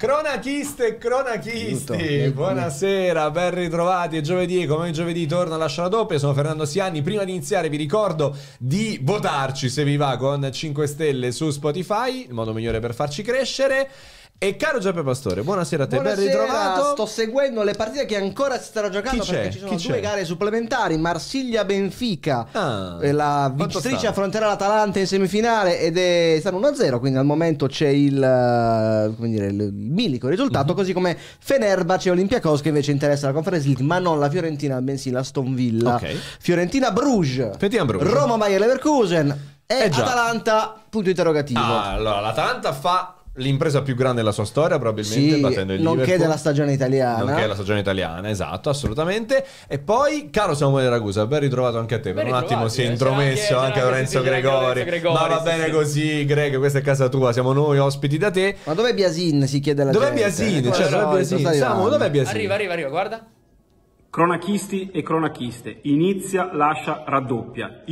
Cronachiste e cronachisti, Aiuto. buonasera, ben ritrovati. È giovedì, come ogni giovedì torna Lascia la doppia. Sono Fernando Siani. Prima di iniziare, vi ricordo di votarci se vi va con 5 stelle su Spotify, il modo migliore per farci crescere. E caro Giuseppe Pastore, buonasera a te, ben Buonasera, ritrovato. Sto seguendo le partite che ancora si stanno giocando perché ci sono Chi due c'è? gare supplementari. Marsiglia-Benfica. Ah, E la vincitrice affronterà l'Atalanta in semifinale ed è stanno 1-0, quindi al momento c'è il, eh, come dire, il milico risultato, Mhm. così come Fenerbahce e Olympiacos che invece interessa la Conference League, ma non la Fiorentina, bensì la Aston Villa. Ok. Fiorentina-Bruges, Fiorentina-Bruges. Roma-Bayer-Leverkusen e Eh. Atalanta, punto interrogativo. Ah, allora, l'Atalanta fa l'impresa più grande della sua storia, probabilmente, Sì, battendo il nonché Liverpool. della stagione italiana. Nonché la stagione italiana, esatto, assolutamente. E poi, caro Samuele Ragusa, ben ritrovato anche a te. Per Ben un attimo si è eh. intromesso anche anche Lorenzo Gregori. Lorenzo Gregori, Ma va sì, bene sì. così, Greg, questa è casa tua, siamo noi ospiti da te. Ma dov'è Biasin? Si chiede la Dov'è gente. Biasini? Come Cioè, al dov'è sta Samu, dov'è Biasini? Arriva, arriva, arriva, guarda. Cronachisti e cronachiste, inizia, lascia, raddoppia.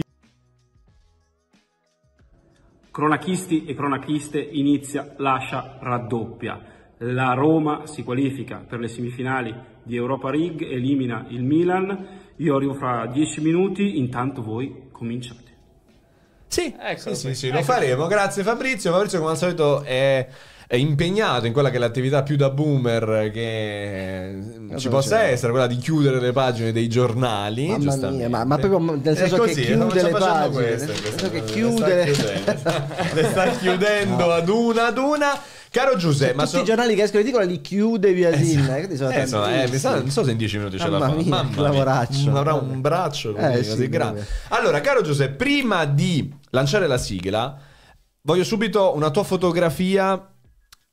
Cronachisti e cronachiste, inizia, lascia, raddoppia. La Roma si qualifica per le semifinali di Europa League, elimina il Milan. Io arrivo fra dieci minuti, intanto voi cominciate. Sì, Eccolo sì, sì, sì, lo Ecco. faremo. Grazie Fabrizio. Fabrizio, come al solito, è, è impegnato in quella che è l'attività più da boomer che ci possa c'è? essere, quella di chiudere le pagine dei giornali. Mamma mia, ma- ma proprio nel È senso che così, chiude sta le pagine, questo, nel senso che le sta chiude le- chiudendo, le sta chiudendo ad una ad una. Caro Giuseppe, ma Tutti so- i giornali che escono di titolo li chiude Biasin. eh, sono Eh, insomma, eh, mi sa- tantissimi. non so se in 10 minuti ce la fa. mia, che lavoraccio. Avrà un braccio Eh, sì. Allora, caro Giuseppe, prima di lanciare la sigla, voglio subito una tua fotografia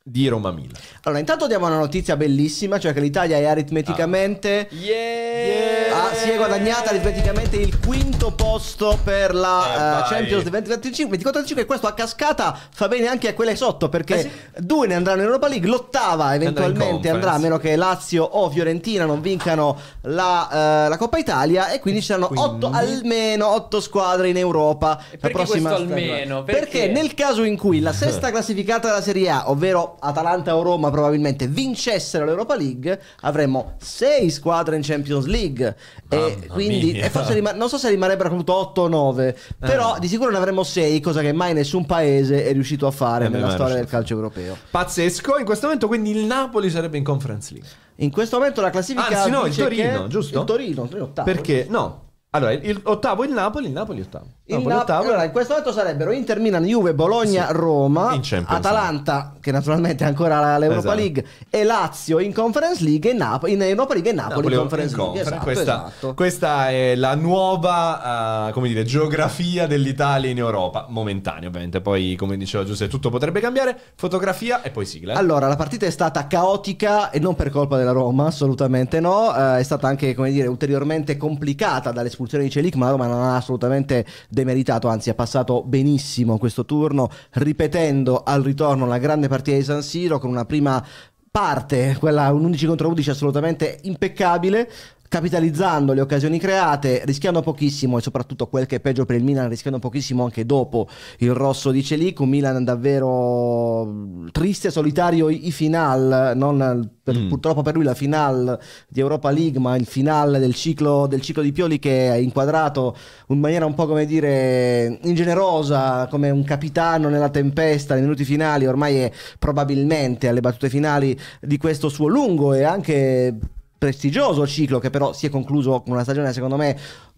di Roma Milan. Allora, intanto diamo una notizia bellissima, cioè che l'Italia è aritmeticamente... Yeah! Si è guadagnata aritmeticamente il quinto posto per Eh, la eh, vai. Champions 2025 24-25 e questo a cascata fa bene anche a quelle sotto perché Eh sì. due ne andranno in Europa League l'ottava eventualmente andrà a meno che Lazio o Fiorentina non vincano la, eh, la Coppa Italia e quindi ci saranno Quindi? otto, almeno otto squadre in Europa E la perché prossima almeno? perché Perché? nel caso in cui la sesta classificata della Serie A ovvero Atalanta o Roma probabilmente vincessero l'Europa League avremmo sei squadre in Champions League e Mamma quindi e forse rima- non so se rimarrebbero appunto 8 o 9 però Eh. di sicuro ne avremmo 6 cosa che mai nessun paese è riuscito a fare Eh, nella storia del calcio europeo Pazzesco, in questo momento quindi il Napoli sarebbe in Conference League. in questo momento la classifica Anzi, no, il Torino, che- giusto? il Torino, il Torino ottavo. Perché? No. Allora, il, il ottavo il Napoli, il Napoli ottavo. Napoli Nap- allora, in questo momento sarebbero Inter, Milan, Juve, Bologna, Sì. Roma, Atalanta, che naturalmente è ancora l'Europa Esatto. League, e Lazio in Conference League e Napoli in Europa League e Napoli, in Conference League. Esatto, questa, esatto. questa è la nuova, eh, come dire, geografia dell'Italia in Europa, momentanea ovviamente, poi come diceva Giuseppe tutto potrebbe cambiare, fotografia e poi sigla. eh. Allora, la partita è stata caotica e non per colpa della Roma, assolutamente no. Eh, è stata anche, come dire, ulteriormente complicata dall'espulsione di Celic, ma la Roma non ha assolutamente demeritato, anzi ha passato benissimo questo turno, ripetendo al ritorno la grande partita di San Siro con una prima parte, quella un 11 contro 11 assolutamente impeccabile. Capitalizzando le occasioni create, rischiando pochissimo e soprattutto quel che è peggio per il Milan, rischiando pochissimo anche dopo il rosso di Celic, un Milan davvero mm, triste, solitario i final, non per- Mm. purtroppo per lui la final di Europa League, ma il finale del ciclo, del ciclo di Pioli che è inquadrato in maniera un po' come dire ingenerosa, come un capitano nella tempesta nei minuti finali, ormai è probabilmente alle battute finali di questo suo lungo e anche prestigioso ciclo che però si è concluso con una stagione secondo me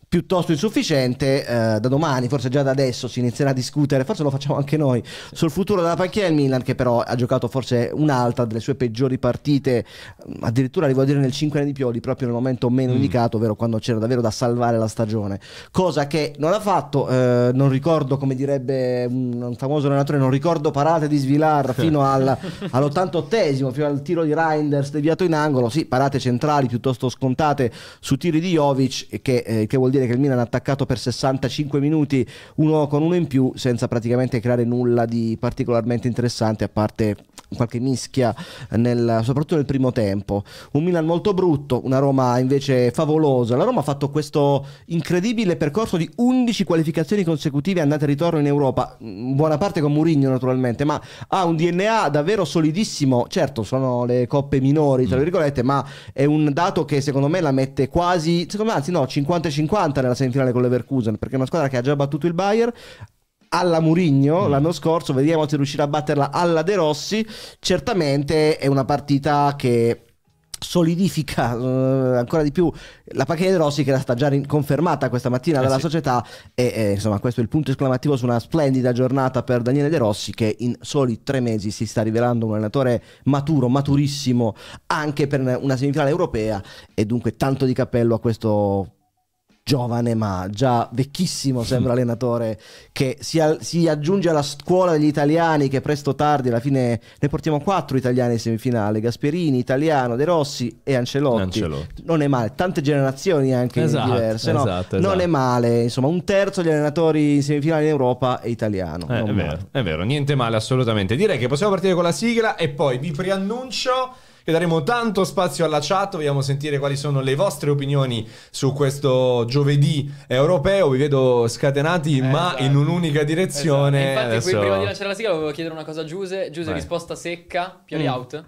piuttosto insufficiente eh, da domani forse già da adesso si inizierà a discutere forse lo facciamo anche noi sul futuro della panchina del Milan che però ha giocato forse un'altra delle sue peggiori partite addirittura arrivo a dire nel 5 anni di Pioli proprio nel momento meno indicato ovvero quando c'era davvero da salvare la stagione. Cosa che non ha fatto eh, non ricordo come direbbe un, famoso allenatore non ricordo parate di Svilar fino al, all'88esimo fino al tiro di Reinders deviato in angolo. Sì parate centrali piuttosto scontate su tiri di Jovic che, eh, che vuol dire che il Milan ha attaccato per 65 minuti uno con uno in più senza praticamente creare nulla di particolarmente interessante a parte qualche mischia nel- soprattutto nel primo tempo. Un Milan molto brutto, una Roma invece favolosa. La Roma ha fatto questo incredibile percorso di 11 qualificazioni consecutive andate e ritorno in Europa, in buona parte con Mourinho naturalmente, ma ha un DNA davvero solidissimo. Certo, sono le coppe minori, tra virgolette, ma è un dato che secondo me la mette quasi, secondo me anzi no, 50-50 nella semifinale con l'Everkusen, perché è una squadra che ha già battuto il Bayern alla Murigno l'anno scorso, vediamo se riuscirà a batterla alla De Rossi. Certamente è una partita che solidifica eh, ancora di più la panchina De Rossi che era stata già confermata questa mattina dalla sì. società e eh, insomma questo è il punto esclamativo su una splendida giornata per Daniele De Rossi che in soli tre mesi si sta rivelando un allenatore maturo, maturissimo anche per una semifinale europea e dunque tanto di cappello a questo giovane ma già vecchissimo sembra allenatore che si, al- si aggiunge alla scuola degli italiani che presto o tardi alla fine ne portiamo quattro italiani in semifinale Gasperini, Italiano, De Rossi e Ancelotti, Ancelotti. non è male, tante generazioni anche Esatto, diverse no? esatto, non esatto. è male insomma un terzo degli allenatori in semifinale in Europa è italiano Eh, non è vero, è vero, niente male assolutamente. Direi che possiamo partire con la sigla e poi vi preannuncio che daremo tanto spazio alla chat, vogliamo sentire quali sono le vostre opinioni su questo giovedì europeo, vi vedo scatenati ma esatto. in un'unica direzione. Esatto. Infatti, qui Adesso- prima di lanciare la sigla, volevo chiedere una cosa a Giuse. Giuse, risposta secca, Pioli Mm. out.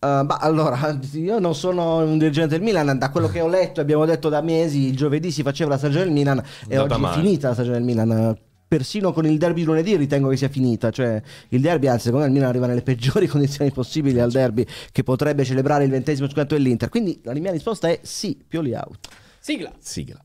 Uh, bah, allora, io non sono un dirigente del Milan, da quello che ho letto e abbiamo detto da mesi, il giovedì si faceva la stagione del Milan e Andata oggi male. è finita la stagione del Milan. Persino con il derby lunedì ritengo che sia finita, cioè il derby, anzi secondo me il Milan arriva nelle peggiori condizioni possibili al derby che potrebbe celebrare il ventesimo scudetto dell'Inter. Quindi la mia risposta è sì, Pioli out. Sigla. Sigla.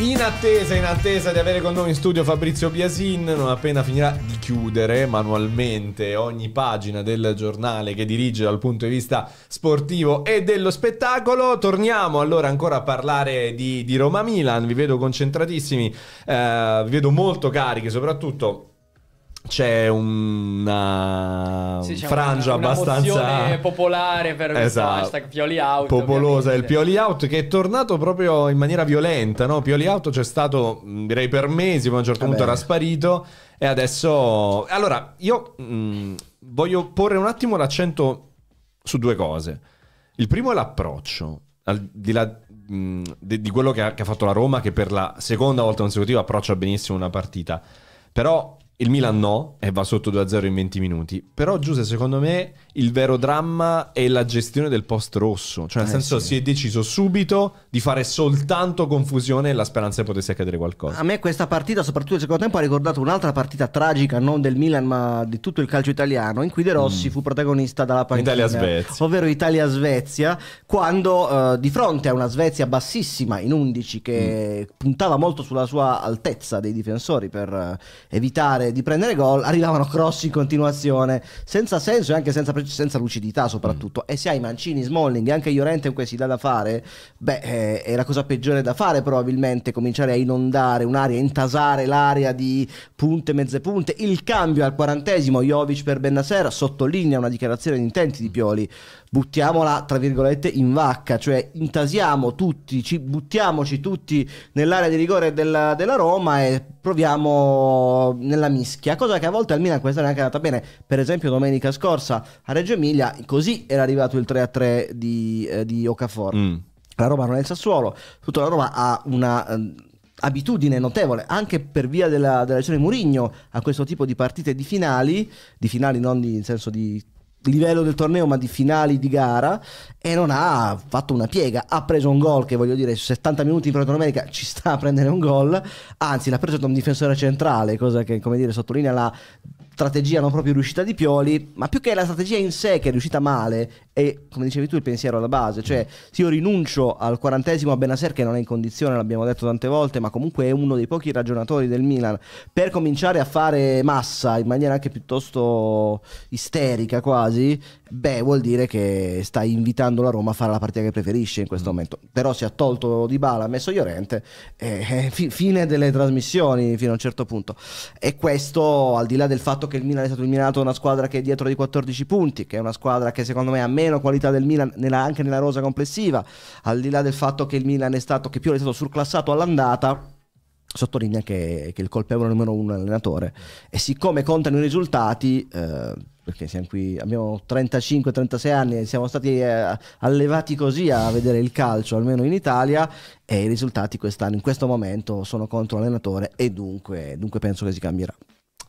In attesa, in attesa di avere con noi in studio Fabrizio Biasin, non appena finirà di chiudere manualmente ogni pagina del giornale che dirige dal punto di vista sportivo e dello spettacolo, torniamo allora ancora a parlare di, di Roma-Milan, vi vedo concentratissimi, eh, vi vedo molto carichi, soprattutto c'è una Sì, frangia una, una abbastanza popolare per Esatto. hashtag Pioli out. popolosa il ovviamente. Pioli Out che è tornato proprio in maniera violenta no? Pioli Out c'è stato direi per mesi poi a un certo Vabbè. punto era sparito e adesso allora io mh, voglio porre un attimo l'accento su due cose il primo è l'approccio al di là mh, di, di quello che ha, che ha fatto la Roma che per la seconda volta consecutiva approccia benissimo una partita però il Milan no e va sotto 2-0 in 20 minuti. Però Giuse, secondo me il vero dramma è la gestione del post rosso. Cioè, nel Eh, senso, sì. si è deciso subito di fare soltanto confusione e la speranza che potesse accadere qualcosa. A me questa partita, soprattutto nel secondo tempo, ha ricordato un'altra partita tragica, non del Milan, ma di tutto il calcio italiano, in cui De Rossi fu protagonista dalla panchina. Italia-Svezia. Ovvero Italia-Svezia, quando eh, di fronte a una Svezia bassissima in 11 che puntava molto sulla sua altezza dei difensori per eh, evitare di prendere gol, arrivavano cross in continuazione, senza senso e anche senza, senza lucidità soprattutto. E se hai Mancini, Smalling e anche Llorente comunque si dà da fare, beh, eh, è la cosa peggiore da fare probabilmente, cominciare a inondare un'area, intasare l'area di punte, mezze punte. Il cambio al quarantesimo, Jovic per Bennasera, sottolinea una dichiarazione di intenti di Pioli. Buttiamola tra virgolette in vacca, cioè intasiamo tutti, ci, buttiamoci tutti nell'area di rigore della, della Roma e proviamo nella mischia, cosa che a volte al Milan quest'anno è anche andata bene. Per esempio, domenica scorsa a Reggio Emilia, così era arrivato il 3-3 di, eh, di Okafor. Mm. La Roma non è il Sassuolo, tutta la Roma ha una eh, abitudine notevole anche per via della, della lezione Murigno a questo tipo di partite di finali, di finali non di, in senso di livello del torneo ma di finali di gara e non ha fatto una piega. Ha preso un gol che voglio dire su 70 minuti in Proto America ci sta a prendere un gol. Anzi l'ha preso da un difensore centrale cosa che come dire sottolinea la strategia non proprio riuscita di Pioli, ma più che la strategia in sé che è riuscita male e come dicevi tu il pensiero alla base, cioè se io rinuncio al quarantesimo a Benaser che non è in condizione, l'abbiamo detto tante volte, ma comunque è uno dei pochi ragionatori del Milan, per cominciare a fare massa in maniera anche piuttosto isterica quasi, beh vuol dire che stai invitando la Roma a fare la partita che preferisce in questo momento. Però si è tolto Di Bala, ha messo Llorente, e, e fi- fine delle trasmissioni fino a un certo punto. E questo al di là del fatto che il Milan è stato eliminato da una squadra che è dietro di 14 punti, che è una squadra che secondo me ha meno meno qualità del Milan nella- anche nella rosa complessiva, al di là del fatto che il Milan è stato, che Pioli è stato surclassato all'andata, sottolinea che, che il colpevole numero uno è l'allenatore e siccome contano i risultati eh, perché siamo qui abbiamo 35-36 anni e siamo stati eh, allevati così a vedere il calcio almeno in Italia e i risultati quest'anno in questo momento sono contro l'allenatore e dunque, dunque penso che si cambierà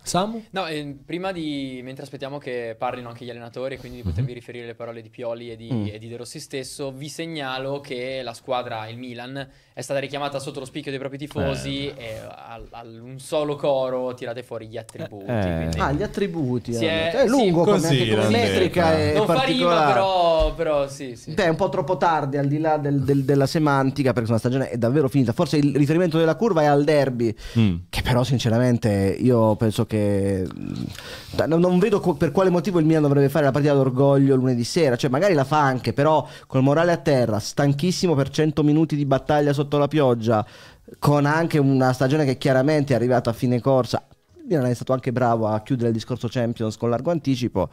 Samu? No, eh, prima di, mentre aspettiamo che parlino anche gli allenatori e quindi di potervi riferire le parole di Pioli e di, Mm. e di De Rossi stesso, vi segnalo che la squadra, il Milan, è stata richiamata sotto lo spicchio dei propri tifosi e al, al- un solo coro tirate fuori gli attributi. Eh. quindi- ah gli attributi Sì, hanno è- è sì, lungo come così anche come l'hanno metrica è non fa rima, particolare. però, però sì, sì. Beh, è un po' troppo tardi, al di là del- del- della semantica, perché una stagione è davvero finita. Forse il riferimento della curva è al derby, Mm. che però sinceramente io penso che... mh, Non, vedo per quale motivo il Milan dovrebbe fare la partita d'orgoglio lunedì sera. Cioè, magari la fa anche, però col morale a terra, stanchissimo per 100 minuti di battaglia sotto la pioggia, con anche una stagione che chiaramente è arrivata a fine corsa. Il Milan è stato anche bravo a chiudere il discorso Champions con largo anticipo.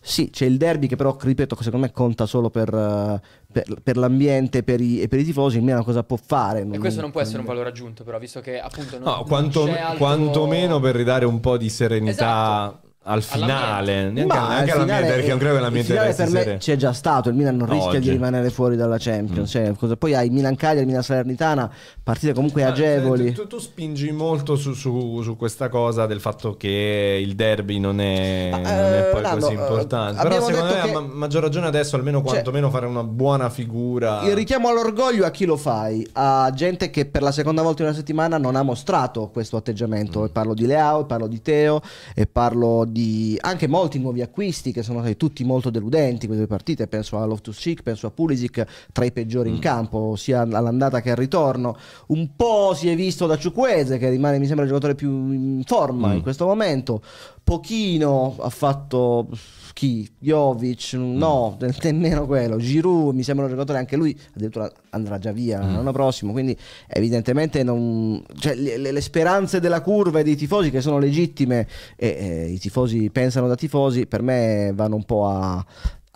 Sì, c'è il derby che però, ripeto, secondo me conta solo per, eh, per- per l'ambiente per i- e per i tifosi. Il Milan cosa può fare? E questo non può essere un valore aggiunto, però, visto che appunto non, No, non quanto, c'è altro- quantomeno per ridare un po' di serenità Esatto. Al finale. Neanche, Ma neanche il finale- perché non credo che il l'ambiente finale per me c'è già stato. Il Milan non No, rischia di oggi. rimanere fuori dalla Champions. Cioè, cosa- poi hai Milan Cagliari, Milan Salernitana, partite comunque Ma, agevoli. eh, Tu, tu spingi molto su, su- su questa cosa del fatto che il derby non è, Ma, non è eh, poi Nando, così eh, importante. Però secondo me che- ma- maggior ragione adesso, almeno Cioè, quantomeno fare una buona figura. Il richiamo all'orgoglio a chi lo fai? A gente che per la seconda volta in una settimana non ha mostrato questo atteggiamento. Mm. E parlo di Leao, e parlo di Teo, e parlo di anche molti nuovi acquisti che sono stati tutti molto deludenti queste due partite. Penso a Loftus Cheek, penso a Pulisic, tra i peggiori Mm. in campo, sia all'andata che al ritorno. Un po' si è visto da Ciuqueze, che rimane, mi sembra, il giocatore più in forma Mm. in questo momento. Pochino ha fatto chi? Jovic, no, Mm. nemmeno quello. Giroud mi sembra un giocatore anche lui, addirittura andrà già via Mm. l'anno prossimo, quindi evidentemente non... cioè, le, le- speranze della curva e dei tifosi che sono legittime e eh, i tifosi pensano da tifosi, per me vanno un po' a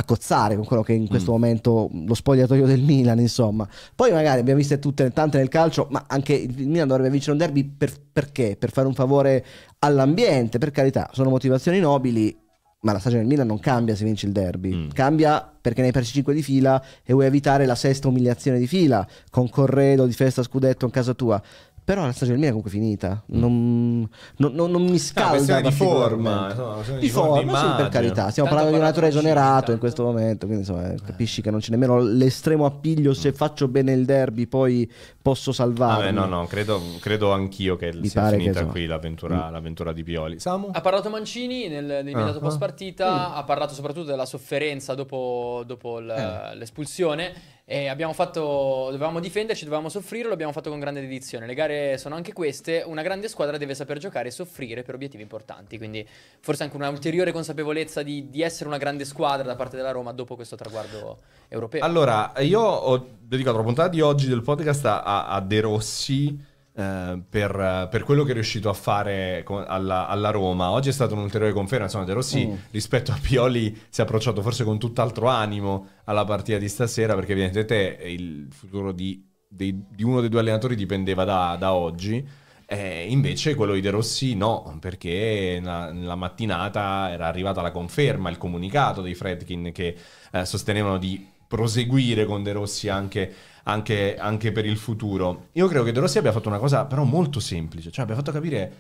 a cozzare con quello che è in questo Mm. momento lo spogliatoio del Milan, insomma. Poi magari abbiamo viste tutte tante nel calcio, ma anche il Milan dovrebbe vincere un derby per- perché? Per fare un favore all'ambiente, per carità, sono motivazioni nobili, ma la stagione del Milan non cambia se vinci il derby. Mm. Cambia perché ne hai persi 5 di fila e vuoi evitare la sesta umiliazione di fila con Corredo di festa scudetto in casa tua. Però la stagione del Milan è comunque finita. Non, non- non- non mi Mm. No, scalda. questione di forma, questione Di di forma, forma, sì, per carità. Stiamo Tanto parlando di un parlato esonerato in questo tanto. momento. Quindi insomma, eh, capisci che non c'è nemmeno l'estremo appiglio. Se faccio bene il derby, poi posso. Vabbè, no, no, credo, credo anch'io che Mi sia che, finita insomma, qui l'avventura, l'avventura di Pioli. Samu? Ha parlato Mancini nel, nell'immediato Ah, post ah. partita, ha parlato soprattutto della sofferenza dopo, dopo l- Eh. l'espulsione e abbiamo fatto, dovevamo difenderci, dovevamo soffrire, lo abbiamo fatto con grande dedizione. Le gare sono anche queste, una grande squadra deve saper giocare e soffrire per obiettivi importanti, quindi forse anche una ulteriore consapevolezza di, di essere una grande squadra da parte della Roma dopo questo traguardo europeo. Allora, io ho dedicato la puntata di oggi del podcast a, a De Rossi eh, per, per quello che è riuscito a fare alla, alla Roma. Oggi è stata un'ulteriore conferma. Insomma, De Rossi Mm. rispetto a Pioli si è approcciato forse con tutt'altro animo alla partita di stasera perché evidentemente il futuro di, dei- di uno dei due allenatori dipendeva da, da oggi. Eh, invece quello di De Rossi no, perché na- nella mattinata era arrivata la conferma, il comunicato dei Fredkin che eh, sostenevano di proseguire con De Rossi anche, anche- anche per il futuro. Io credo che De Rossi abbia fatto una cosa però molto semplice, cioè abbia fatto capire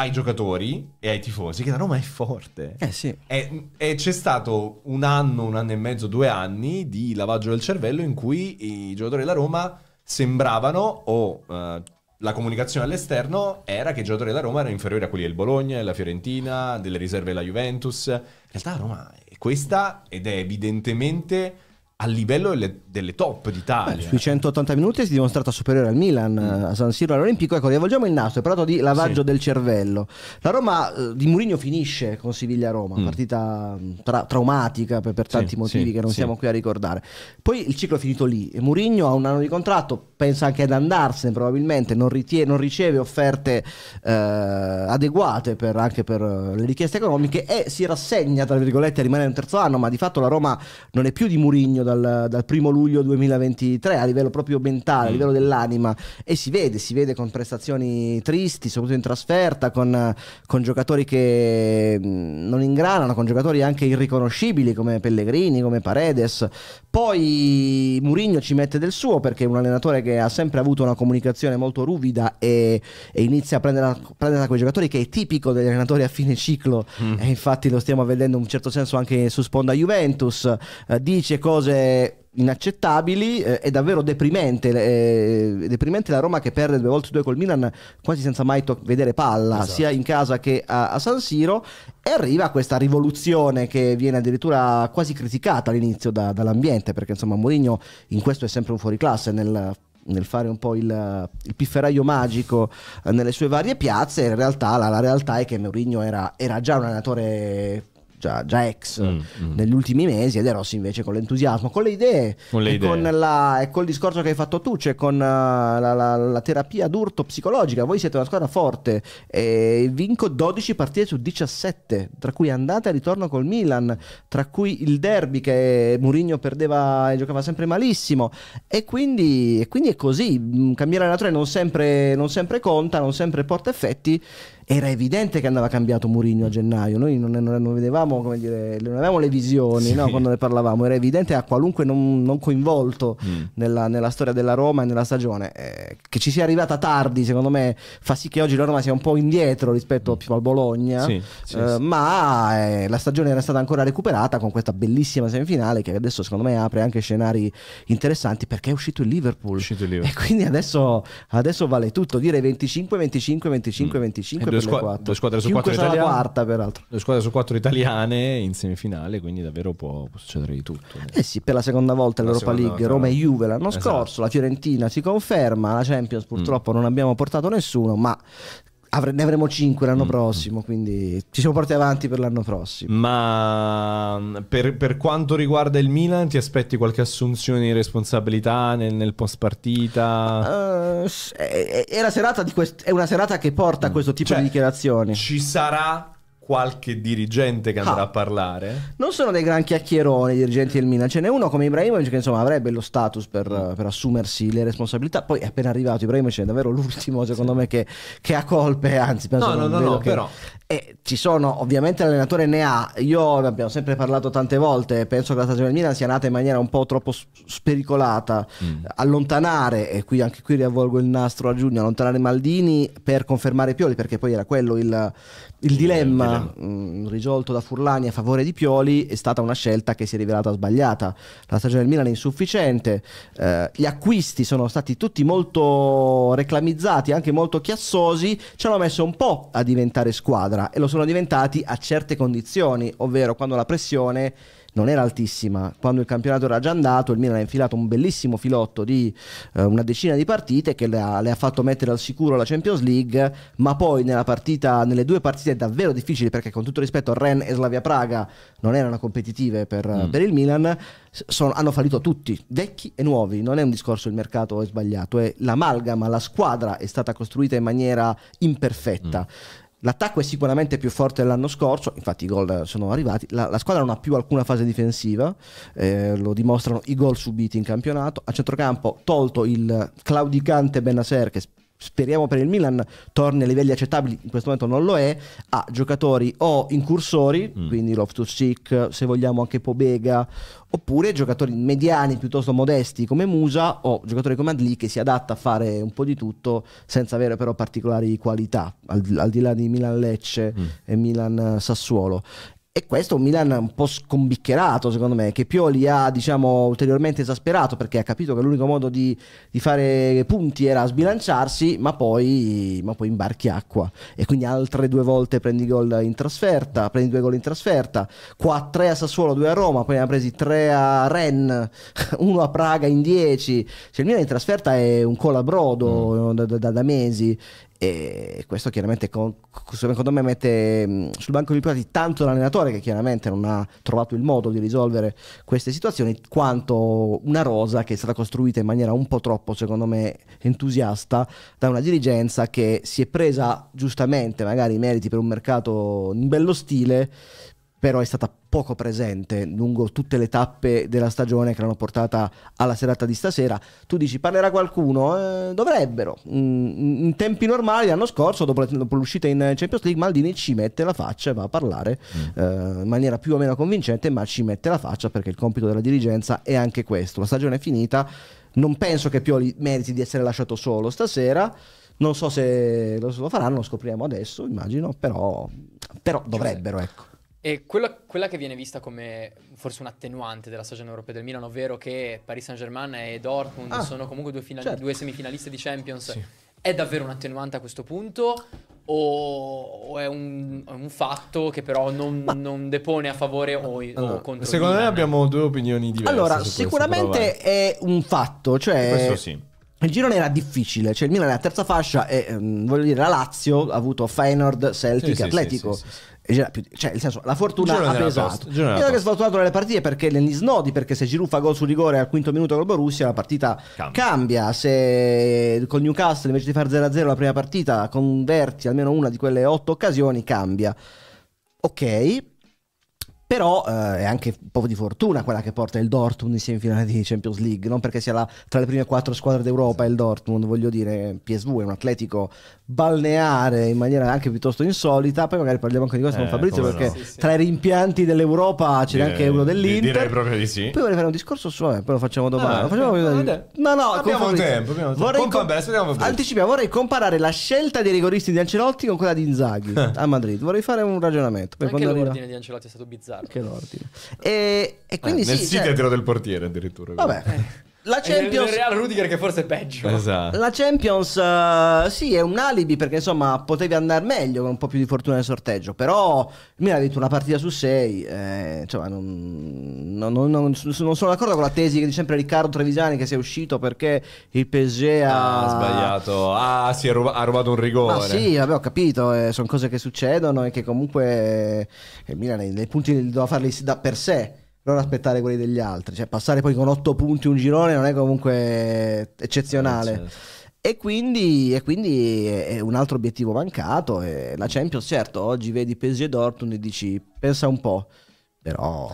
ai giocatori e ai tifosi che la Roma è forte. Eh sì. E, e c'è stato un anno, un anno e mezzo, due anni di lavaggio del cervello in cui i giocatori della Roma sembravano, o eh, la comunicazione all'esterno era che i giocatori della Roma erano inferiori a quelli del Bologna, della Fiorentina, delle riserve della Juventus. In realtà la Roma è questa ed è evidentemente a livello delle, delle top d'Italia. Sui 180 minuti si è dimostrata superiore al Milan eh, a San Siro all'Olimpico. Ecco, rivolgiamo il nastro. Hai parlato di lavaggio Sì. del cervello. La Roma eh, di Mourinho finisce con Siviglia-Roma, Mm. partita mh, tra- traumatica per, per Sì, tanti motivi sì, che non siamo qui a ricordare. Poi il ciclo è finito lì. E Mourinho ha un anno di contratto, pensa anche ad andarsene probabilmente, non, ritie- non riceve offerte eh, adeguate per- anche per eh, le richieste economiche e si rassegna, tra virgolette, a rimanere un terzo anno, ma di fatto la Roma non è più di Mourinho dal, dal primo luglio 2023 a livello proprio mentale, a Mm. livello dell'anima e si vede, si vede con prestazioni tristi, soprattutto in trasferta, con, con giocatori che mh, non ingranano, con giocatori anche irriconoscibili come Pellegrini, come Paredes. Poi Mourinho ci mette del suo perché è un allenatore che ha sempre avuto una comunicazione molto ruvida e, e inizia a prendere, prendere da quei giocatori che è tipico degli allenatori a fine ciclo e infatti lo stiamo vedendo in un certo senso anche su sponda Juventus, eh, dice cose inaccettabili, eh, è davvero deprimente, eh, deprimente la Roma che perde due volte due col Milan quasi senza mai to- vedere palla, Esatto. sia in casa che a, a San Siro e arriva questa rivoluzione che viene addirittura quasi criticata all'inizio da- dall'ambiente perché insomma Mourinho in questo è sempre un fuoriclasse nel nel fare un po' il, il pifferaio magico eh, nelle sue varie piazze, in realtà la, la realtà è che Mourinho era, era già un allenatore già, già ex Mm, mm. negli ultimi mesi e De Rossi invece con l'entusiasmo, con le idee, Con le e, idee. Con la- e col discorso che hai fatto tu, cioè con eh, la, la- la terapia d'urto psicologica. Voi siete una squadra forte e vinco 12 partite su 17, tra cui andata e ritorno col Milan, tra cui il derby che Mourinho perdeva e giocava sempre malissimo. E quindi, e quindi è così, Mm, cambiare allenatore non sempre, non sempre conta, non sempre porta effetti. Era evidente che andava cambiato Mourinho a gennaio, noi non, non- non vedevamo, come dire, non avevamo le visioni Sì. no, quando ne parlavamo, era evidente a qualunque non, non coinvolto Mm. nella, nella storia della Roma e nella stagione. Eh, che ci sia arrivata tardi, secondo me, fa sì che oggi la Roma sia un po' indietro rispetto più al Bologna, Sì, sì, Eh, ma eh, la stagione era stata ancora recuperata con questa bellissima semifinale che adesso secondo me apre anche scenari interessanti perché è uscito il Liverpool. Uscito il E Liverpool. quindi adesso, adesso vale tutto, dire 25, 25, 25, 25 Mm. E due squa- due squadre su quattro italiane. quarta peraltro. Due squadre su quattro italiane in semifinale, quindi davvero può, può succedere di tutto. Eh sì, per la seconda volta La l'Europa League, volta. Roma e Juve l'anno Esatto. Mm. scorso, la Fiorentina si conferma, la Champions purtroppo non abbiamo portato nessuno, ma avre- ne avremo 5 l'anno Mm. prossimo, quindi ci siamo portati avanti per l'anno prossimo. Ma mm, per, per quanto riguarda il Milan, ti aspetti qualche assunzione di responsabilità nel, nel post partita? S- è, è una serata che porta a questo tipo Cioè, di dichiarazioni. Ci sarà qualche dirigente che andrà Ah. a parlare? Non sono dei gran chiacchieroni i dirigenti del Milan, ce n'è uno come Ibrahimovic che insomma avrebbe lo status per, Mm. per assumersi le responsabilità, poi è appena arrivato Ibrahimovic è davvero l'ultimo secondo me che, che ha colpe, anzi penso No, no, no, no, che- però- E ci sono, ovviamente l'allenatore ne ha, io ne abbiamo sempre parlato tante volte, penso che la stagione del Milan sia nata in maniera un po' troppo spericolata, Mm. allontanare, e qui anche qui riavvolgo il nastro a giugno, allontanare Maldini per confermare Pioli, perché poi era quello il, il dilemma. mm, risolto da Furlani a favore di Pioli, è stata una scelta che si è rivelata sbagliata. La stagione del Milan è insufficiente, eh, gli acquisti sono stati tutti molto reclamizzati, anche molto chiassosi, ci hanno messo un po' a diventare squadra e lo sono diventati a certe condizioni, ovvero quando la pressione non era altissima. Quando il campionato era già andato, il Milan ha infilato un bellissimo filotto di eh, una decina di partite che le ha, le ha fatto mettere al sicuro la Champions League, ma poi nella partita, nelle due partite davvero difficili, perché con tutto rispetto Ren e Slavia Praga non erano competitive per, Mm. per il Milan, sono- hanno fallito tutti, vecchi e nuovi. Non è un discorso il mercato è sbagliato, è l'amalgama, la squadra è stata costruita in maniera imperfetta. L'attacco è sicuramente più forte dell'anno scorso, infatti i gol sono arrivati. La, la squadra non ha più alcuna fase difensiva, eh, lo dimostrano i gol subiti in campionato. A centrocampo, tolto il claudicante Benasser, che speriamo per il Milan torni a livelli accettabili, in questo momento non lo è, ha giocatori o incursori, Mm. quindi Loftus-Cheek, se vogliamo anche Pobega, oppure giocatori mediani piuttosto modesti come Musa o giocatori come Adli che si adatta a fare un po' di tutto senza avere però particolari qualità, al, al di là di Milan-Lecce Mm. e Milan-Sassuolo. E questo è un Milan un po' scombiccherato, secondo me, che Pioli ha, diciamo, ulteriormente esasperato perché ha capito che l'unico modo di, di fare punti era sbilanciarsi, ma poi, ma poi imbarchi acqua. E quindi altre due volte prendi gol in trasferta, prendi due gol in trasferta, qua tre a Sassuolo, due a Roma, poi ne ha presi tre a Rennes, uno a Praga in dieci. Cioè il Milan in trasferta è un colabrodo da, da, da mesi e questo chiaramente con- secondo me mette mh, sul banco di piloti tanto l'allenatore che chiaramente non ha trovato il modo di risolvere queste situazioni quanto una rosa che è stata costruita in maniera un po' troppo secondo me entusiasta da una dirigenza che si è presa giustamente magari i meriti per un mercato in bello stile però è stata poco presente lungo tutte le tappe della stagione che l'hanno portata alla serata di stasera. Tu dici parlerà qualcuno? Eh, dovrebbero. Mm, in tempi normali l'anno scorso, dopo, dopo l'uscita in Champions League, Maldini ci mette la faccia e va a parlare eh, in maniera più o meno convincente, ma ci mette la faccia perché il compito della dirigenza è anche questo. La stagione è finita, non penso che Pioli meriti di essere lasciato solo stasera. Non so se lo, lo faranno, lo scopriremo adesso, immagino, però, però dovrebbero, ecco. E quella, quella che viene vista come forse un attenuante della stagione europea del Milan, ovvero che Paris Saint-Germain e Dortmund Ah, sono comunque due, finali- certo. due semifinaliste di Champions, Sì. è davvero un attenuante a questo punto? O, o è, un, un fatto che però non, non depone a favore o, o Allora, contro il secondo me abbiamo due opinioni diverse. Allora, sicuramente è un fatto, cioè Questo sì. il girone era difficile, cioè il Milan è la terza fascia e ehm, voglio dire la Lazio ha avuto Feyenoord, Celtic, Sì, sì, Atletico. sì, sì, Cioè, nel senso, la fortuna ha pesato. Io che tosto. sfortunato nelle partite perché negli snodi, perché se Giroud fa gol sul rigore al quinto minuto col Borussia, la partita Cambia. cambia. Se col Newcastle invece di fare 0-0 la prima partita converti almeno una di quelle otto occasioni, cambia. Ok, però eh, è anche un po' di fortuna quella che porta il Dortmund in semifinale di Champions League, non perché sia la- tra le prime quattro squadre d'Europa il Dortmund, voglio dire, PSV è un atletico balneare in maniera anche piuttosto insolita, poi magari parliamo anche di questo Eh, con Fabrizio perché no. Sì, sì. tra i rimpianti dell'Europa ce n'è Direi- anche uno dell'Inter. direi proprio di sì. Poi vorrei fare un discorso su, vabbè, poi lo facciamo domani. Ah, lo facciamo ok. domani. Vabbè. No, no, Abbiamo tempo, abbiamo tempo. Vorrei aspettiamo Fabrizio. anticipiamo, vorrei comparare la scelta dei rigoristi di Ancelotti con quella di Inzaghi a Madrid. Vorrei fare un ragionamento. per Anche quando arriva- l'ordine di Ancelotti è stato bizzarro. Che l'ordine. E, e quindi Eh, nel sì, City cioè- del portiere addirittura. vabbè. La Champions Real Rudiger che forse è peggio. Esatto. la Champions eh, sì è un alibi perché insomma potevi andare meglio con un po' più di fortuna nel sorteggio però il Milan ha vinto una partita su sei eh, insomma non, non- non- non- non sono d'accordo con la tesi che dice sempre Riccardo Trevisani che sia uscito perché il PSG ha, Ah, sbagliato. Ah, si è ruba- ha rubato un rigore. Ma sì, vabbè, ho capito, eh, sono cose che succedono e che comunque eh, il Milan nei, nei punti li doveva farli da per sé, non aspettare quelli degli altri. Cioè, passare poi con otto punti un girone non è comunque eccezionale. Eh, certo. E quindi, e quindi è un altro obiettivo mancato. E la Champions, certo, oggi vedi PSG e Dortmund e dici, pensa un po'. Però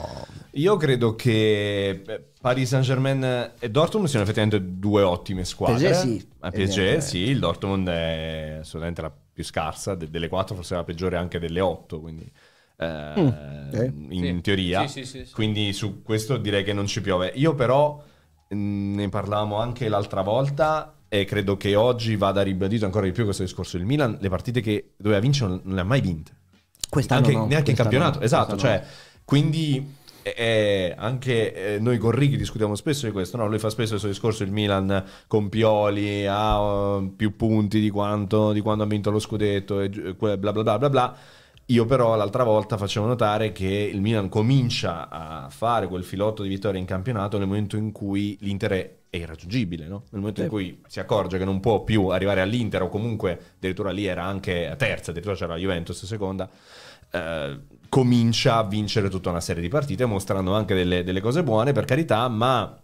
Io credo che eh, Paris Saint-Germain e Dortmund siano effettivamente due ottime squadre. PSG sì, Ma PSG evidentemente. sì, il Dortmund è assolutamente la più scarsa de- delle quattro, forse la peggiore anche delle otto, quindi eh, ok. in Sì. teoria. Sì, sì, sì, sì. Quindi su questo direi che non ci piove. Io però mh, ne parlavamo anche l'altra volta e credo che oggi vada ribadito ancora di più questo discorso. Il Milan le partite che doveva vincere non, le ha mai vinte. quest'anno Anche- no, neanche in campionato, no, esatto. Cioè, quindi eh, eh, anche eh, noi con Righi discutiamo spesso di questo. No? Lui fa spesso il suo discorso: il Milan con Pioli ha uh, più punti di quanto di quando ha vinto lo scudetto, e que- bla bla bla bla bla. Io però l'altra volta facevo notare che il Milan comincia a fare quel filotto di vittoria in campionato nel momento in cui l'Inter è è irraggiungibile, no? nel momento in Sì. cui si accorge che non può più arrivare all'Inter o comunque addirittura lì era anche a terza, addirittura c'era la Juventus seconda, eh, comincia a vincere tutta una serie di partite mostrando anche delle, delle cose buone per carità, ma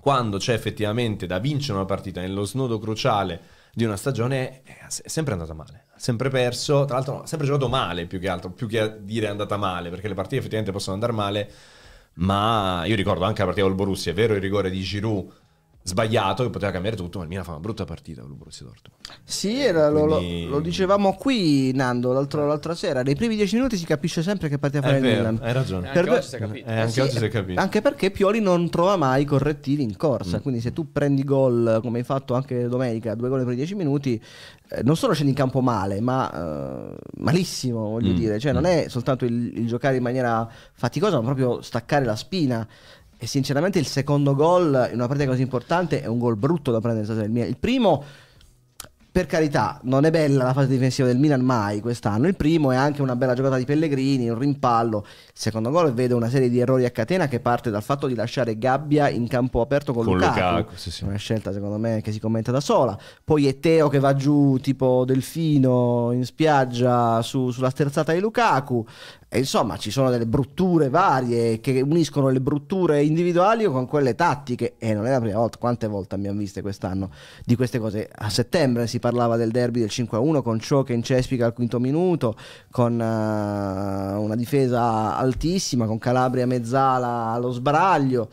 quando c'è effettivamente da vincere una partita nello snodo cruciale di una stagione è è sempre andata male, ha sempre perso, tra l'altro ha sempre giocato male più che altro, più che a dire è andata male, perché le partite effettivamente possono andare male, ma io ricordo anche la partita col Borussia, è vero il rigore di Giroud sbagliato che poteva cambiare tutto, ma il Milan fa una brutta partita con il Borussia Dortmund. Sì, era- lo, lo- Quindi- lo dicevamo qui, Nando, l'altro- l'altra sera. Nei primi dieci minuti si capisce sempre che partita fa È il Milan. hai ragione. Anche Per- oggi si è capito. Eh, anche Sì, oggi si è capito. Anche perché Pioli non trova mai correttivi in Mm. corsa. Quindi, se tu prendi gol come hai fatto anche domenica, due gol per 10 minuti, eh, non solo scendi in campo male, ma eh, malissimo, voglio Mm. dire. Cioè, non è soltanto il, il giocare in maniera faticosa, ma proprio staccare la spina. E sinceramente, il secondo gol in una partita così importante è un gol brutto da prendere stasera. Il Il primo. Per carità, non è bella la fase difensiva del Milan mai quest'anno. Il primo è anche una bella giocata di Pellegrini, un rimpallo. Il secondo gol vede una serie di errori a catena che parte dal fatto di lasciare Gabbia in campo aperto con, Con Lukaku. Lukaku, sì, sì. Una scelta secondo me che si commenta da sola. Poi è Teo che va giù tipo delfino in spiaggia su- sulla sterzata di Lukaku. E insomma ci sono delle brutture varie che uniscono le brutture individuali con quelle tattiche. E non è la prima volta. Quante volte abbiamo viste quest'anno di queste cose? A settembre si parlava del derby del 5-1 con Ciò che incespica al quinto minuto, con eh, una difesa altissima, con Calabria mezzala allo sbaraglio.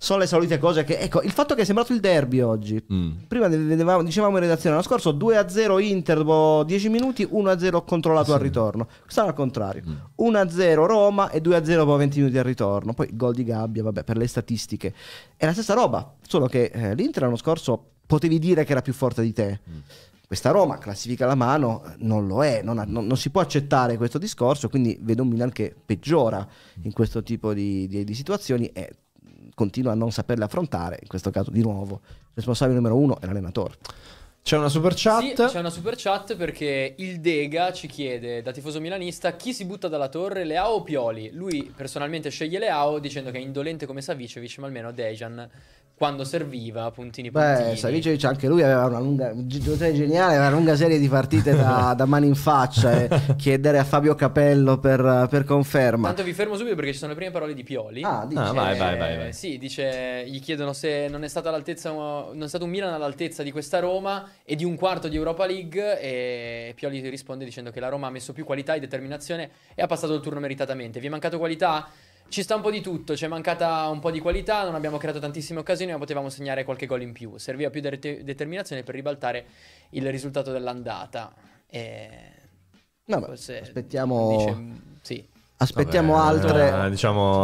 Sono le solite cose che... Ecco, il fatto che è sembrato il derby oggi. Mm. Prima vedevamo- dicevamo in redazione l'anno scorso 2-0 Inter dopo 10 minuti, 1-0 controllato al ritorno. Quest'anno al contrario. 1-0 Roma e 2-0 dopo 20 minuti al ritorno. Poi gol di Gabbia, vabbè, per le statistiche. È la stessa roba, solo che eh, l'Inter l'anno scorso potevi dire che era più forte di te. Questa Roma, classifica alla mano, non lo è, non, ha- non- non si può accettare questo discorso, quindi vedo un Milan che peggiora in questo tipo di, di- di situazioni e continua a non saperle affrontare, in questo caso di nuovo, responsabile numero uno è l'allenatore. C'è una super chat. Sì, c'è una super chat perché il Dega ci chiede, da tifoso milanista, chi si butta dalla torre, Leao o Pioli? Lui personalmente sceglie Leao dicendo che è indolente come Savicevic, ma almeno Dejan, quando serviva, puntini puntini. Beh, Savicevic anche lui aveva una lunga, un giocatore geniale, aveva una lunga serie di partite da, da mani in faccia e chiedere a Fabio Capello per, per conferma. Tanto vi fermo subito perché ci sono le prime parole di Pioli. Ah, dici? Ah, vai, Eh, vai, vai, vai. Sì, dice, gli chiedono se non è non è stato un Milan all'altezza di questa Roma e di un quarto di Europa League e Pioli risponde dicendo che la Roma ha messo più qualità e determinazione e ha passato il turno meritatamente. Vi è mancato qualità? Ci sta un po' di tutto, ci è mancata un po' di qualità, non abbiamo creato tantissime occasioni, ma potevamo segnare qualche gol in più. Serviva più de- determinazione per ribaltare il risultato dell'andata. E... Vabbè, forse aspettiamo- dice, sì, Aspettiamo Vabbè, altre... eh, diciamo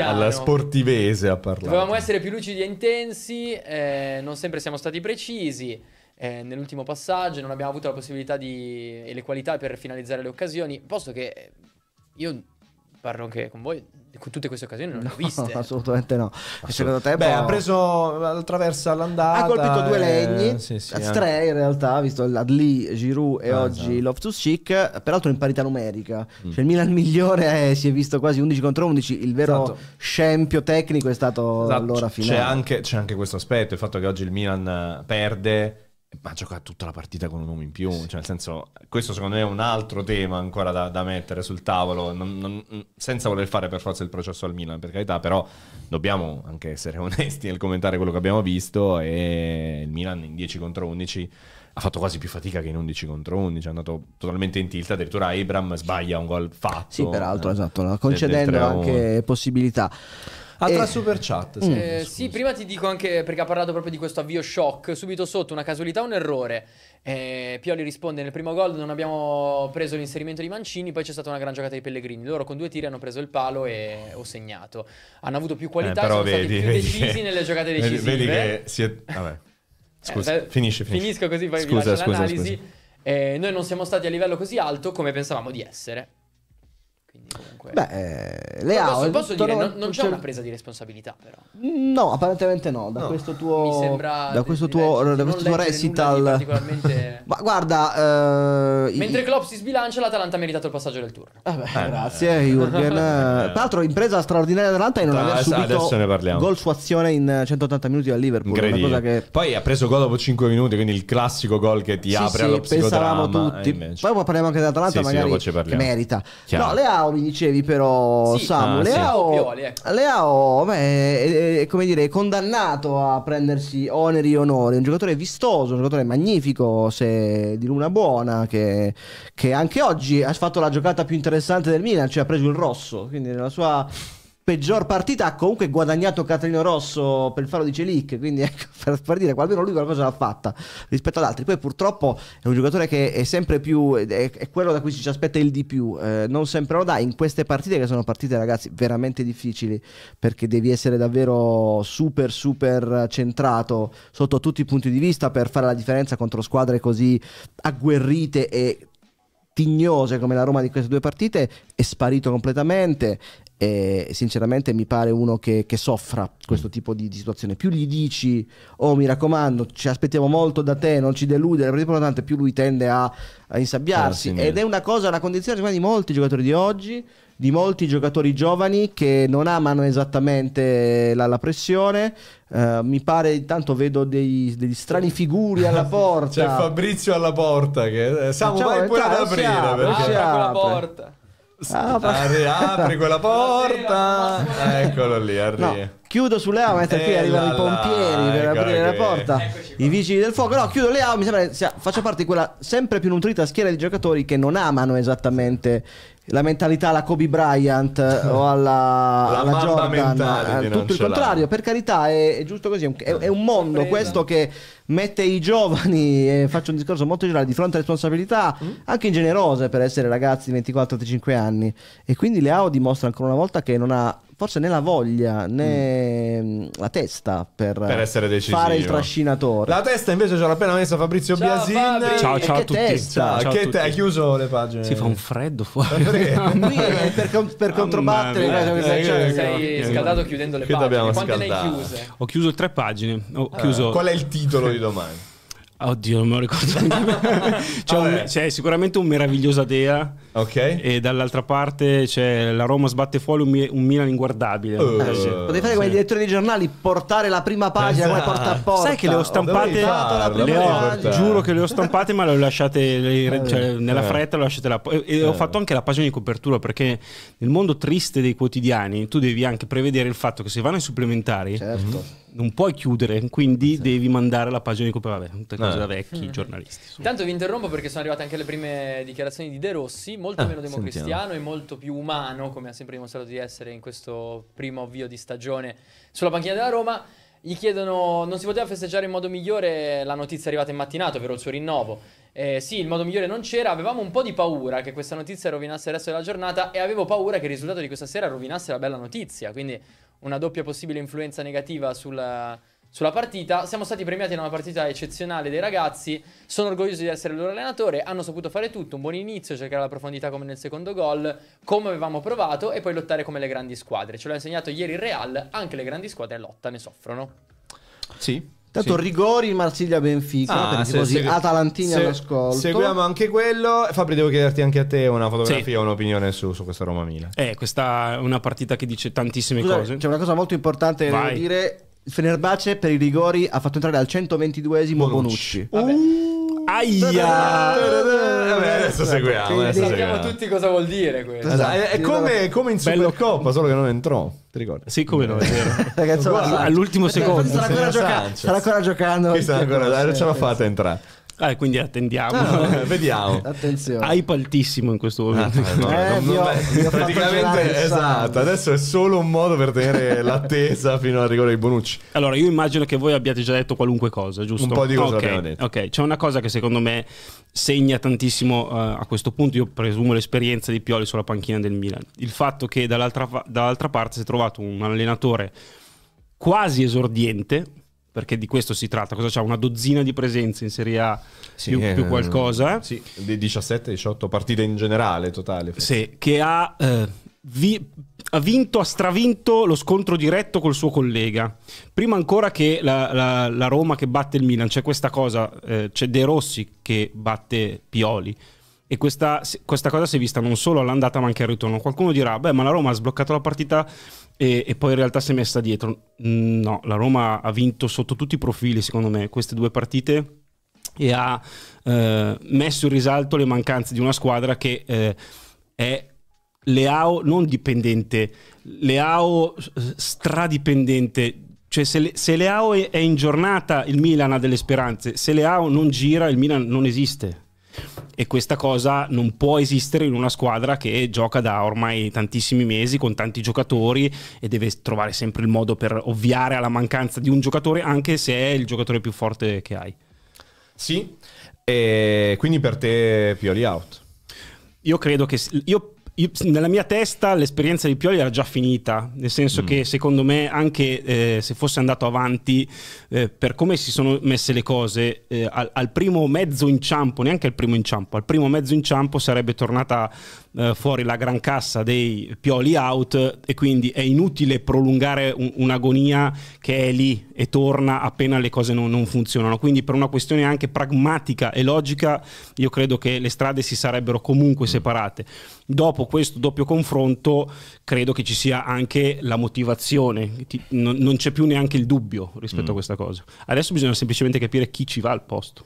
alla sportivese a parlare. Dovevamo essere più lucidi e intensi, eh, non sempre siamo stati precisi. eh, nell'ultimo passaggio non abbiamo avuto la possibilità di, e le qualità per finalizzare le occasioni. Posto che io parlo anche con voi, con tutte queste occasioni non le ho viste. No, assolutamente no. Secondo tempo Beh, ha preso attraverso all'andata. ha colpito due eh, legni, sì, sì, anche- tre in realtà, visto l'Adli, Giroud e Ah, oggi esatto. Loftus Cheek, peraltro in parità numerica. Mm. Cioè il Milan migliore eh, si è visto quasi 11 contro 11, il vero Esatto. scempio tecnico è stato Esatto, l'ora c'è finale. anche, c'è anche questo aspetto, il fatto che oggi il Milan eh, perde, ma gioca tutta la partita con un uomo in più. Cioè, nel senso, questo secondo me è un altro tema ancora da, da mettere sul tavolo, non- non- senza voler fare per forza il processo al Milan, per carità, però dobbiamo anche essere onesti nel commentare quello che abbiamo visto e il Milan in 10 contro 11 ha fatto quasi più fatica che in 11 contro 11, è andato totalmente in tilt, addirittura Abram sbaglia un gol fatto. Sì, peraltro, eh, esatto, del- concedendo del 3-1. anche possibilità. Altra E- super chat, sì, Eh, scusa. sì, prima ti dico anche perché ha parlato proprio di questo avvio shock. Subito sotto una casualità o un errore. Eh, Pioli risponde: Nel primo gol non abbiamo preso l'inserimento di Mancini. Poi c'è stata una gran giocata di Pellegrini. Loro con due tiri hanno preso il palo e ho segnato. Hanno avuto più qualità Eh, e però sono vedi, stati più decisi che- nelle giocate decisive. Vedi che si è... Vabbè. Scusa, Eh, beh, finisci, finisci. Finisco così poi vi Scusa, lascio scusa, l'analisi. scusa. Eh, noi non siamo stati a livello così alto come pensavamo di essere. Comunque... Beh, eh, Leao, posso, posso dire, non, non c'è una presa di responsabilità però. No, apparentemente no. Da No. questo tuo, Mi sembra da questo tuo, da questo tuo recital. particolarmente- Ma guarda, eh, i- Mentre Klopp si sbilancia, l'Atalanta ha meritato il passaggio del turno. Vabbè, grazie Jurgen. Tra l'altro, impresa straordinaria dell'Atalanta e non Ah, aver adesso subito ne parliamo. gol su azione in eh, 180 minuti al Liverpool. Una Incredibile. cosa che Poi ha preso gol dopo 5 minuti, quindi il classico gol che ti Sì, apre sì, allo pensavamo psicodramma. tutti. e invece- Poi parliamo anche dell'Atalanta, Sì, sì, magari ci che merita. Chiaro. No, Leao mi dicevi però, Sì. Samu. Ah, sì. Leao, Pioli, ecco. Leao, beh, è, è, come dire, è condannato a prendersi oneri e onori. Un giocatore vistoso, un giocatore magnifico, se di luna buona, che, che anche oggi ha fatto la giocata più interessante del Milan, cioè ha preso il rosso. Quindi nella sua peggior partita ha comunque guadagnato Caterino Rosso per il faro di Celic, quindi ecco, per, per dire almeno lui qualcosa l'ha fatta rispetto ad altri. Poi purtroppo è un giocatore che è sempre più, è, è quello da cui ci aspetta il di più, eh, non sempre lo dà in queste partite che sono partite ragazzi veramente difficili perché devi essere davvero super super centrato sotto tutti i punti di vista per fare la differenza contro squadre così agguerrite e tignose come la Roma di queste due partite è sparito completamente e sinceramente mi pare uno che, che soffra questo tipo di, di, situazione. Più gli dici, oh mi raccomando, ci aspettiamo molto da te, non ci deludere, perché importante, più lui tende a, a insabbiarsi. Ah, Ed è una cosa, una condizione di molti giocatori di oggi, di molti giocatori giovani che non amano esattamente la, la pressione. Uh, mi pare, intanto vedo dei, degli strani figuri alla porta. C'è Fabrizio alla porta che eh, Samu vai pure ad aprire. Apre, perché... apre la porta. Ah, apri, apri quella porta. Eccolo lì, arriva. No, chiudo sulle A, mentre qui arrivano i pompieri per ecco aprire la porta. I vigili del fuoco. No, chiudo le A, mi sembra che sia, faccia parte di quella sempre più nutrita schiera di giocatori che non amano esattamente la mentalità alla Kobe Bryant o alla, alla Jordan, tutto il contrario, per carità è, è giusto così, è, è, un mondo questo che mette i giovani, e faccio un discorso molto generale, di fronte a responsabilità mm. anche ingenerose per essere ragazzi di 24-35 anni e quindi Leao dimostra ancora una volta che non ha forse né la voglia né mm. la testa per, per fare il trascinatore. La testa invece ce l'ha appena messa Fabrizio ciao, Biasin. Fabri. Ciao, ciao a tutti. Testa? Ciao, che te hai chiuso le pagine? Si fa un freddo fuori. per, per controbattere. Sei, sei, sei scaldato chiudendo le pagine. Quante ne hai chiuse? Ho chiuso tre pagine. Ho ah, chiuso... Qual è il titolo di domani? Oddio, non me lo ricordo. c'è, un, c'è, sicuramente un meravigliosa Dea. Ok. E dall'altra parte c'è la Roma sbatte fuori un, un Milan inguardabile. Uh, eh, sì. Potevi fare come i direttori dei giornali, portare la prima pagina esatto. come porta a porta. Sai che le ho stampate. Le ho, giuro che le ho stampate, ma le ho lasciate le, cioè, nella eh. fretta. Le ho lasciate la, e, e ho eh. fatto anche la pagina di copertura perché nel mondo triste dei quotidiani tu devi anche prevedere il fatto che se vanno ai supplementari. Certo non puoi chiudere, quindi sì. devi mandare la pagina di copertura. Vabbè, tutte cose da vecchi mm. giornalisti. Intanto vi interrompo perché sono arrivate anche le prime dichiarazioni di De Rossi, molto ah, meno democristiano e molto più umano, come ha sempre dimostrato di essere in questo primo avvio di stagione sulla panchina della Roma. Gli chiedono, non si poteva festeggiare in modo migliore la notizia arrivata in mattinato, ovvero il suo rinnovo. Eh, sì, il modo migliore non c'era, avevamo un po' di paura che questa notizia rovinasse il resto della giornata e avevo paura che il risultato di questa sera rovinasse la bella notizia, quindi una doppia possibile influenza negativa sulla, sulla partita. Siamo stati premiati in una partita eccezionale dei ragazzi. Sono orgoglioso di essere il loro allenatore. Hanno saputo fare tutto: un buon inizio, cercare la profondità come nel secondo gol, come avevamo provato, e poi lottare come le grandi squadre. Ce l'ha insegnato ieri il Real. Anche le grandi squadre lotta, ne soffrono. Sì. Tanto sì. rigori Marsiglia-Benfica, ah, se, così se, Atalantini se, all'ascolto. Seguiamo anche quello. Fabri, devo chiederti anche a te una fotografia sì. o un'opinione su, su questa Roma Milan. Eh, questa è una partita che dice tantissime Scusa, cose. C'è una cosa molto importante da dire. Il Fenerbace per i rigori ha fatto entrare al 122esimo Bonucci. Bonucci. Uh, aia! adesso seguiamo. Adesso sappiamo tutti cosa vuol dire questo. Esatto. È, è come, come in Supercoppa, solo che non entrò. Ti ricordi? Sì, come no, è vero. Ragazzi, all'ultimo secondo. Sta ancora, gioca- ancora giocando. Sta ancora, ce l'ha fatta entrare. Ah, quindi attendiamo. No, vediamo. Attenzione. Hype altissimo in questo momento. Ah, no, eh, non, non, ho, praticamente esatto. Adesso è solo un modo per tenere l'attesa fino al rigore di Bonucci. Allora, io immagino che voi abbiate già detto qualunque cosa, giusto? Un po' di cose okay, abbiamo detto. Ok, c'è una cosa che secondo me segna tantissimo uh, a questo punto. Io presumo l'esperienza di Pioli sulla panchina del Milan. Il fatto che dall'altra, dall'altra parte si è trovato un allenatore quasi esordiente perché di questo si tratta. Cosa c'ha? Una dozzina di presenze in Serie A sì, più, eh, più, qualcosa. Sì, di 17-18 partite in generale totale. Sì, che ha, eh, vi, ha, vinto, ha stravinto lo scontro diretto col suo collega. Prima ancora che la, la, la Roma che batte il Milan, c'è questa cosa, eh, c'è De Rossi che batte Pioli. E questa, questa cosa si è vista non solo all'andata ma anche al ritorno. Qualcuno dirà, beh ma la Roma ha sbloccato la partita e, e, poi in realtà si è messa dietro. Mm, no, la Roma ha vinto sotto tutti i profili, secondo me, queste due partite e ha eh, messo in risalto le mancanze di una squadra che eh, è Leao non dipendente, Leao stradipendente. Cioè se, le, se Leao è, in giornata il Milan ha delle speranze, se Leao non gira il Milan non esiste E questa cosa non può esistere in una squadra che gioca da ormai tantissimi mesi con tanti giocatori e deve trovare sempre il modo per ovviare alla mancanza di un giocatore, anche se è il giocatore più forte che hai. Sì, e quindi per te Pioli out. Io credo che io io, nella mia testa l'esperienza di Pioli era già finita, nel senso mm. che secondo me anche eh, se fosse andato avanti eh, per come si sono messe le cose, eh, al, al, primo mezzo inciampo, neanche al primo inciampo, al primo mezzo inciampo sarebbe tornata eh, fuori la gran cassa dei Pioli out e quindi è inutile prolungare un, un'agonia che è lì e torna appena le cose non, non funzionano. Quindi per una questione anche pragmatica e logica io credo che le strade si sarebbero comunque separate. Dopo questo doppio confronto credo che ci sia anche la motivazione, non, non c'è più neanche il dubbio rispetto mm. a questa cosa. Adesso bisogna semplicemente capire chi ci va al posto.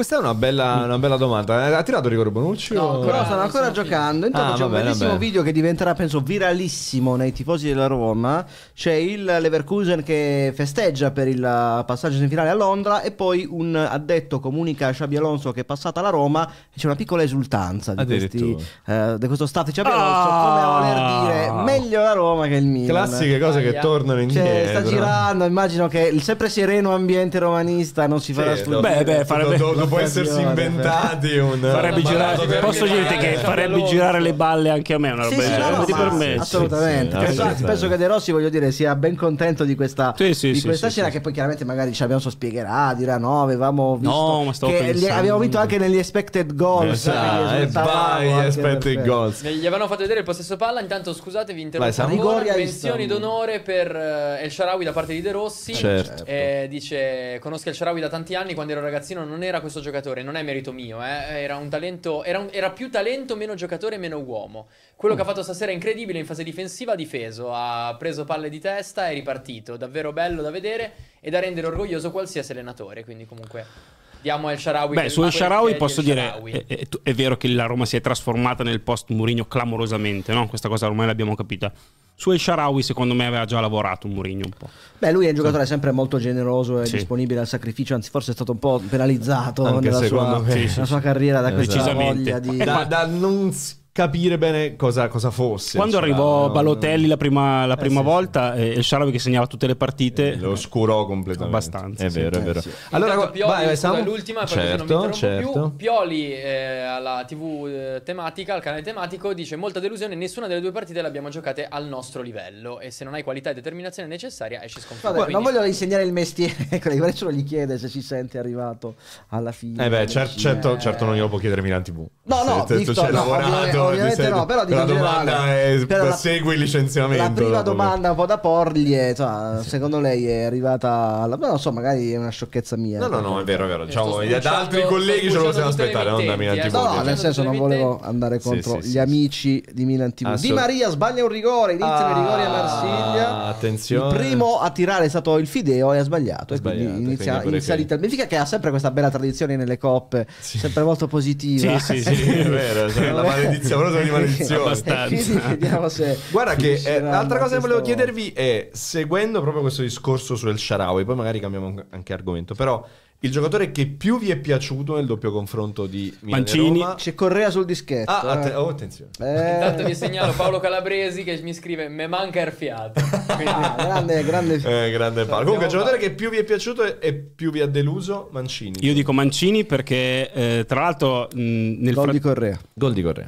Questa è una bella, una bella domanda. Eh, ha tirato Rigore Bonucci? No, o... però stanno ancora giocando. Intanto ah, c'è un bene, bellissimo bene. video che diventerà, penso, viralissimo nei tifosi della Roma. C'è il Leverkusen che festeggia per il passaggio semifinale a Londra e poi un addetto comunica a Xabi Alonso che è passata la Roma e c'è una piccola esultanza di, questi, eh, di questo staff di Xabi Alonso ah! come a voler dire meglio la Roma che il Milan. Classiche cose ah, che tornano cioè, indietro. Cioè, sta girando, immagino che il sempre sereno ambiente romanista non si farà sì, Beh, beh, farebbe... Do, do, dopo essersi inventati un farebbe girare, posso dirti che farebbe girare le balle anche a me una roba sì, sì, no, assolutamente. Sì, penso, penso che De Rossi voglio dire sia ben contento di questa, di questa scena che poi chiaramente magari ci abbiamo so spiegherà dirà no avevamo visto no, ma che abbiamo vinto anche negli expected goals esatto, gli expected goals. Gli avevano fatto vedere il possesso palla intanto scusate vi interrompo menzioni d'onore per uh, El Sharawi da parte di De Rossi. Certo. eh, dice conosco El Sharawi da tanti anni quando ero ragazzino non era questo giocatore non è merito mio, eh. era un talento, era, un, era, più talento, meno giocatore, meno uomo. Quello che ha fatto stasera è incredibile, in fase difensiva ha difeso, ha preso palle di testa e ripartito, davvero bello da vedere e da rendere orgoglioso qualsiasi allenatore, quindi comunque... Diamo El Sharawi. Beh, su El Sharawi posso dire: è, è, è, vero che la Roma si è trasformata nel post Mourinho clamorosamente, no? Questa cosa ormai l'abbiamo capita. Su El Sharawi, secondo me, aveva già lavorato un Mourinho un po'. Beh, lui è un giocatore sempre molto generoso e sì. disponibile al sacrificio, anzi, forse è stato un po' penalizzato Anche nella, sua, nella sua, carriera da questa voglia di. Da, da non capire bene cosa, cosa fosse. Quando arrivò no, Balotelli la prima, la prima eh, volta sì, sì. e il Sharawi che segnava tutte le partite eh, lo oscurò completamente. Abbastanza. È vero, è vero. Allora, Intanto Pioli, vai, siamo... l'ultima certo, non certo. più. Pioli eh, alla TV eh, tematica, al canale tematico dice molta delusione, nessuna delle due partite le abbiamo giocate al nostro livello e se non hai qualità e determinazione necessaria esci sconfitto. Vabbè, quindi... non voglio insegnare il mestiere, ecco, solo gli chiede se si sente arrivato alla fine. Eh beh, cer- certo, certo non glielo può chiedere Milan TV. No, no, se, Victor, c'è no, lavorato, ovviamente no, però dico la domanda è per la, segui il licenziamento. La prima domanda un po' da porgli è, insomma, secondo lei è arrivata alla... non so, magari è una sciocchezza mia. No, no, no, è vero, è vero. Diciamo, da altri colleghi ce lo possiamo aspettare, non da Milan TV. No, no, nel senso non volevo andare contro gli amici di Milan TV. Di Maria sbaglia un rigore, iniziano i rigori a Marsiglia. Attenzione. Il primo a tirare è stato il Fideo e ha sbagliato. E quindi inizia in salita il Benfica che ha sempre questa bella tradizione nelle coppe, sempre molto positiva. Sì, sì, sì, è vero, la maledizione, però sono di maledizione. Abbastanza. se Guarda che eh, l'altra cosa che volevo chiedervi è, seguendo proprio questo discorso sul Sharawi, poi magari cambiamo anche argomento, però il giocatore che più vi è piaciuto nel doppio confronto di Milan Mancini. C'è Correa sul dischetto. Ah, att- eh. oh, attenzione. Eh. Intanto vi segnalo Paolo Calabresi che mi scrive me manca il fiato. ah, grande, grande, eh, grande Paolo. Comunque il giocatore che più vi è piaciuto e più vi ha deluso, Mancini. Io dico Mancini perché eh, tra l'altro mh, nel Gol fra- di Correa. Gol di Correa.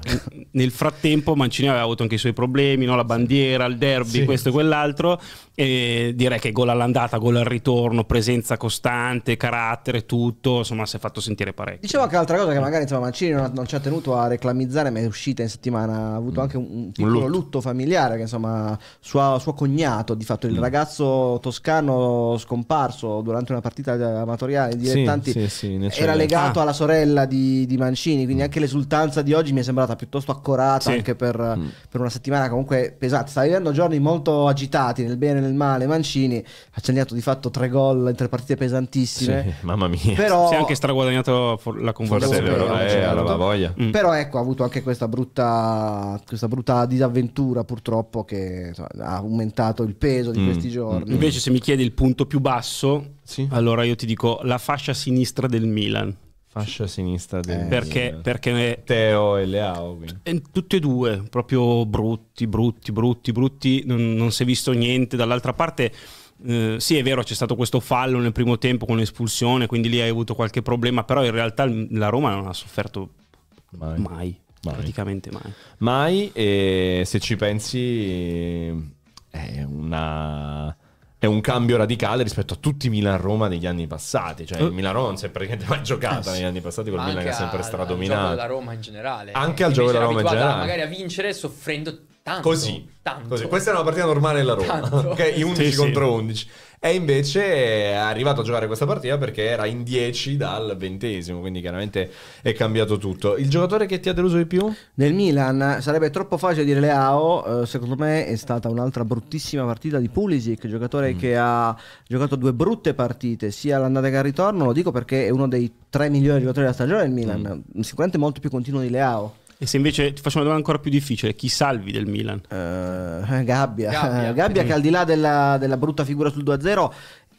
nel frattempo Mancini aveva avuto anche i suoi problemi, no? la bandiera, il derby, sì. questo e quell'altro e direi che gol all'andata, gol al ritorno, presenza costante, carattere, tutto, insomma si è fatto sentire parecchio. Dicevo anche l'altra cosa che magari insomma, Mancini non, non, ci ha tenuto a reclamizzare, ma è uscita in settimana, ha avuto mm. anche un, un piccolo lutto. lutto. familiare, che insomma suo, suo cognato, di fatto il mm. ragazzo toscano scomparso durante una partita amatoriale di dilettanti, sì, sì, sì, era legato ah. alla sorella di, di, Mancini, quindi mm. anche l'esultanza di oggi mi è sembrata piuttosto accorata anche per, mm. per una settimana comunque pesante. Sta vivendo giorni molto agitati nel bene nel male Mancini ha segnato di fatto tre gol in tre partite pesantissime sì, mamma mia però si è anche straguadagnato la conversione forse vero, eh, certo. voglia. Mm. però ecco ha avuto anche questa brutta questa brutta disavventura purtroppo che insomma, ha aumentato il peso di mm. questi giorni mm. invece se mi chiedi il punto più basso sì. allora io ti dico la fascia sinistra del Milan Fascia sinistra del Eh, perché, perché Teo e Leao. eh, tutti e due, proprio brutti, brutti, brutti, brutti, non, non si è visto niente. Dall'altra parte, eh, sì è vero, c'è stato questo fallo nel primo tempo con l'espulsione, quindi lì hai avuto qualche problema, però in realtà la Roma non ha sofferto Mai. mai, Mai. praticamente mai. Mai, e se ci pensi, è una. È un cambio radicale rispetto a tutti i Milan-Roma negli anni passati. Cioè, il Milan-Roma non si è praticamente mai giocata negli anni passati col Ma Milan che è anche sempre al- Al gioco stradominato. della Roma in generale. Anche al gioco della Roma in generale. Magari a vincere soffrendo tanto. Così, Tanto. così. Questa è una partita normale della Roma, ok? I 11 Sì, contro 11. E invece è arrivato a giocare questa partita perché era in 10 dal ventesimo, quindi chiaramente è cambiato tutto. Il giocatore che ti ha deluso di più? Nel Milan sarebbe troppo facile dire Leao, eh, secondo me è stata un'altra bruttissima partita di Pulisic, giocatore che ha giocato due brutte partite, sia all'andata che al ritorno, lo dico perché è uno dei tre migliori giocatori della stagione del Milan, sicuramente molto più continuo di Leao. E se invece ti faccio una domanda ancora più difficile, chi salvi del Milan? Eh, Gabbia. Gabbia. Gabbia che al di là della, della brutta figura sul 2-0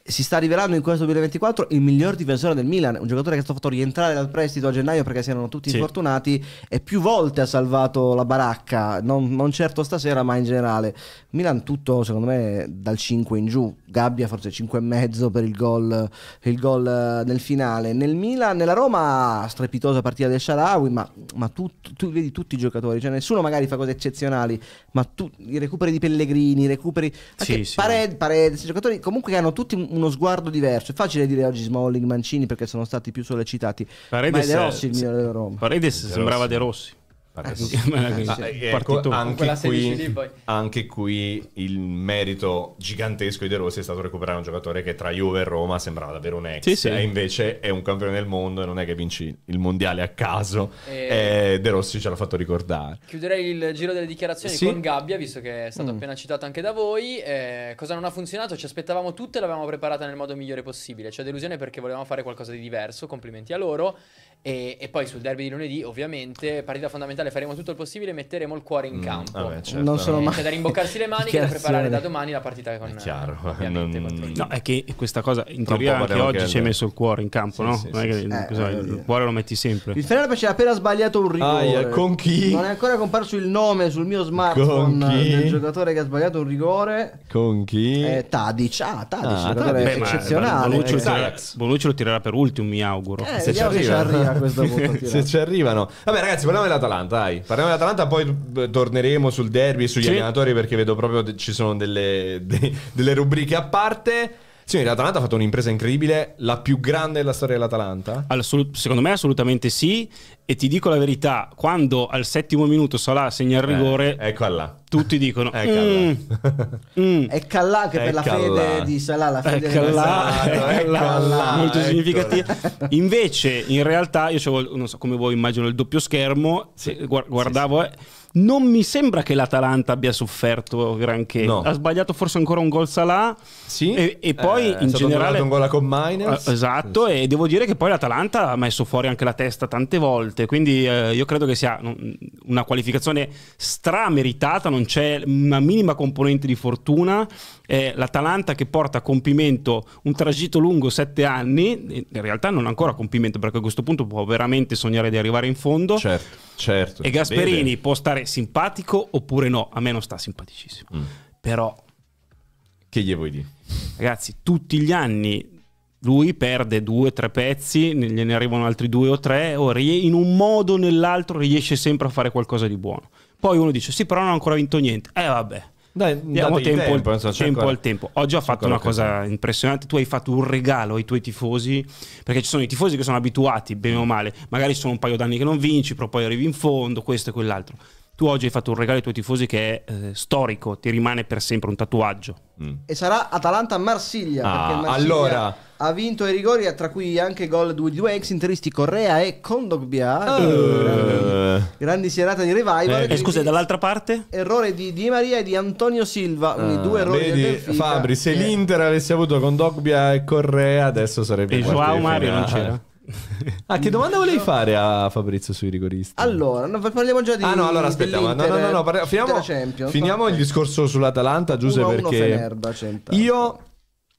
si sta rivelando in questo 2024 il miglior difensore del Milan, un giocatore che è stato fatto rientrare dal prestito a gennaio perché si erano tutti Sì. infortunati e più volte ha salvato la baracca, non, non certo stasera ma in generale. Milan tutto secondo me dal 5 in giù, Gabbia forse 5 e mezzo per il gol, il gol eh, nel finale. Nel Milan, nella Roma strepitosa partita del Sharawi, ma, ma tu, tu vedi tutti i giocatori, cioè nessuno magari fa cose eccezionali, ma tu, i recuperi di Pellegrini, i recuperi Sì, anche sì. Paredes, Paredes, i giocatori comunque che hanno tutti uno sguardo diverso. È facile dire oggi Smalling, Mancini perché sono stati più sollecitati. ma è De Rossi il migliore della Roma. Paredes sembrava De Rossi. Ecco, Partito- anche, quella 16 qui, anche qui il merito gigantesco di De Rossi è stato recuperare un giocatore che tra Juve e Roma sembrava davvero un ex Sì, sì. e invece è un campione del mondo e non è che vinci il mondiale a caso E- e De Rossi ce l'ha fatto ricordare Chiuderei il giro delle dichiarazioni Sì. con Gabbia, visto che è stato Mm. appena citato anche da voi. Eh, cosa non ha funzionato? Ci aspettavamo tutte e l'avevamo preparata nel modo migliore possibile. C'è delusione perché volevamo fare qualcosa di diverso. Complimenti a loro. E, e poi sul derby di lunedì, ovviamente, partita fondamentale, faremo tutto il possibile e metteremo il cuore in Mm, campo. vabbè, certo. Non sono Eh, mai C'è da rimboccarsi le maniche da preparare da domani la partita con È chiaro, ovviamente, non- No, è che questa cosa in Tra teoria anche oggi ci hai messo il cuore in campo, Sì, no? sì, Non è sì, che sì. cosa- Eh, il cuore lo metti sempre. Il Fenerbahce ci ha appena sbagliato un rigore. Aia, con chi? Non è ancora comparso il nome sul mio smartphone del giocatore che ha sbagliato un rigore. con chi? È Tadic. Ah, Tadic, Ah, giocatore Tadic. Beh, ma- eccezionale. Bonucci, lo tirerà, Ajax. Bonucci lo tirerà per ultimo, mi auguro. Eh, se ci arriva. A questo punto. se ci arrivano. Vabbè, ragazzi, parliamo dell'Atalanta. Dai, parliamo dell'Atalanta. Poi beh, torneremo sul derby e sugli Sì. allenatori perché vedo proprio ci sono delle, de- delle rubriche a parte. Sì, l'Atalanta ha fatto un'impresa incredibile, la più grande della storia dell'Atalanta. Assolut- secondo me assolutamente sì e ti dico la verità, quando al settimo minuto Salah segna il rigore, Eh, ecco là. tutti dicono Ecco "Mm, mm, È Callà che per la Eccola. fede di Salah, la fede Ecco di Esatto, ecco ecco là, molto ecco significativa. Invece, in realtà, io c'avevo, non so come voi immagino il doppio schermo, Sì, se guar- guardavo, eh, non mi sembra che l'Atalanta abbia sofferto granché. No. Ha sbagliato forse ancora un gol Salah Sì. e, e poi Eh, è in generale... annullato un gol a Combiners. Eh, Esatto, e devo dire che poi l'Atalanta ha messo fuori anche la testa tante volte, quindi eh, io credo che sia un- una qualificazione strameritata, non c'è una minima componente di fortuna. È L'Atalanta che porta a compimento un tragitto lungo sette anni, in realtà non ancora a compimento perché a questo punto può veramente sognare di arrivare in fondo. Certo, certo. E Gasperini Vede. può stare simpatico oppure no, a me non sta simpaticissimo. Mm. Però Che gli vuoi dire? Ragazzi, tutti gli anni lui perde due o tre pezzi, ne- gliene arrivano altri due o tre, o in un modo o nell'altro riesce sempre a fare qualcosa di buono. Poi uno dice, sì, però non ha ancora vinto niente. Eh vabbè, Dai, diamo tempo, tempo, c'è tempo ancora- al tempo. Oggi ha fatto una cosa occasione. impressionante, tu hai fatto un regalo ai tuoi tifosi, perché ci sono i tifosi che sono abituati, bene o male, magari sono un paio d'anni che non vinci, però poi arrivi in fondo, questo e quell'altro. Tu oggi hai fatto un regalo ai tuoi tifosi che è eh, storico, ti rimane per sempre un tatuaggio. Mm. E sarà Atalanta-Marsiglia. Ah, perché il Marsiglia allora. ha vinto i rigori, tra cui anche gol di due ex interisti Correa e Kondogbia. Eh. Grandi, grandi serate di revival. Eh, E scusa, dall'altra parte? Errore di Di Maria e di Antonio Silva. Quindi Ah, due errori del vedi, Benfica. Fabri, se Eh, l'Inter avesse avuto con Dogbia e Correa, adesso sarebbe E Joao Mario non c'era. Ah, che domanda volevi fare a Fabrizio sui rigoristi? Allora, no, parliamo già di Ah no, allora aspetta, ma no, no, no, no, parliamo- finiamo, finiamo il Ok. discorso sull'Atalanta, Giuseppe, 1-1 perché intanto. io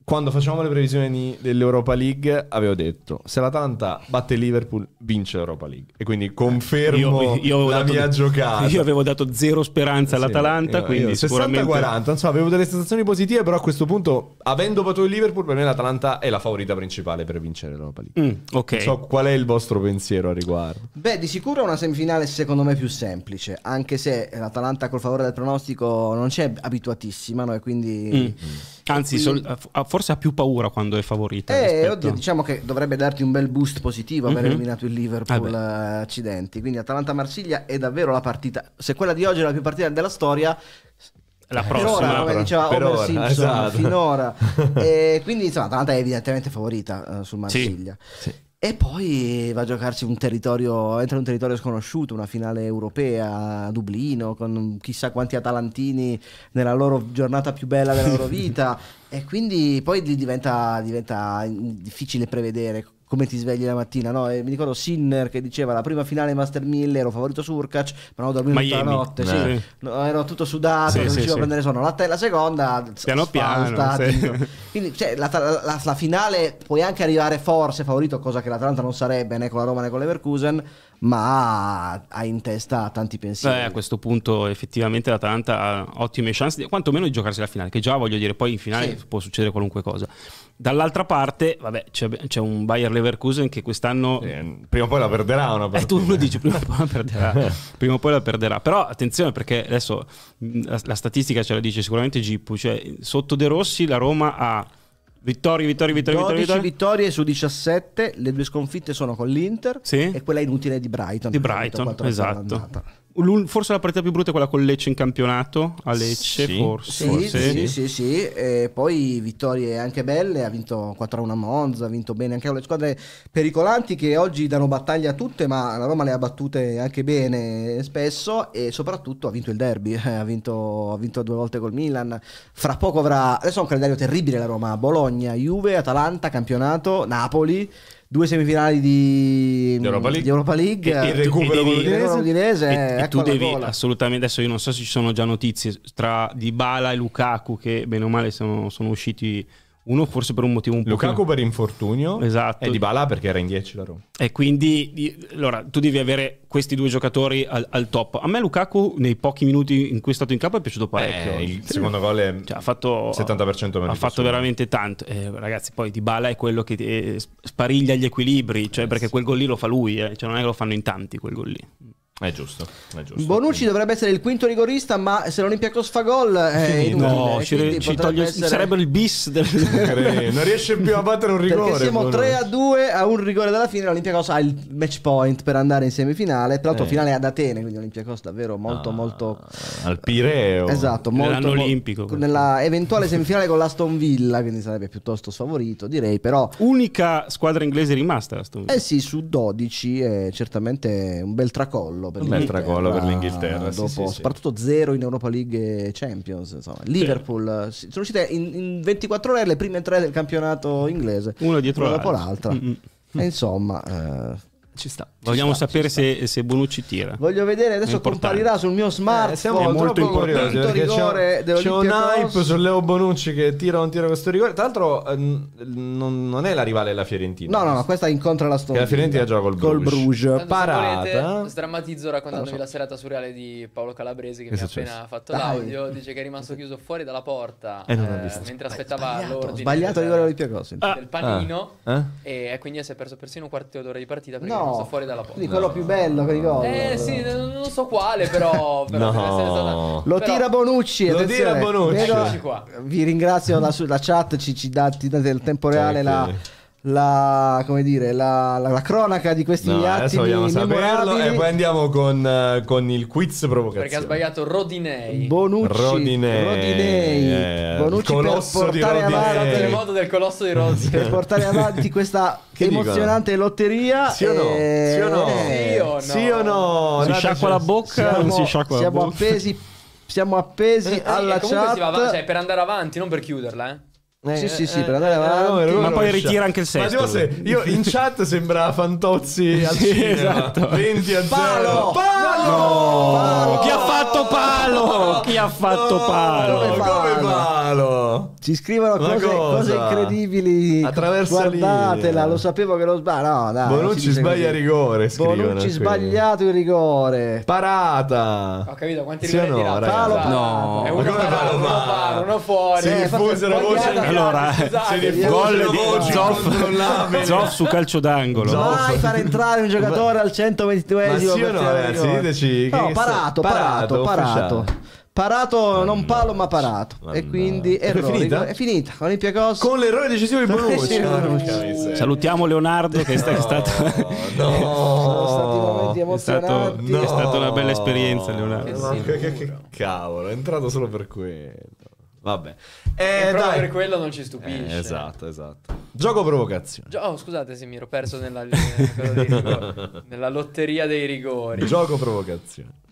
quando facevamo le previsioni dell'Europa League avevo detto se l'Atalanta batte il Liverpool vince l'Europa League e quindi confermo avevo la dato- mia giocata. Io avevo dato zero speranza all'Atalanta, Sì, quindi io sicuramente 60-40, insomma, avevo delle sensazioni positive, però a questo punto, avendo battuto il Liverpool, per me l'Atalanta è la favorita principale per vincere l'Europa League. Mm, ok. Non so qual è il vostro pensiero a riguardo. Beh, di sicuro è una semifinale secondo me più semplice, anche se l'Atalanta col favore del pronostico non c'è abituatissima, no? E quindi... Mm. Anzi, quindi- sol- ha- forse ha più paura quando è favorita. Eh, rispetto- oddio, diciamo che dovrebbe darti un bel boost positivo aver Mhm. eliminato il Liverpool, Ah, eh, accidenti. Quindi Atalanta-Marsiglia è davvero la partita. Se quella di oggi è la più partita della storia, La per prossima. ora, come diceva Per Homer ora, Simpson, esatto. finora. E quindi insomma, Atalanta è evidentemente favorita eh, sul Marsiglia. E poi va a giocarsi un territorio, entra in un territorio sconosciuto, una finale europea a Dublino, con chissà quanti atalantini nella loro giornata più bella della loro vita. e quindi poi diventa, diventa difficile prevedere come ti svegli la mattina, no? E mi ricordo Sinner che diceva la prima finale Master 1000 ero favorito su Urkac, ma non ho dormito tutta la Miami. notte, Eh. sì. No, ero tutto sudato, Sì, non sì, riuscivo a sì. prendere sonno. La, te- la seconda, Piano piano, sì. Quindi cioè, la, la- la finale puoi anche arrivare forse favorito, cosa che l'Atalanta non sarebbe né con la Roma né con l'Everkusen, ma ha in testa tanti pensieri. Eh, a questo punto effettivamente l'Atalanta ha ottime chance, di, quantomeno di giocarsi la finale, che già voglio dire, poi in finale Sì. può succedere qualunque cosa. Dall'altra parte, vabbè, c'è, c'è un Bayer Leverkusen che quest'anno... Eh, prima o poi la perderà una Eh, partita. tu lo dici, prima o poi la perderà. prima o poi la perderà. Però attenzione perché adesso la, la statistica ce la dice sicuramente Gippu, cioè sotto De Rossi la Roma ha vittorie, vittorie, vittorie, 12 vittorie, vittorie. su 17, le due sconfitte sono con l'Inter Sì. e quella inutile di Brighton. Di Brighton, 4-0 esatto. Forse la partita più brutta è quella con Lecce in campionato, a Lecce Sì. forse. Sì, forse. sì, sì, sì, e poi vittorie anche belle, ha vinto 4-1 a Monza, ha vinto bene anche con le squadre pericolanti che oggi danno battaglia a tutte, ma la Roma le ha battute anche bene spesso e soprattutto ha vinto il derby, ha, vinto, ha vinto due volte col Milan, fra poco avrà, adesso ha un calendario terribile la Roma, Bologna, Juve, Atalanta, campionato, Napoli. Due semifinali di Di Europa League. di Europa League. E- Il recupero e devi- l'Udinese, E, e ecco tu devi gola. assolutamente adesso io non so se ci sono già notizie tra Dybala e Lukaku che bene o male sono, sono usciti uno forse per un motivo un po' Lukaku per infortunio Esatto. e Dybala perché era in 10 la Roma. e quindi di- allora tu devi avere questi due giocatori al, al top. A me Lukaku nei pochi minuti in cui è stato in campo è piaciuto parecchio. Eh, il secondo gol è Cioè, ha fatto 70% meno ha fatto veramente tanto. Eh, ragazzi, poi Dybala è quello che eh, spariglia gli equilibri, cioè perché quel gol lì lo fa lui, eh. cioè non è che lo fanno in tanti quel gol lì. È giusto, è giusto. Bonucci dovrebbe essere il quinto rigorista, ma se l'Olympiacos fa gol è inutile. No, ci, toglie- essere- sarebbe il bis del... Eh, non riesce più a battere un rigore. Perché siamo Bonucci. 3 a 2 a un rigore dalla fine. L'Olympiacos ha il match point per andare in semifinale. Tra l'altro, Eh. finale ad Atene. Quindi l'Olympiacos davvero molto, Ah, molto. al Pireo. Esatto, molto, Nell'anno mo- olimpico. Nella eventuale semifinale con l'Aston Villa, quindi sarebbe piuttosto sfavorito, direi. Però, Unica squadra inglese rimasta. Aston Villa. eh sì, su 12 è certamente un bel tracollo. Per Un bel tracollo per l'Inghilterra, Dopo, sì, sì. soprattutto zero in Europa League e Champions. Insomma. Liverpool sono uscite in, in 24 ore le prime tre del campionato inglese, Una dietro una l'altra. dopo l'altra. Mm-mm. E insomma, eh, Ci sta. Vogliamo sta, sapere ci se, se Bonucci tira. voglio vedere adesso comparirà sul mio Eh, smartphone. siamo È molto rigore c'è, c'è un hype su Leo Bonucci che tira o non tira questo rigore. Tra l'altro, eh, non, non è la rivale della Fiorentina. No, no, no, questa incontra la storia. La Fiorentina gioca col col Bruges. Parata. volete, sdrammatizzo raccontandovi la serata surreale di Paolo Calabresi che, Che mi ha appena fatto Dai. l'audio. Dice che è rimasto chiuso fuori dalla porta eh, mentre aspettava Sbagliato, l'ordine sbagliato del, rigore. Ah. del panino. Eh? E quindi si è perso persino un quarto d'ora di partita è No, fuori dalla porta. quindi quello più bello che rigore. Eh sì, non so quale, però. però No. Lo però- tira Bonucci. Lo attenzione. tira Bonucci. Vedo-. Vi ringrazio la, la chat, ci, ci dà, ti date il tempo reale Cioè, la, la, come dire, la, la- la cronaca di questi No, adesso attimi vogliamo saperlo e poi andiamo con, eh, con il quiz provocazione. Perché ha sbagliato Rodinei. Bonucci, Rodinei. Rodinei. Eh, Bonucci il per colosso di portare Rodinei. Avanti il modo del colosso di Rozzi. per portare avanti questa Che dicono? emozionante lotteria. Sì o no? e- Sì o no? Sì o no? Sì o no? Si sciacqua la bocca o non si sciacqua la siamo bocca? appesi, siamo appesi alla comunque chat. si va avanti, cioè per andare avanti, non per chiuderla, eh. Eh, Sì, sì, eh, sì, eh, per andare eh, avanti. come- come Ma poi ritira anche il Ma sesto, tipo se io in chat sembra Fantozzi al Sì, cinema. esatto. 20 a 0. Palo! Palo! Palo! Chi ha fatto palo? Chi ha fatto No, palo? Come palo? palo? Ci scrivono cose, cose incredibili. Attraverso Guardatela, lo sapevo che lo sbaglia. No, dai. Bonucci sbaglia così. rigore, Bonucci qui. sbagliato il rigore. Parata. Ho capito quanti Sì rigori no, tirato? ragazzi? Esatto. No. È uno come palo, uno palo, uno fuori. Si Eh, diffusero infatti, voci- sbagliata, Allora, Gol di Zoff. Zoff su calcio d'angolo. Zoff. Mai far entrare un giocatore al 122esimo Ma sì o no, ragazzi? Diteci No, parato, sta- parato, parato, parato. Parato, non palo, ma parato. E Mannaggia. quindi È errore. finita? È finita. Olympiacos. Con l'errore decisivo di Bonucci. Sì, Bonucci. Salutiamo Leonardo che è è stato, No, Sono stati momenti è stato- emozionanti. è stata una bella esperienza, Leonardo. Che sì, che, che- che cavolo, è entrato solo per quello. Vabbè. E Eh, proprio dai. per quello non ci stupisce. Eh, esatto, esatto. Gioco provocazione. Gio- Oh, scusate se mi ero perso nella, nella lotteria dei rigori. Gioco provocazione.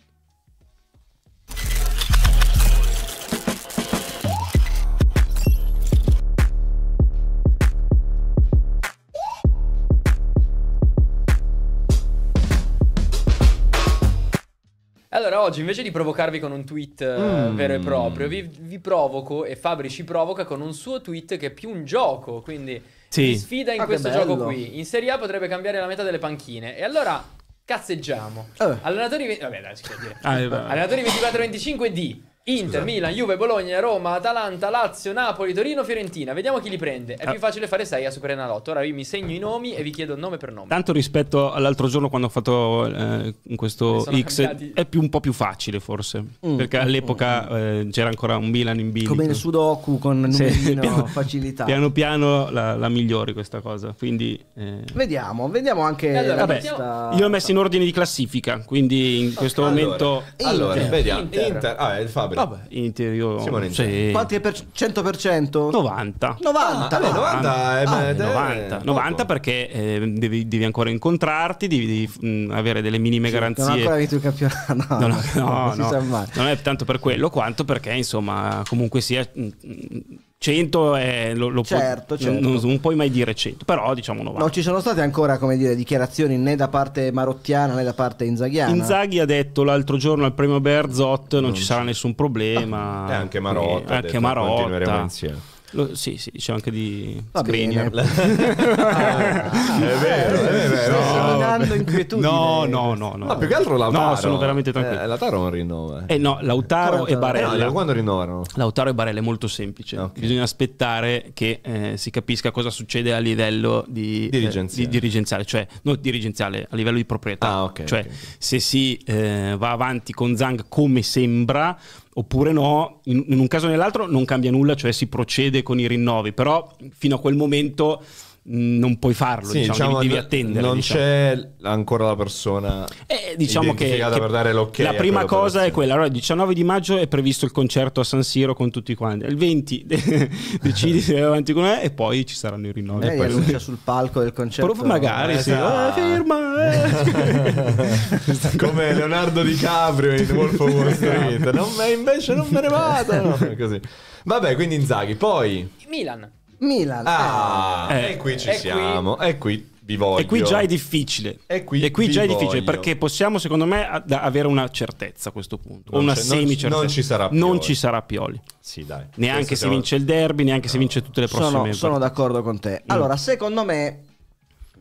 Allora, oggi invece di provocarvi con un tweet eh, Mm. vero e proprio, vi, vi provoco e Fabri ci provoca con un suo tweet che è più un gioco. Quindi Sì. sfida in Ah, questo gioco qui. In Serie A potrebbe cambiare la metà delle panchine. E allora cazzeggiamo. Eh. Allenatori. Vabbè, dai, si può dire. Ah, eh. Allenatori 24-25 di Inter, Milan, Juve, Bologna, Roma, Atalanta, Lazio, Napoli, Torino, Fiorentina. Vediamo chi li prende. È Ah. più facile fare 6 a Super Enalotto. Ora io mi segno i nomi e vi chiedo nome per nome. Tanto rispetto all'altro giorno quando ho fatto eh, questo X cambiati. è più un po' più facile forse Mm. perché all'epoca eh, c'era ancora un Milan in bilico Come il Sudoku con numerino, piano- facilità. piano piano la, la migliori questa cosa quindi eh, Vediamo, vediamo anche allora, la vabbè, lista. io l'ho messo in ordine di classifica quindi in questo momento Allora, Inter. vediamo. Inter. Inter. Ah, è il Fabri. vabbè Inter io Simone Inter. sì, Quanti è per 100%? 90 90. Ah, vabbè, Ah, 90 è- Ah, è- 90, poco. 90 perché eh, devi, devi ancora incontrarti, devi, devi, mh, avere delle minime Non ho garanzie. ancora vinto il campionato. No, No, no, no, non si no. sa mai. non è tanto per quello quanto perché insomma comunque sia mh, mh, 100 è, lo, lo può- Certo, certo. Non, non puoi mai dire 100 però diciamo 90 Non ci sono state ancora, come dire, dichiarazioni né da parte marottiana né da parte inzaghiana. Inzaghi ha detto l'altro giorno al premio Berzot non, ci sarà nessun problema E anche Marotta. Eh, ha anche detto, Continueremo Marotta insieme. Lo- sì sì dice anche di Va Skriniar. Ah, è vero, è vero, è Sto vero. seminando inquietudine. no no no no No, più che altro Lautaro. no sono veramente tranquillo Eh, Lautaro non rinnova. Eh no, Lautaro Come e Lautaro? Eh, no, Barella. quando rinnovano? Lautaro e Barella è molto semplice. Ok. Bisogna aspettare che eh, si capisca cosa succede a livello di, Dirigenziale. eh, di dirigenziale, cioè non dirigenziale, a livello di proprietà. Ah, ok, Cioè, ok, ok. se si eh, va avanti con Zang come sembra, oppure no, in, in un caso o nell'altro non cambia nulla, cioè si procede con i rinnovi, però fino a quel momento non puoi farlo, Sì, diciamo, diciamo, devi, devi attendere. Non diciamo. c'è ancora la persona. Eh, diciamo che, che per dare l'ok la prima cosa è quella. Allora, il 19 di maggio è previsto il concerto a San Siro con tutti quanti. Il 20 decidi se vai avanti con me e poi ci saranno i rinnovi. Lei Poi- annuncia sul palco del concerto. Proprio magari sì. Esatto. Eh, firma. eh. Come Leonardo DiCaprio in Wolf of Wall Street. Non me, invece non me ne vado. No, così. Vabbè, quindi Inzaghi. Poi. Milan. Milan. Ah, Eh. e qui ci E qui- siamo. E qui vi voglio. E qui già è difficile. E qui già vi è difficile voglio. perché possiamo, secondo me, avere una certezza a questo punto. Non una non- semi-certezza. non ci sarà Non Pioli. ci sarà Pioli. Sì, dai. Neanche Questo se siamo- vince il derby, neanche se vince tutte le prossime sono, sono d'accordo con Mm. te. Allora, secondo me,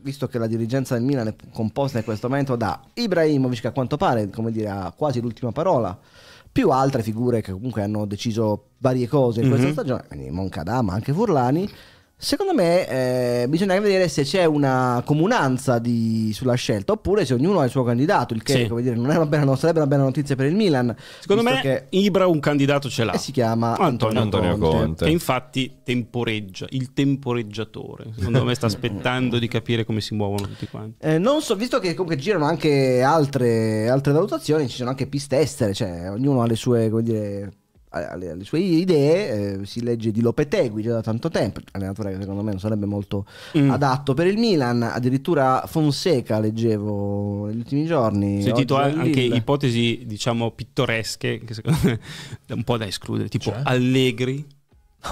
visto che la dirigenza del Milan è composta in questo momento da Ibrahimovic, che a quanto pare, come dire, ha quasi l'ultima parola, più altre figure che comunque hanno deciso varie cose in questa Mhm. stagione, quindi Moncada, ma anche Furlani. Secondo me eh, bisogna vedere se c'è una comunanza di- sulla scelta oppure se ognuno ha il suo candidato, il che Sì. come dire, non, è una bella, non sarebbe una bella notizia per il Milan. Secondo me che Ibra un candidato ce l'ha. e si chiama Antonio Antonio, Antonio Conte. Conte. Che infatti temporeggia, il temporeggiatore. Secondo me sta aspettando di capire come si muovono tutti quanti. Eh, non so, visto che comunque girano anche altre, altre valutazioni, ci sono anche piste estere, cioè ognuno ha le sue, come dire, ha le, le sue idee, eh, si legge di Lopetegui già da tanto tempo, allenatore che secondo me non sarebbe molto Mm. adatto per il Milan, addirittura Fonseca leggevo negli ultimi giorni. Ho sentito anche Lille. ipotesi, diciamo, pittoresche, che secondo me è un po' da escludere, tipo Cioè? Allegri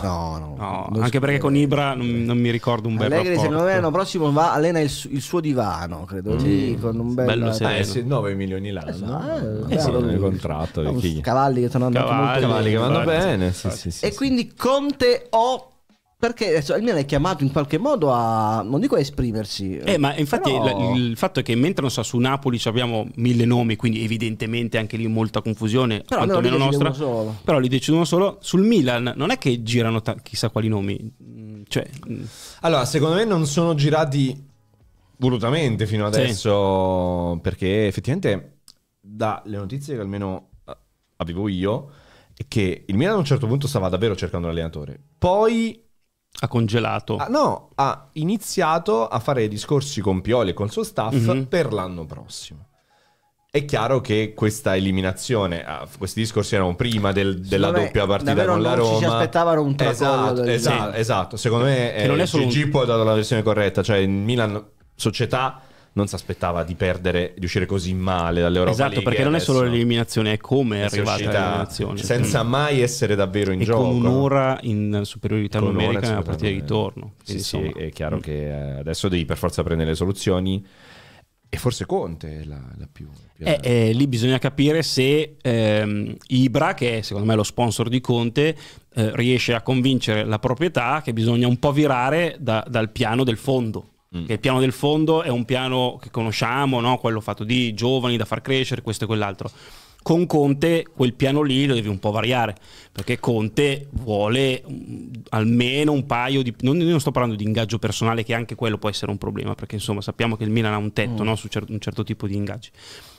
No, no. No, anche si perché con Ibra non, non mi ricordo un bel Allegri rapporto. secondo me l'anno prossimo va, allena il, il suo divano, credo, lì, con un bel... bello Eh, sì, 9 milioni l'anno. Esatto, Eh, sì, nel contratto. No? Cavalli che sono andati Cavalli, molto Cavalli che vanno bene. Sì, sì, sì, E sì. quindi Conte o... Perché adesso il Milan è chiamato in qualche modo a... non dico a esprimersi. Eh, ma infatti però- il, il fatto è che mentre non so, su Napoli ci abbiamo mille nomi, quindi evidentemente anche lì molta confusione, Però quantomeno nostra. uno solo. Però li decidono solo. Sul Milan non è che girano ta- chissà quali nomi. Cioè, mm, Allora, secondo me non sono girati volutamente fino Sì. adesso, perché effettivamente dalle notizie che almeno eh, avevo io, è che il Milan a un certo punto stava davvero cercando un allenatore. Poi, ha congelato. ah, no, ha iniziato a fare discorsi con Pioli e col suo staff Mhm. per l'anno prossimo. È chiaro che questa eliminazione, ah, questi discorsi erano prima del- della me doppia partita con la non ci Roma. si aspettavano un tracollo esatto, esatto, esatto. Secondo me Che non è eh, solo un- Gigi ha dato la versione corretta, cioè il Milan società non si aspettava di perdere, di uscire così male dall'Europa esatto, League perché non è solo l'eliminazione, è come è arrivata l'eliminazione. senza mai essere davvero in e gioco. con un'ora in superiorità Con numerica nella partita di ritorno. Sì, sì, è chiaro mm. che eh, adesso devi per forza prendere le soluzioni e forse Conte è la, la più... più- Eh, eh, lì bisogna capire se ehm, Ibra, che è secondo me lo sponsor di Conte, eh, riesce a convincere la proprietà che bisogna un po' virare da- dal piano del fondo. Mm. Che il piano del fondo è un piano che conosciamo, no? quello fatto di giovani da far crescere, questo e quell'altro. Con Conte quel piano lì lo devi un po' variare, perché Conte vuole mm, almeno un paio di... Non, io non sto parlando di ingaggio personale, che anche quello può essere un problema, perché insomma sappiamo che il Milan ha un tetto no? su cer- un certo tipo di ingaggi.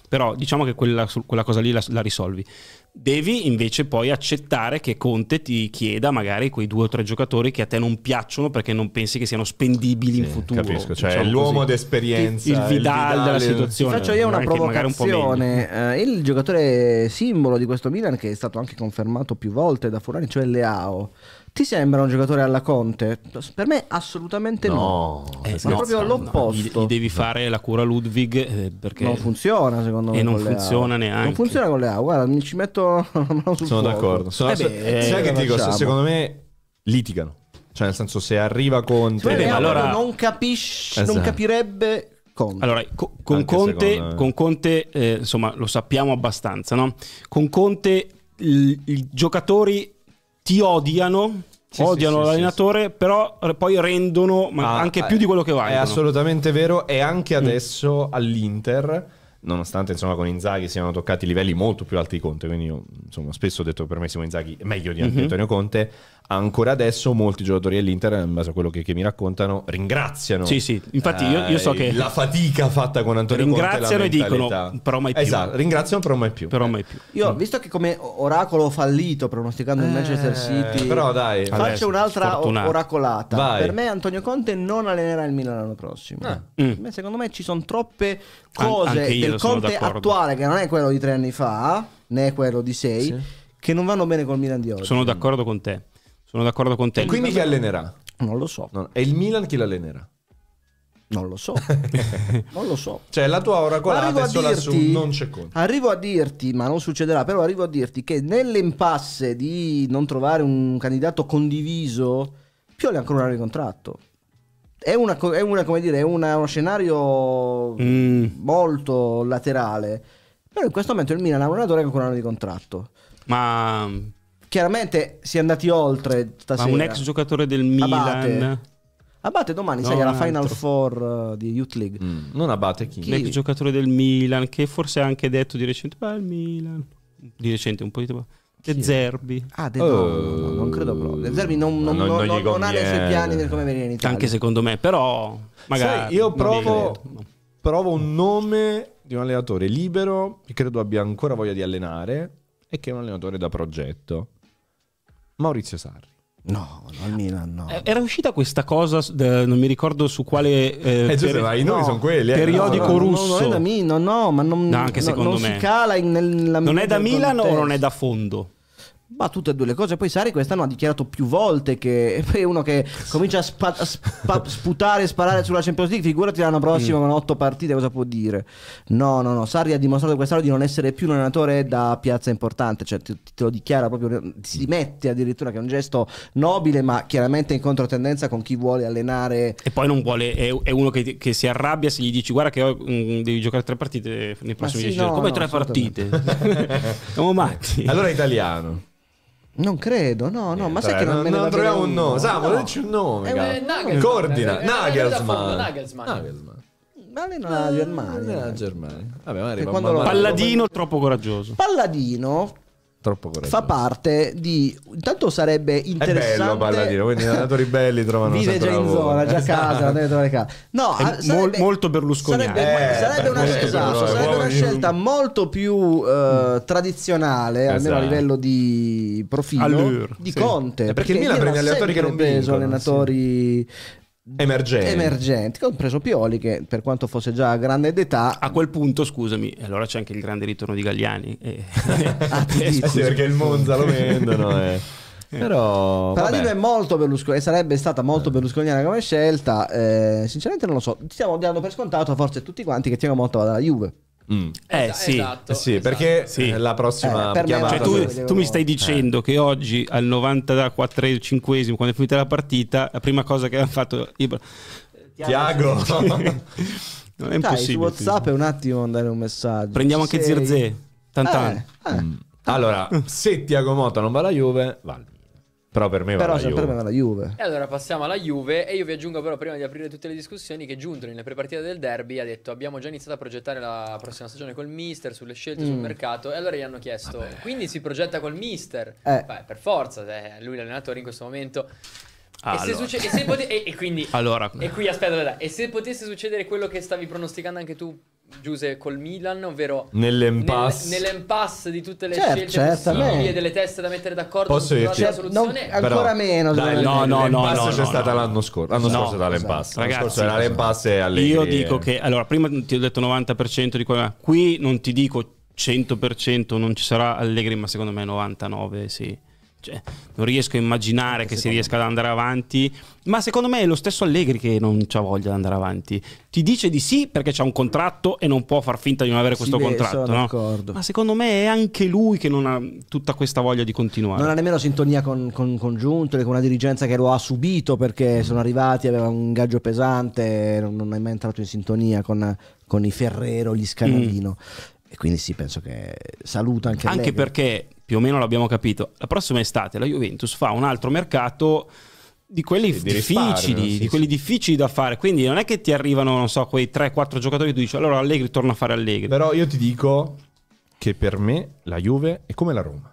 Però diciamo che quella, quella cosa lì la, la risolvi. Devi invece poi accettare che Conte ti chieda magari quei due o tre giocatori che a te non piacciono perché non pensi che siano spendibili in Sì, futuro. Capisco, cioè diciamo l'uomo così. d'esperienza, il Vidal della Ti situazione. faccio io una anche magari un provocazione. Eh, il giocatore simbolo di questo Milan, che è stato anche confermato più volte da Furani, cioè Leao. Ti sembra un giocatore alla Conte? Per me assolutamente no. No, Eh, Ma no, proprio no, l'opposto. Gli, gli devi fare la cura Ludwig eh, perché Non funziona secondo me. E non funziona neanche. Non funziona con Leao. Guarda, mi ci metto la mano sul sono fuoco. d'accordo. Sono Eh beh, sai che ti dico, se- secondo me litigano. Cioè nel senso se arriva Conte... Beh, ma Leao allora- non capisce, non Esatto. capirebbe Conte. Allora, co- con Anche Conte, secondo con Conte eh, insomma, lo sappiamo abbastanza, no? Con Conte i giocatori ti odiano, Sì, odiano sì, sì, l'allenatore, però eh, poi rendono Ah, anche eh, più di quello che È valgono. assolutamente vero e Mm. anche adesso all'Inter, nonostante insomma con Inzaghi siano toccati livelli molto più alti di Conte, quindi io insomma spesso ho detto per me Simone Inzaghi è meglio di Mhm. Antonio Conte, ancora adesso molti giocatori dell'Inter, in base a quello che, che mi raccontano, ringraziano. Sì, sì, infatti io- io so eh, che- La fatica fatta con Antonio Ringraziano Conte. la e dicono. "Però mai più". Esatto, ringraziano però mai più. Però mai più. Io, visto che come oracolo fallito pronosticando il Eh, Manchester City, Però dai, faccio Adesso, un'altra sfortunato. oracolata. Vai. Per me Antonio Conte non allenerà il Milan l'anno prossimo. Ah. Mm. Me, secondo me ci sono troppe An- cose io del Conte d'accordo. attuale, che non è quello di tre anni fa, né quello di sei, Sì. che non vanno bene col Milan di oggi. Sono d'accordo con te. Sono d'accordo con te. E quindi chi allenerà? Non lo so, No, è il Milan chi l'allenerà? non lo so, non lo so. Cioè la tua oracolata è a sola su dirti- non c'è Conte. Arrivo a dirti, ma non succederà, però arrivo a dirti che nell'impasse di non trovare un candidato condiviso, Pioli ha ancora un anno di contratto. È una, è una, come dire, è una- uno scenario Mm. molto laterale. Però in questo momento il Milan ha un allenatore che ha ancora un anno di contratto. Ma, Chiaramente si è andati oltre ma stasera. un ex giocatore del Milan. Abate. Abate domani, No, sai, alla Final. Four uh, di Youth League. Mm, non abbatte chi? Chi? Un ex giocatore del Milan che forse ha anche detto di recente, beh, il Milan. Di recente, un po' di tempo. De Zerbi. Ah, De no, no, no, non credo proprio. De Zerbi non, non- Non- non- non gli non ha nei suoi piani del come venire in Italia. Anche secondo me, però magari Sai, io provo, provo un nome di un allenatore libero che credo abbia ancora voglia di allenare e che è un allenatore da progetto. Maurizio Sarri. No, no, al Milan no. Eh, Era uscita questa cosa, non mi ricordo su quale eh, Eh, Giuseppe, per- i nomi no, sono quelli. eh. periodico No, no, no, russo. Non è da Milan, no, ma non, No, anche no, secondo non me. si cala in, nella non è da Milan o contesto. non è da fondo? Ma tutte e due le cose. Poi Sari quest'anno ha dichiarato più volte che poi è uno che comincia a, spa- a spa- sputare e sparare sulla Champions League. Figurati l'anno prossimo Mm. con otto partite cosa può dire. No, no, no. Sari ha dimostrato quest'anno di non essere più un allenatore da piazza importante. Cioè, ti- te lo dichiara proprio. Si dimette addirittura che è un gesto nobile, ma chiaramente in controtendenza con chi vuole allenare. E poi non vuole, è, è uno che, che si arrabbia se gli dici guarda che ho- mm, devi giocare tre partite nei prossimi sì, dieci giorni. no, Come no, tre partite? Siamo matti. Allora italiano. Non credo, no, no, ma sai che non, non, me ne non troviamo un nome. Samu, No. dici un nome. Eh, Nagelsmann. Coordina. Eh, eh, eh, Nagelsmann. Nagelsmann. Nagelsmann. Ma lei non ha la Germania. Eh, la Germania. Vabbè, ma- ma- Palladino troppo coraggioso. Palladino Troppo coraggioso. fa parte di. Intanto sarebbe È interessante. bello Palladino, quindi i allenatori belli trovano Vive già in lavoro. zona, già a casa, Esatto. non deve trovare casa. No, È ah, mol- sarebbe- molto berlusconiano. Sarebbe, Eh, sarebbe una, molto esatto, però, sarebbe una scelta molto più eh, tradizionale, almeno a Esatto. livello di profilo, Allure, di sì. Conte. Eh, perché il Milan prende allenatori che non preso vincono, allenatori Emergenti. emergenti, compreso Pioli, che per quanto fosse già grande d'età, A quel punto, scusami, allora c'è anche il grande ritorno di Galliani. E- Ah, ti Eh dico. sì, perché il Monza lo vendono. eh. Però. Palladino vabbè. è molto Berlusconi, e sarebbe stata molto berlusconiana come scelta. eh, sinceramente non lo so. Stiamo dando per scontato, forse tutti quanti, che Motta vada alla Juve. Mm. Eh Esa- sì. esatto, Eh sì, esatto. perché Sì. eh, la prossima Eh, per chiamata. Cioè, tu, devo- tu mi stai dicendo che oggi al 94-5esimo, quando è finita la partita, la prima cosa che hanno fatto. Tiago. non è Dai, impossibile. su WhatsApp è un attimo mandare un messaggio. Prendiamo anche Sei- Zirze. Tantan. Eh, eh. Mm. Allora, se Tiago Motta non va alla Juve, va al Milan. Però per me va Però alla sempre Juve. per me la Juve. E allora passiamo alla Juve e io vi aggiungo però prima di aprire tutte le discussioni che Giunto nelle prepartite del derby ha detto abbiamo già iniziato a progettare la prossima stagione col mister sulle scelte sul Mm. mercato e allora gli hanno chiesto quindi si progetta col mister? Eh. Beh, per forza, è lui l'allenatore in questo momento. Ah, e, se allora. succede, e, se pote- e- e quindi Allora, e qui aspetta, aspetta, e se potesse succedere quello che stavi pronosticando anche tu Giuse col Milan, ovvero Nell'impasse. nel- nell'impasse di tutte le Certo, scelte certamente. possibili e delle teste da mettere d'accordo Posso su dirci- la Cioè, soluzione. non- ancora meno, Dai. No, no, no, l'impasse no, c'è no, stata no. l'anno scorso. L'anno No, scorso era l'impasse. L'anno Ragazzi, scorso era l'impasse e Allegri. io dico che allora prima ti ho detto 90% di quella qui non ti dico 100% non ci sarà Allegri ma secondo me 99 sì Cioè, non riesco a immaginare che si riesca ad andare avanti. Ma secondo me è lo stesso Allegri che non ha voglia di andare avanti. Ti dice di sì perché c'ha un contratto e non può far finta di non avere Sì, questo beh, contratto no? ma secondo me è anche lui che non ha tutta questa voglia di continuare. Non ha nemmeno sintonia con, con, con Giuntoli, con una dirigenza che lo ha subito perché sono arrivati, aveva un ingaggio pesante, non, non è mai entrato in sintonia con, con i Ferrero, gli Scanalino. E quindi sì, penso che saluta anche Anche Allegri. perché più o meno l'abbiamo capito, la prossima estate la Juventus fa un altro mercato di quelli di difficili, risparmio, sì, di quelli sì. difficili da fare. Quindi non è che ti arrivano, non so, quei 3-4 giocatori e tu dici allora Allegri torna a fare Allegri. Però io ti dico che per me la Juve è come la Roma.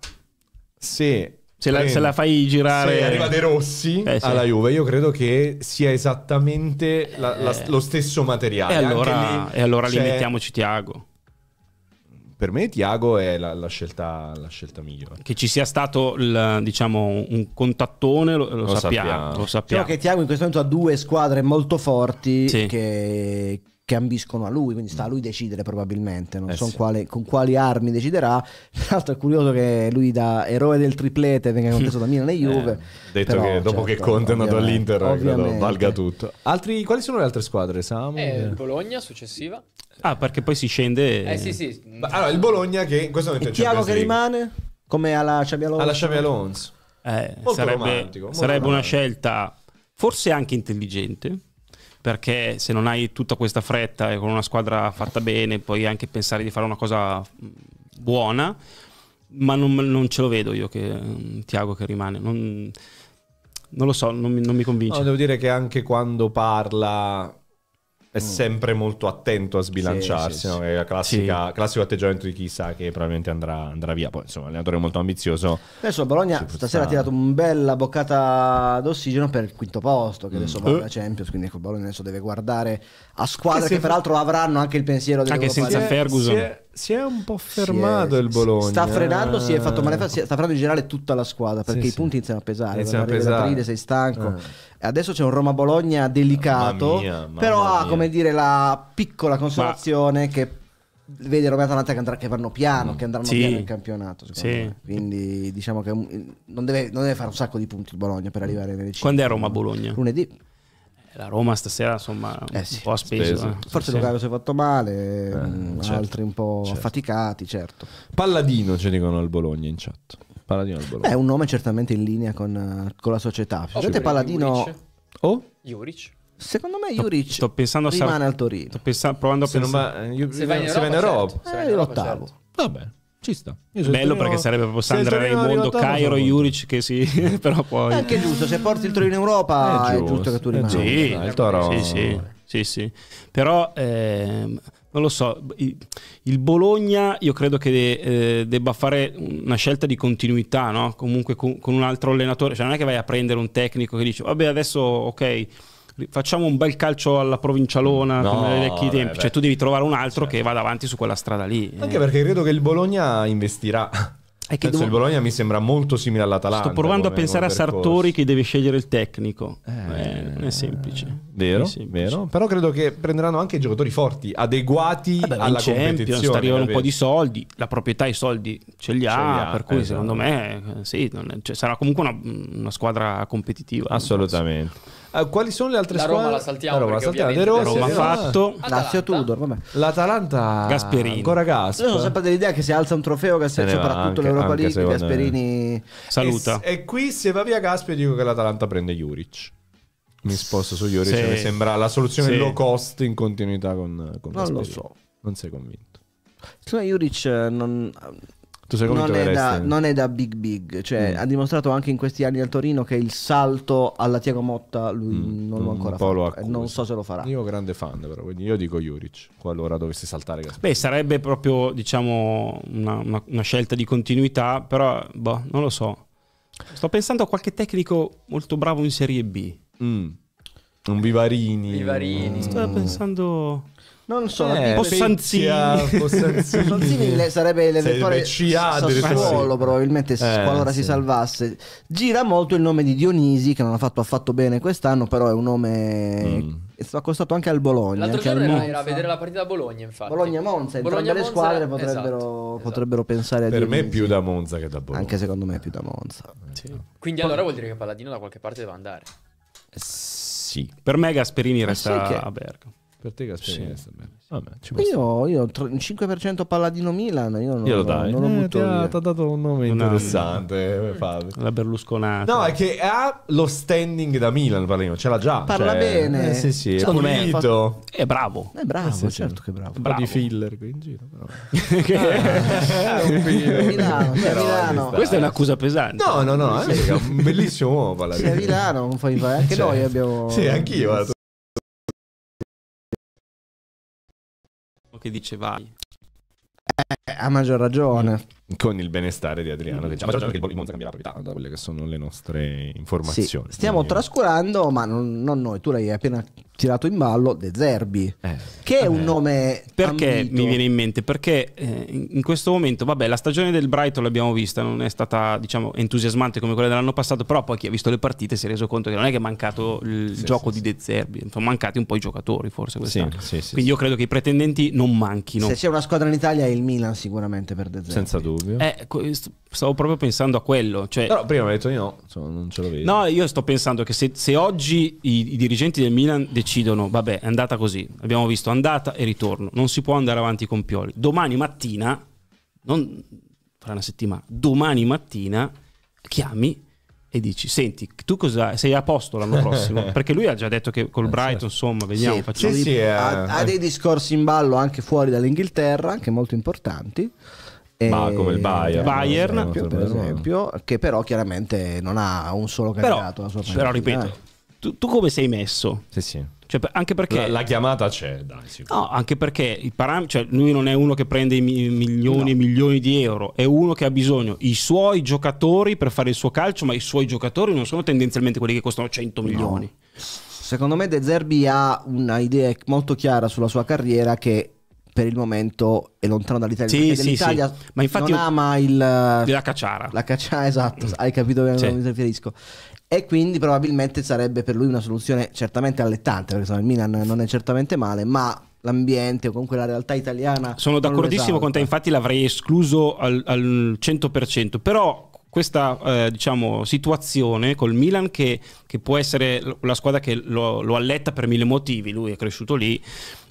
Se, Se la, se la fai girare se arriva De Rossi Eh, sì. alla Juve, io credo che sia esattamente la- la- Eh. lo stesso e materiale. Anche allora, lì e allora lì c'è- mettiamoci Tiago. Per me Tiago è la, la scelta, la scelta migliore. Che ci sia stato il, diciamo un contattone lo, lo Lo sappiamo, sappiamo. lo sappiamo. Diciamo che Tiago in questo momento ha due squadre molto forti Sì. che, che ambiscono a lui, quindi sta a lui decidere probabilmente, non Eh so sì. quale- con quali armi deciderà. Peraltro è curioso che lui da eroe del triplete venga contesto da Milan e Juve. Eh, detto Però, che dopo certo, che Conte è andato all'Inter credo valga tutto. Altri, quali sono le altre squadre, Samu? E il Bologna successiva. Ah, perché poi si scende Eh sì, sì. Ma- Allora, il Bologna che in questo momento E è Tiago che rimane? Come alla Xabi Alonso? alla Xavi Alonso. Eh, Molto sarebbe romantico, molto sarebbe una scelta forse anche intelligente perché se non hai tutta questa fretta e con una squadra fatta bene puoi anche pensare di fare una cosa buona ma non, non ce lo vedo io che Tiago che rimane. Non, non lo so non mi, non mi convince. No, devo dire che anche quando parla è sempre molto attento a sbilanciarsi. Sì, sì, no? È la classica- classico atteggiamento di chi sa che probabilmente andrà, andrà via. Poi, insomma, l'allenatore è molto ambizioso. Adesso Bologna stasera ha tirato un bella boccata d'ossigeno per il quinto posto, che adesso va Eh. alla Champions, quindi ecco, Bologna adesso deve guardare a squadre Che che, peraltro avranno anche il pensiero Anche senza League. Ferguson. Si è, si è un po' Si è- fermato il Bologna. Sta frenando, si è fatto male, sta frenando in generale tutta la squadra perché Sì, i sì. punti iniziano a pesare. Iniziano a pesare. aprile sei stanco. E Adesso c'è un Roma-Bologna delicato, Mamma mia, mamma però ha mia. come dire la piccola consolazione che vede Roma e Atalanta che, andrà- che vanno piano, che andranno Sì. piano in campionato. Sì. me. Quindi diciamo che non deve, non deve fare un sacco di punti il Bologna per arrivare nelle cinque. Quando è Roma-Bologna? Lunedì. La Roma stasera, insomma, Eh un sì, po' ha speso. eh. Forse Sì. Lukaku si è fatto male, mm, certo, altri un po' certo. affaticati, certo. Palladino ci dicono al Bologna in chat. Palladino al Bologna. È un nome certamente in linea con, eh, con la società. Secondo te Palladino, Juric. Oh? Juric. secondo me Juric sto pensando a Sar- rimane al Torino. Sto pensa- provando a Se pensare. va, io- Se va in se va in Europa, Europa. certo. Se va Eh, in Europa, l'ottavo. certo. Vabbè, ci sta. Bello Torino- perché sarebbe proprio Sandra Raimondo, Cairo, Juric che sì, però poi... È anche giusto, se porti il Torino in Europa È è, giusto, giusto che tu giusto. Sì, il Toro- sì, sì, sì, sì. Però ehm, non lo so, il Bologna io credo che eh, debba fare una scelta di continuità, no? Comunque con, con un altro allenatore, cioè non è che vai a prendere un tecnico che dice vabbè adesso ok, facciamo un bel calcio alla provincialona No, come nei vecchi beh, tempi, beh. cioè tu devi trovare un altro che vada avanti su quella strada lì. Anche Eh, perché credo che il Bologna investirà. È che devo- il Bologna mi sembra molto simile all'Atalanta. Sto provando come- a pensare a. Sartori che deve scegliere il tecnico. Eh, Eh, non è semplice. Vero, Non è semplice. vero. Però credo che prenderanno anche giocatori forti, adeguati Vabbè, alla Champions competizione. arrivano un po' di soldi, la proprietà i soldi ce li ha, Ce li ha, per cui esatto. secondo me eh, sì, non è- cioè, sarà comunque una, una squadra competitiva. Assolutamente. Eh, quali sono le altre La squadre? Roma la saltiamo La Roma la saltiamo. De Rossi, Roma ha fatto. Lazio. Tudor, vabbè. L'Atalanta Gasperini. ancora Io sono sempre dell'idea che se alza un trofeo, che Se soprattutto l'Europa League. Gasperini Saluta. E, e qui se va via Gasper dico che l'Atalanta prende Juric. Mi sposto su Juric, Sì. mi sembra la soluzione Sì. low cost in continuità con, con Non lo Gasperini. so. Non sei convinto. Secondo me Juric non, Tu sei non, è da, non è da big big, cioè Mm. ha dimostrato anche in questi anni al Torino che il salto alla Tiago Motta lui Mm, non l'ha un ancora fatto e non so se lo farà. Io grande fan però, quindi io dico Juric, qualora dovessi saltare Gasperini. Beh, sarebbe proprio, diciamo, una, una- una scelta di continuità, però, boh, non lo so. Sto pensando a qualche tecnico molto bravo in Serie B. Mm. Un Vivarini. Vivarini. Sto pensando... Non so, Eh, la po' Big- Sanzini. un po' Sanzini. Sanzini le- sarebbe addirittura. Sassuolo probabilmente Eh, qualora sì. si salvasse. Gira molto il nome di Dionisi che non ha fatto affatto bene quest'anno, però è un nome Mm. è stato accostato anche al Bologna, L'altro giorno era, era a vedere la partita da Bologna, infatti. Bologna Monza, entrambe le Bologna-Monza, squadre potrebbero, esatto, esatto. potrebbero pensare a Per me Dionisi. più da Monza che da Bologna. Anche secondo me più da Monza. Quindi allora vuol dire che Palladino da qualche parte deve andare. Sì. Per me Gasperini resta sai che- a Bergamo. Per te Gasperini Sì. resta bene. Vabbè. Io, io tr- 5% Palladino Milan, io non, Glielo lo- dai. non Eh, butto ti ha, via. ti ha dato un nome Una- interessante, eh, Fabio. La Berlusconata. No, è che ha lo standing da Milan, Palladino, ce l'ha già. Parla cioè- bene. Eh, sì, sì, è pulito. È bravo. È bravo, Eh, sì, sì. certo che è bravo. Un po' di filler qui in giro, però. Milano, Però Milano. sta. Questa è un'accusa pesante. No, no, no, è un bellissimo uomo Sei a Palladino. Milano, non fai. Anche Cioè, noi abbiamo. Sì, anch'io. Che dice vai. Eh, ha maggior ragione. Con il benestare di Adriano, che ci ha ragione che il Monza cambierà proprietà, da quelle che sono le nostre Sì, informazioni. stiamo Quindi- trascurando, ma non, non noi, tu l'hai appena tirato in ballo, De Zerbi, Eh. che è un Eh. nome Perché ambito. mi viene in mente? Perché eh, in questo momento, vabbè, la stagione del Brighton l'abbiamo vista, non è stata, diciamo, entusiasmante come quella dell'anno passato, però poi chi ha visto le partite si è reso conto che non è che è mancato il Sì, gioco sì, di De Zerbi, sono mancati un po' i giocatori forse Sì, quest'anno. sì, sì, Quindi io credo che i pretendenti non manchino. Se c'è una squadra in Italia è il Milan sicuramente per De Zerbi. senza dubbio. Eh, stavo proprio pensando a quello. Cioè, Però prima mi ha detto di no, insomma, non ce lo vedo. No, io sto pensando che se, se oggi i, i dirigenti del Milan decidono, vabbè, è andata così, abbiamo visto andata e ritorno, non si può andare avanti con Pioli. Domani mattina, non fra una settimana, domani mattina chiami e dici, senti, tu cosa sei a posto l'anno prossimo? Perché lui ha già detto che col Brighton, insomma, vediamo, Sì, facciamo... Sì, sì, eh. ha, ha dei discorsi in ballo anche fuori dall'Inghilterra, anche molto importanti. Ma come il Bayern. Bayern, per esempio, per esempio, che però chiaramente non ha un solo Però, candidato però panchina, ripeto, eh. Tu, tu come sei messo? Sì, sì. Cioè, anche perché... La, la chiamata c'è, dai. No, anche perché il param- cioè, lui non è uno che prende i mi- milioni e milioni di euro, è uno che ha bisogno i suoi giocatori per fare il suo calcio, ma i suoi giocatori non sono tendenzialmente quelli che costano 100 milioni. Secondo me De Zerbi ha una idea molto chiara sulla sua carriera che per il momento è lontano dall'Italia. Sì, sì, dell'Italia sì. Ma infatti non io- ama il Della cacciara. la caccia, esatto, hai capito bene a Sì. cosa mi riferisco. E quindi probabilmente sarebbe per lui una soluzione certamente allettante, perché insomma, il Milan non è certamente male, ma l'ambiente o comunque la realtà italiana. Sono d'accordissimo con te, infatti l'avrei escluso al, al 100%, però questa eh, diciamo, situazione col Milan che, che può essere la squadra che lo, lo alletta per mille motivi, lui è cresciuto lì.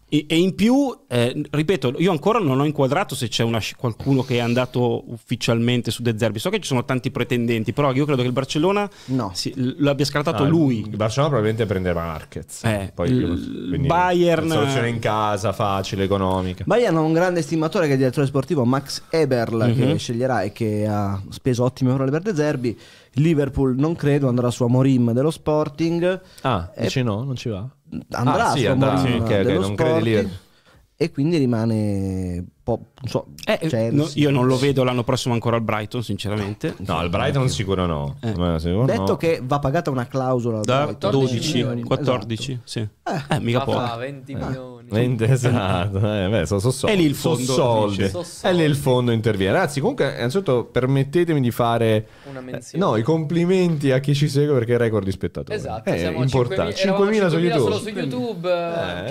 E, e in più, eh, ripeto, io ancora non ho inquadrato se c'è una qualcuno che è andato ufficialmente su De Zerbi. So che ci sono tanti pretendenti, però io credo che il Barcellona No. si- l- l'abbia scartato Ah, lui. Il Barcellona probabilmente prende Marquez. Eh, Poi quindi Bayern- Soluzione in casa, facile, economica. Bayern ha un grande estimatore che è il direttore sportivo Max Eberl Mhm. che sceglierà e che ha speso ottime parole per De Zerbi. Liverpool non credo andrà su Amorim dello Sporting. Ah, Eh, dici no? Non ci va? Andrà Ah, sì, andrà. Sì, ok, ok, dello non credi. E quindi rimane un po', non so, Eh, Chelsea. no, io non lo vedo l'anno prossimo ancora al Brighton, sinceramente. No, il Brighton sicuro no. Eh. Ma sicuro Detto no. che va pagata una clausola al Da Brighton. 14 12, milioni. 14, sì. Eh, mica Ma poco. fa 20 milioni. Venti, esatto, eh, beh, so, so soldi. È lì il So fondo, soldi. dici. So È lì il soldi. fondo interviene. Ragazzi, comunque, innanzitutto, permettetemi di fare Una eh, no, i complimenti a chi ci segue perché è record di spettatori. Esatto, è siamo a importante. 5.000 eravamo 5.000 su 5.000 YouTube. solo su YouTube,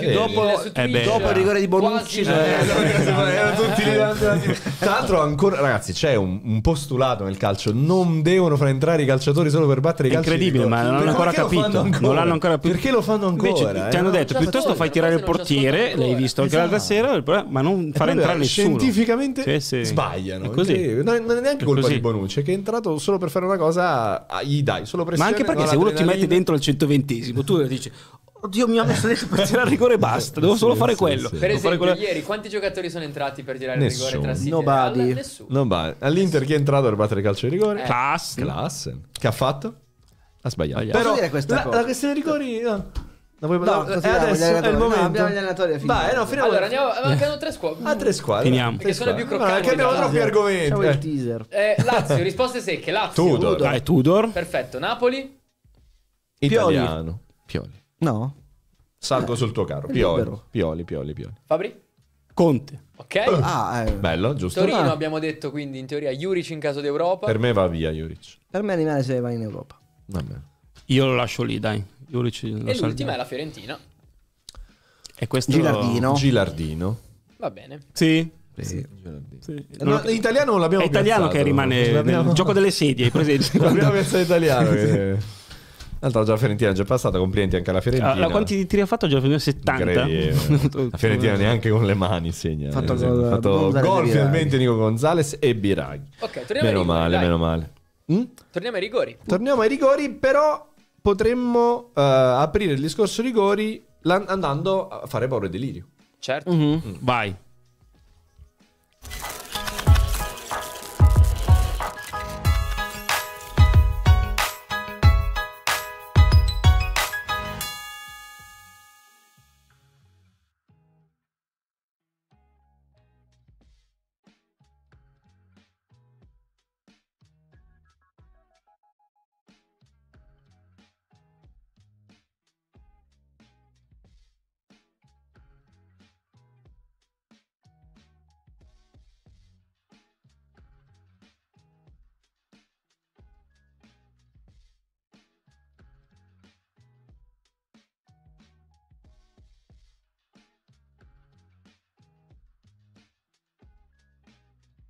Eh, eh, dopo, su eh Twitch, beh. Dopo il rigore di Bonucci, Eh. Tra l'altro, ancora, ragazzi, c'è un, un postulato nel calcio: non devono far entrare i calciatori solo per battere i È calci. di incredibile, ma non l'hanno ancora capito. Non l'hanno ancora capito. Perché lo fanno ancora? Invece eh? ti hanno No? detto piuttosto fai tirare il portiere, ascoltano l'hai visto anche l'altra sera, ma non fare Proprio entrare nessuno. Scientificamente Sì, sì. sbagliano. È così. Non è, non è neanche È colpa così. di Bonucci, è che è entrato solo per fare una cosa, ah, gli dai solo Ma pressione. anche perché se uno ti mette dentro al 120esimo, tu dici Oddio, mi ha messo dentro per tirare il rigore e basta. Devo solo Sì, fare sì, quello. sì. Per esempio, quella- ieri quanti giocatori sono entrati per tirare il Nessuno. rigore tra City Nobody. e Real? Nessuno. Non va. All'Inter chi è entrato per battere calcio di rigore? Class. Classe. Che ha fatto? Ha sbagliato. Sbagliato. Posso dire questa la, cosa? la questione dei rigori no. La vuoi No, no, così gli adesso è il allenatori. No, momento. abbiamo gli allenatori a finire. Vai, no, finiamo. Allora, andiamo, mancano tre squadre. a tre squadre. Finiamo. Che sono più croccanti No, perché abbiamo troppi Facciamo argomenti. il eh. teaser. Eh, Lazio, risposte secche. Lazio. Tudor. Dai, Tudor. Perfetto. Napoli. Italiano. Pioli. No? Salgo sul tuo carro. è Pioli. Pioli, Pioli, Pioli. Fabri. Conte. Ok. Ah, eh, Bello, giusto? Torino Ah. abbiamo detto quindi in teoria Juric in caso d'Europa. Per me va via Juric. per me rimane se va in Europa. Vabbè. Io lo lascio lì, dai. Juric lo e l'ultima è la Fiorentina. E questo Gilardino. Gilardino. Va bene. Sì. Sì, sì. No, Non lo- in italiano non l'abbiamo È italiano piazzato. che rimane L'abbiamo- nel gioco delle sedie, presente? L'abbiamo pensato italiano. che- L'altro già la Fiorentina è già passata, complimenti anche alla Fiorentina. Allora, quanti tiri ha fatto? Già 70. Incredibile. La Fiorentina neanche con le mani segna. Fatto Eh, gol- ha fatto gol finalmente Nico Gonzalez e Biraghi. Ok, torniamo ai Meno rigori. male, dai. meno male. Mm? Torniamo ai rigori. Torniamo ai rigori, però potremmo eh, aprire il discorso rigori andando a fare paura e delirio. Certo. Mhm. Vai.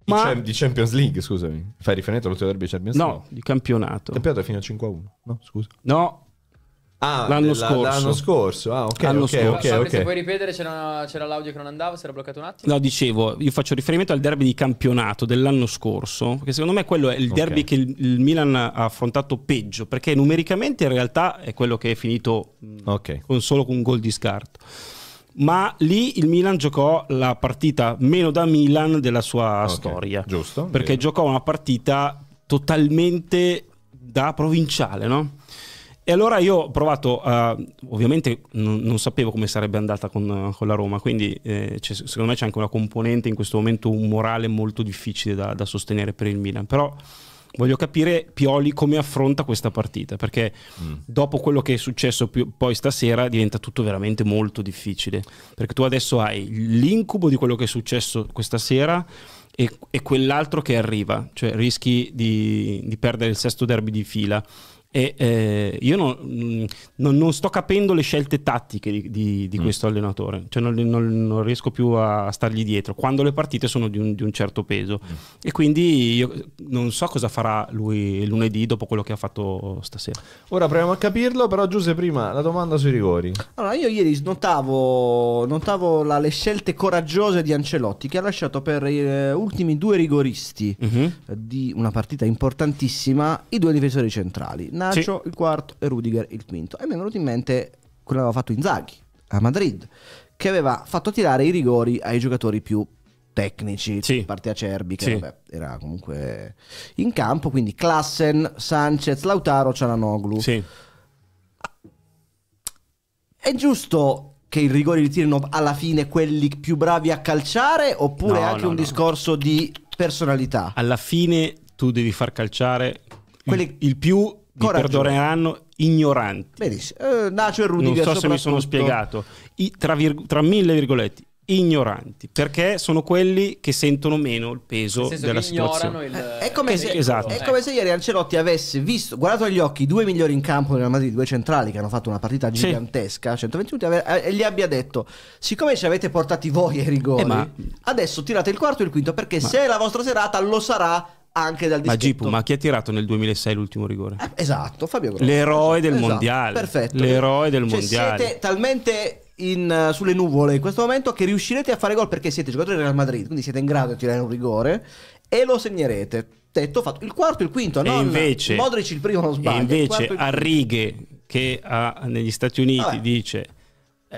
Ma- di Champions League, scusami. Fai riferimento all'ultimo derby Champions League? No, di campionato. Il campionato è fino a 5-1. No, scusa. No, Ah, L'anno la- scorso. L'anno scorso. Ah, ok, L'anno ok, scorso. ok, Fabri, ok. se puoi ripetere, c'era, c'era l'audio che non andava, si era bloccato un attimo. no, dicevo, io faccio riferimento al derby di campionato dell'anno scorso, perché secondo me quello è il derby che il, il Milan ha affrontato peggio, perché numericamente in realtà è quello che è finito Ok. con solo con un gol di scarto. Ma lì il Milan giocò la partita meno da Milan della sua Ok, storia. giusto, Perché vero. giocò una partita totalmente da provinciale, no? E allora io ho provato a... Ovviamente non, non sapevo come sarebbe andata con, con la Roma, quindi eh, secondo me c'è anche una componente in questo momento, un morale molto difficile da, da sostenere per il Milan. Però voglio capire Pioli come affronta questa partita, perché Mm. dopo quello che è successo poi stasera diventa tutto veramente molto difficile, perché tu adesso hai l'incubo di quello che è successo questa sera e, e quell'altro che arriva, cioè rischi di, di perdere il sesto derby di fila. E eh, io non, mm, non- non sto capendo le scelte tattiche di, di- di questo allenatore, cioè non, non- non riesco più a stargli dietro quando le partite sono di un, di un certo peso. E quindi io non so cosa farà lui lunedì dopo quello che ha fatto stasera. Ora proviamo a capirlo, però Giuseppe prima la domanda sui rigori. Allora, io ieri notavo, notavo la- le scelte coraggiose di Ancelotti che ha lasciato per i eh, ultimi due rigoristi Mhm. eh, di una partita importantissima i due difensori centrali, Nacho il quarto e Rudiger il quinto. E mi è venuto in mente quello che aveva fatto Inzaghi a Madrid, che aveva fatto tirare i rigori ai giocatori più tecnici, Sì. parte Acerbi che Sì. vabbè, era comunque in campo, quindi Klassen, Sanchez, Lautaro, Cialanoglu. Sì. È giusto che i rigori li tirino alla fine quelli più bravi a calciare oppure No, anche no, un no. discorso di personalità? Alla fine tu devi far calciare il- Quelli il, più vi perdoneranno ignoranti. Benissimo. Eh, Nacho e Non Rudiger so se mi sono spiegato. I- tra, vir- tra mille virgoletti, ignoranti, perché sono quelli che sentono meno il peso Nel senso della situazione. il... Eh, È come, il se, esatto. è ecco. come se ieri Ancelotti avesse visto, guardato negli occhi i due migliori in campo Real Madrid, due centrali che hanno fatto una partita Sì. gigantesca, 120 minuti, ave- e gli abbia detto: Siccome ci avete portati voi ai rigori, Eh, ma- adesso tirate il quarto e il quinto, perché se è la vostra serata lo sarà anche dal Ma dischetto. Gipu, ma chi ha tirato nel 2006 l'ultimo rigore? Eh, Esatto, Fabio Grosso. L'eroe del Esatto, mondiale. Perfetto. L'eroe del Cioè, mondiale. Siete talmente in, eh, sulle nuvole in questo momento che riuscirete a fare gol perché siete giocatori del Real Madrid, quindi siete in grado di tirare un rigore e lo segnerete. Detto fatto, il quarto il quinto, non invece, Modric il primo non sbaglia. e invece a righe che ha negli Stati Uniti Vabbè. dice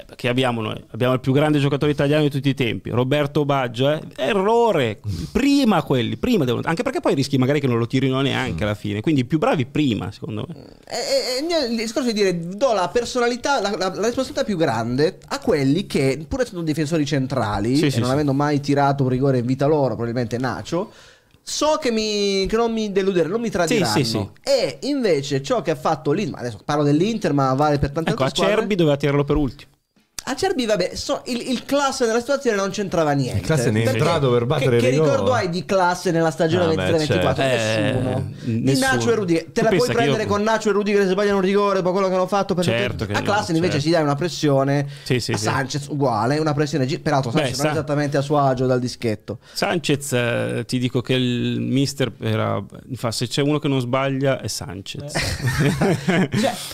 eh, che abbiamo noi, abbiamo il più grande giocatore italiano di tutti i tempi, Roberto Baggio, eh? errore, prima quelli, prima devono, anche perché poi rischi magari che non lo tirino neanche alla fine, quindi i più bravi prima secondo me. E- e- e il discorso è di dire do la personalità, la, la- la responsabilità più grande a quelli che, pur essendo difensori centrali Sì, e sì, non sì. avendo mai tirato un rigore in vita loro, probabilmente Nacho. So che, mi, che non mi deluderanno, non mi tradiranno. Sì, sì, sì. E invece ciò che ha fatto l'Inter, adesso parlo dell'Inter, ma vale per tante Ecco, altre squadre. Acerbi doveva tirarlo per ultimo. Acerbi, vabbè, so- il, il classe nella situazione non c'entrava niente. Il classe ne è entrato per battere che, che ricordo hai di classe nella stagione Ah, beh, 23-24? certo. Nessuno. Eh, Di nessuno. Nacho e Rudiger. Te Tu la puoi prendere io- con Nacho e Rudiger se sbagliano un rigore, poi quello che hanno fatto per Certo che A no, classe invece certo. si dà una pressione. Sì, sì, a sì. Sanchez uguale, una pressione. Peraltro Beh, Sanchez non è Sa- esattamente a suo agio dal dischetto. Sanchez, eh, ti dico che il mister era, fa, se c'è uno che non sbaglia è Sanchez.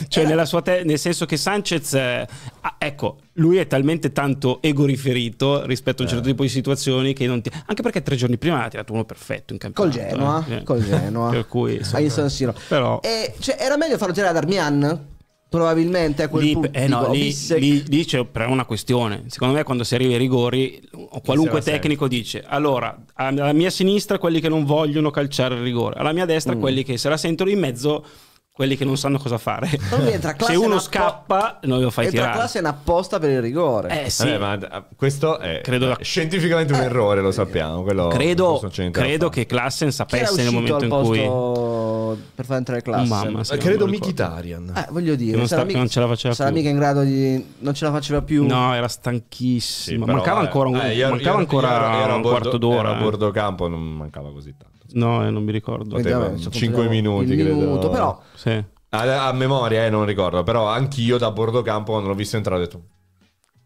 cioè, era- nella sua te- nel senso che Sanchez, eh, ah, ecco, lui è talmente tanto ego riferito rispetto a un certo tipo di situazioni che non ti... Anche perché tre giorni prima ha tirato uno perfetto in Col campionato. Genoa, eh. col Genoa. per cui, a insomma, San Siro. Però... E, cioè, era meglio farlo tirare ad Armian? Probabilmente a quel Lì, punto. eh no, lì, lì- lì c'è però una questione. Secondo me, quando si arriva ai rigori, o qualunque tecnico dice: allora, alla mia sinistra, quelli che non vogliono calciare il rigore, alla mia Mm. destra, quelli che se la sentono in mezzo, quelli che non sanno cosa fare. Entra se uno appo- scappa, non lo fai Entra tirare. classe in apposta per il rigore. Eh sì, Vabbè, ma eh, questo è Credo da- scientificamente un errore, lo sappiamo. quello- credo, credo che Klassen era sapesse nel momento al in cui. per far entrare classe? Mamma, Eh, sì, credo. Mkhitaryan. Eh, voglio dire, non sarà sta- mica- non ce la faceva sarà più. mica in grado di non ce la faceva più. No, era Sì, stanchissimo. però, mancava eh, ancora un, eh, io- mancava io- ancora io un bordo- quarto d'ora. a eh. bordo campo, non mancava così tanto. No, eh, non mi ricordo. Vediamo, adesso cinque controlliamo minuti, il credo. minuto, però Sì. A, a memoria, eh, non ricordo, però anch'io da bordo campo quando l'ho visto entrare ho detto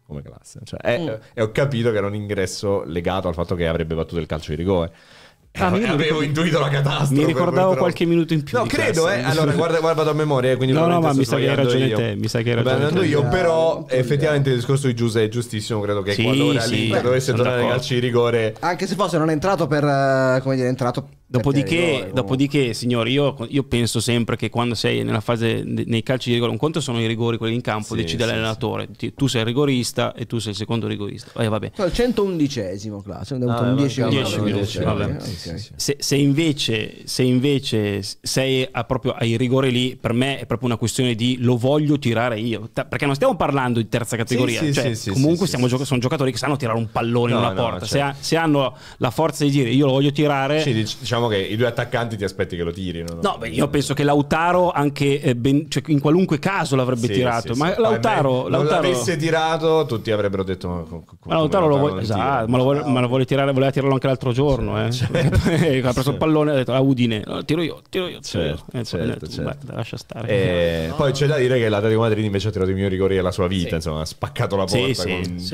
come classe. Cioè, e, Mm. e ho capito che era un ingresso legato al fatto che avrebbe battuto il calcio di rigore. E Ah, avevo ricordo- intuito la catastrofe. Mi ricordavo però- qualche minuto in più. No, credo, eh. Klassen. Allora, guarda, guarda vado a memoria, eh, quindi No, no, ma mi sa che hai ragione io. te, mi sa che hai ragione sbagliando te. io, però so effettivamente il discorso di Giuseppe è giustissimo, credo che Sì, qualora sì. l'Inter Beh, dovesse tornare ai calci di rigore anche se fosse non è entrato per eh, come dire, è entrato Dopodiché, dopodiché, signori, io, io penso sempre che quando sei nella fase nei calci di rigore, un conto sono i rigori, quelli in campo, Sì, decide sì, l'allenatore. Ti- Tu sei il rigorista e tu sei il secondo rigorista. Eh, vabbè. comunque. Il 111esimo classe, avuto Ah, un 10 mancava- Dieci minuti. Sì, sì, sì. Se, invece, se invece sei a- proprio ai rigori lì, per me è proprio una questione di lo voglio tirare io. Perché non stiamo parlando di terza categoria, sì, cioè, sì, sì, comunque sì, siamo sì, gioca- sono giocatori che sanno tirare un pallone No, in una no, porta. Se, certo. ha- se hanno la forza di dire io lo voglio tirare, Sì, dic- diciamo diciamo che i due attaccanti ti aspetti che lo tirino. No, beh, io penso che Lautaro anche eh, ben- cioè, in qualunque caso l'avrebbe Sì, tirato. sì, ma sì. Lautaro, non Lautaro, l'avesse tirato, tutti avrebbero detto: Ma, Lautaro lo vuole, esatto, ma lo vuole, ma lo vuole tirare, voleva tirarlo anche l'altro giorno. Eh. Poi ha preso il pallone e ha detto: La Udine, no, tiro io, tiro io. tiro io." Certo, Eh, certo, detto, certo. "Guarda, lascia stare. E poi c'è da dire che l'Atletico Madrid invece ha tirato i migliori rigori della sua vita. Sì. Insomma, ha spaccato la porta.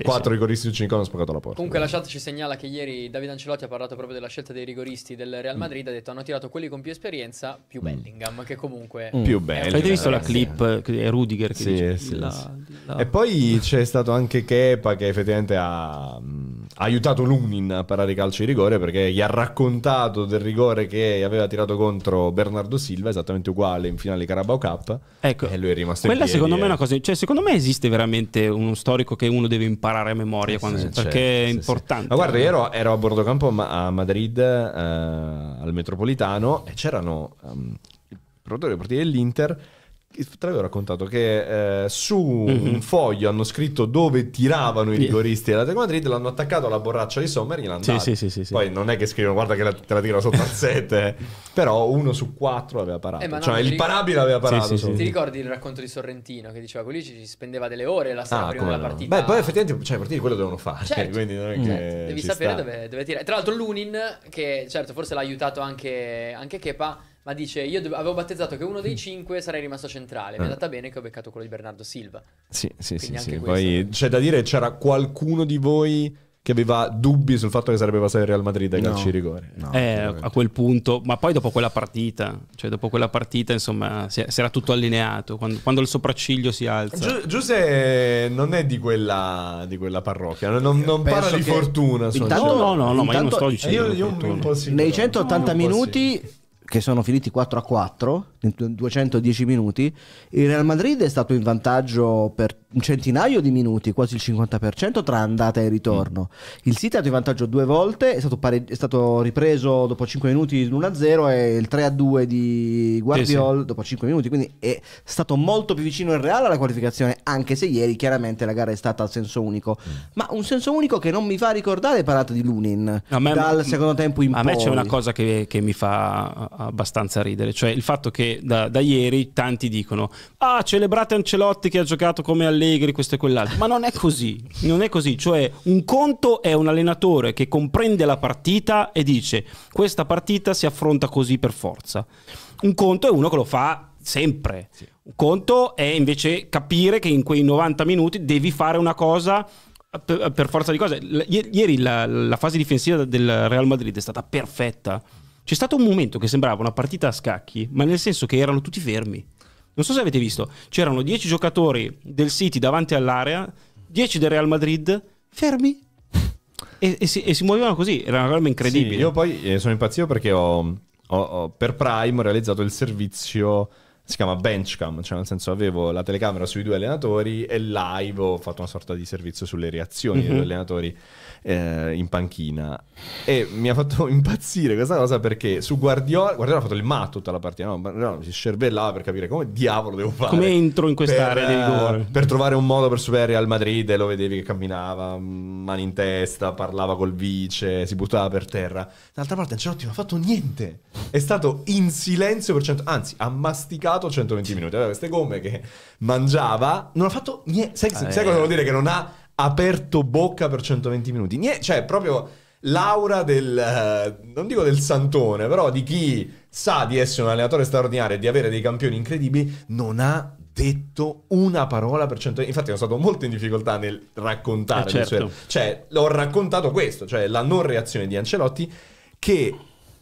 quattro rigoristi su cinque hanno spaccato la porta. Comunque la chat ci segnala che ieri Davide Ancelotti ha parlato proprio della scelta dei rigoristi del Real Madrid, ha detto hanno tirato quelli con più esperienza più Bellingham, che comunque più è bello. Avete visto la clip? È Rudiger che Sì, dice sì, la- sì. la- E poi c'è stato anche Kepa che effettivamente ha, mh, ha aiutato Lunin a parare i calci di rigore perché gli ha raccontato del rigore che aveva tirato contro Bernardo Silva, esattamente uguale in finale Carabao Cup. Ecco, E lui è rimasto in quella secondo me è e- una cosa, cioè secondo me esiste veramente uno storico che uno deve imparare a memoria quando- Sì, perché certo, è sì, sì. importante. Ma guarda, io ero, ero a bordo campo a Madrid, eh, al Metropolitano, e c'erano ehm, il produttore dei partiti dell'Inter. Che Te l'avevo raccontato che eh, su un foglio hanno scritto dove tiravano i Mhm. Rigoristi dell'Atletico Madrid, l'hanno attaccato alla borraccia di Sommer e gliel'hanno Sì, dato. sì, sì, sì, sì. Poi non è che scrivono guarda che la- te la tira sotto al 7, però uno su quattro aveva parato. Eh, no, cioè il ti- parabile aveva parato. sì, sì, solo. Ti ricordi il racconto di Sorrentino che diceva quelli ci spendeva delle ore la sera Ah, prima della no. partita? Beh, poi effettivamente, cioè, i partiti quello devono fare. Certo. Quindi non è Mm. che Devi ci sapere dove, dove tirare. Tra l'altro, Lunin, che certo forse l'ha aiutato anche, anche Kepa, ma dice: Io dove- avevo battezzato che uno dei cinque sarei rimasto centrale. Mi è Eh. andata bene che ho beccato quello di Bernardo Silva. Sì, sì, sì. Quindi sì. anche Poi c'è da dire, c'era qualcuno di voi che aveva dubbi sul fatto che sarebbe passato il Real Madrid ai No. calci rigore. No, Eh, a quel punto, ma poi dopo quella partita, cioè dopo quella partita, insomma, si, si era tutto allineato. Quando, quando il sopracciglio si alza, Giu- Giuseppe non è di quella, di quella parrocchia, non, non- parla di fortuna. Intanto- gente. no, no, no, ma io non intanto- sto dicendo. io, io un, un po' sì, Nei però. 180 Un po' sì. minuti che sono finiti 4 a 4 in 210 minuti il Real Madrid è stato in vantaggio per un centinaio di minuti quasi il 50% tra andata e ritorno. Il City è stato in vantaggio due volte è stato, pare- è stato ripreso dopo 5 minuti l'1-0 e il 3-2 di Guardiol dopo 5 minuti quindi è stato molto più vicino il Real alla qualificazione anche se ieri chiaramente la gara è stata a senso unico. Ma un senso unico che non mi fa ricordare parate di Lunin A me- dal secondo tempo in a poi me c'è una cosa che, che mi fa abbastanza ridere, cioè il fatto che da, da ieri tanti dicono ah celebrate Ancelotti che ha giocato come Allegri questo e quell'altro, ma non è così, non è così, cioè un conto è un allenatore che comprende la partita e dice questa partita si affronta così per forza, un conto è uno che lo fa sempre, un conto è invece capire che in quei 90 minuti devi fare una cosa per, forza di cose. Ieri la, la fase difensiva del Real Madrid è stata perfetta. C'è stato un momento che sembrava una partita a scacchi, ma nel senso che erano tutti fermi. Non so se avete visto, c'erano 10 giocatori del City davanti all'area, 10 del Real Madrid fermi e, e si, e si muovevano così. Era una roba incredibile. Sì, io poi eh, sono impazzito perché ho, ho- ho- per Prime ho realizzato il servizio. Si chiama Benchcam, cioè nel senso avevo la telecamera sui due allenatori e live ho fatto una sorta di servizio sulle reazioni dei Mhm. due allenatori eh, in panchina. E mi ha fatto impazzire questa cosa perché su Guardiola, Guardiola ha fatto il matto tutta la partita, no? Guardiola si scervellava per capire come diavolo devo fare. Come entro in quest'area per, di rigore. eh, per trovare un modo per superare Real Madrid e lo vedevi che camminava, mh, mani in testa, parlava col vice, si buttava per terra. D'altra parte Ancelotti non ha fatto niente. È stato in silenzio per cento, anzi ha masticato 120 minuti. Aveva queste gomme che mangiava, non ha fatto niente. Sai, sai Eh. cosa vuol dire che non ha aperto bocca per 120 minuti? Niente, cioè proprio l'aura del eh, non dico del santone, però di chi sa di essere un allenatore straordinario e di avere dei campioni incredibili, non ha detto una parola per cento. Infatti, sono stato molto in difficoltà nel raccontare. Eh, certo. Cioè, l'ho raccontato questo, cioè la non reazione di Ancelotti, che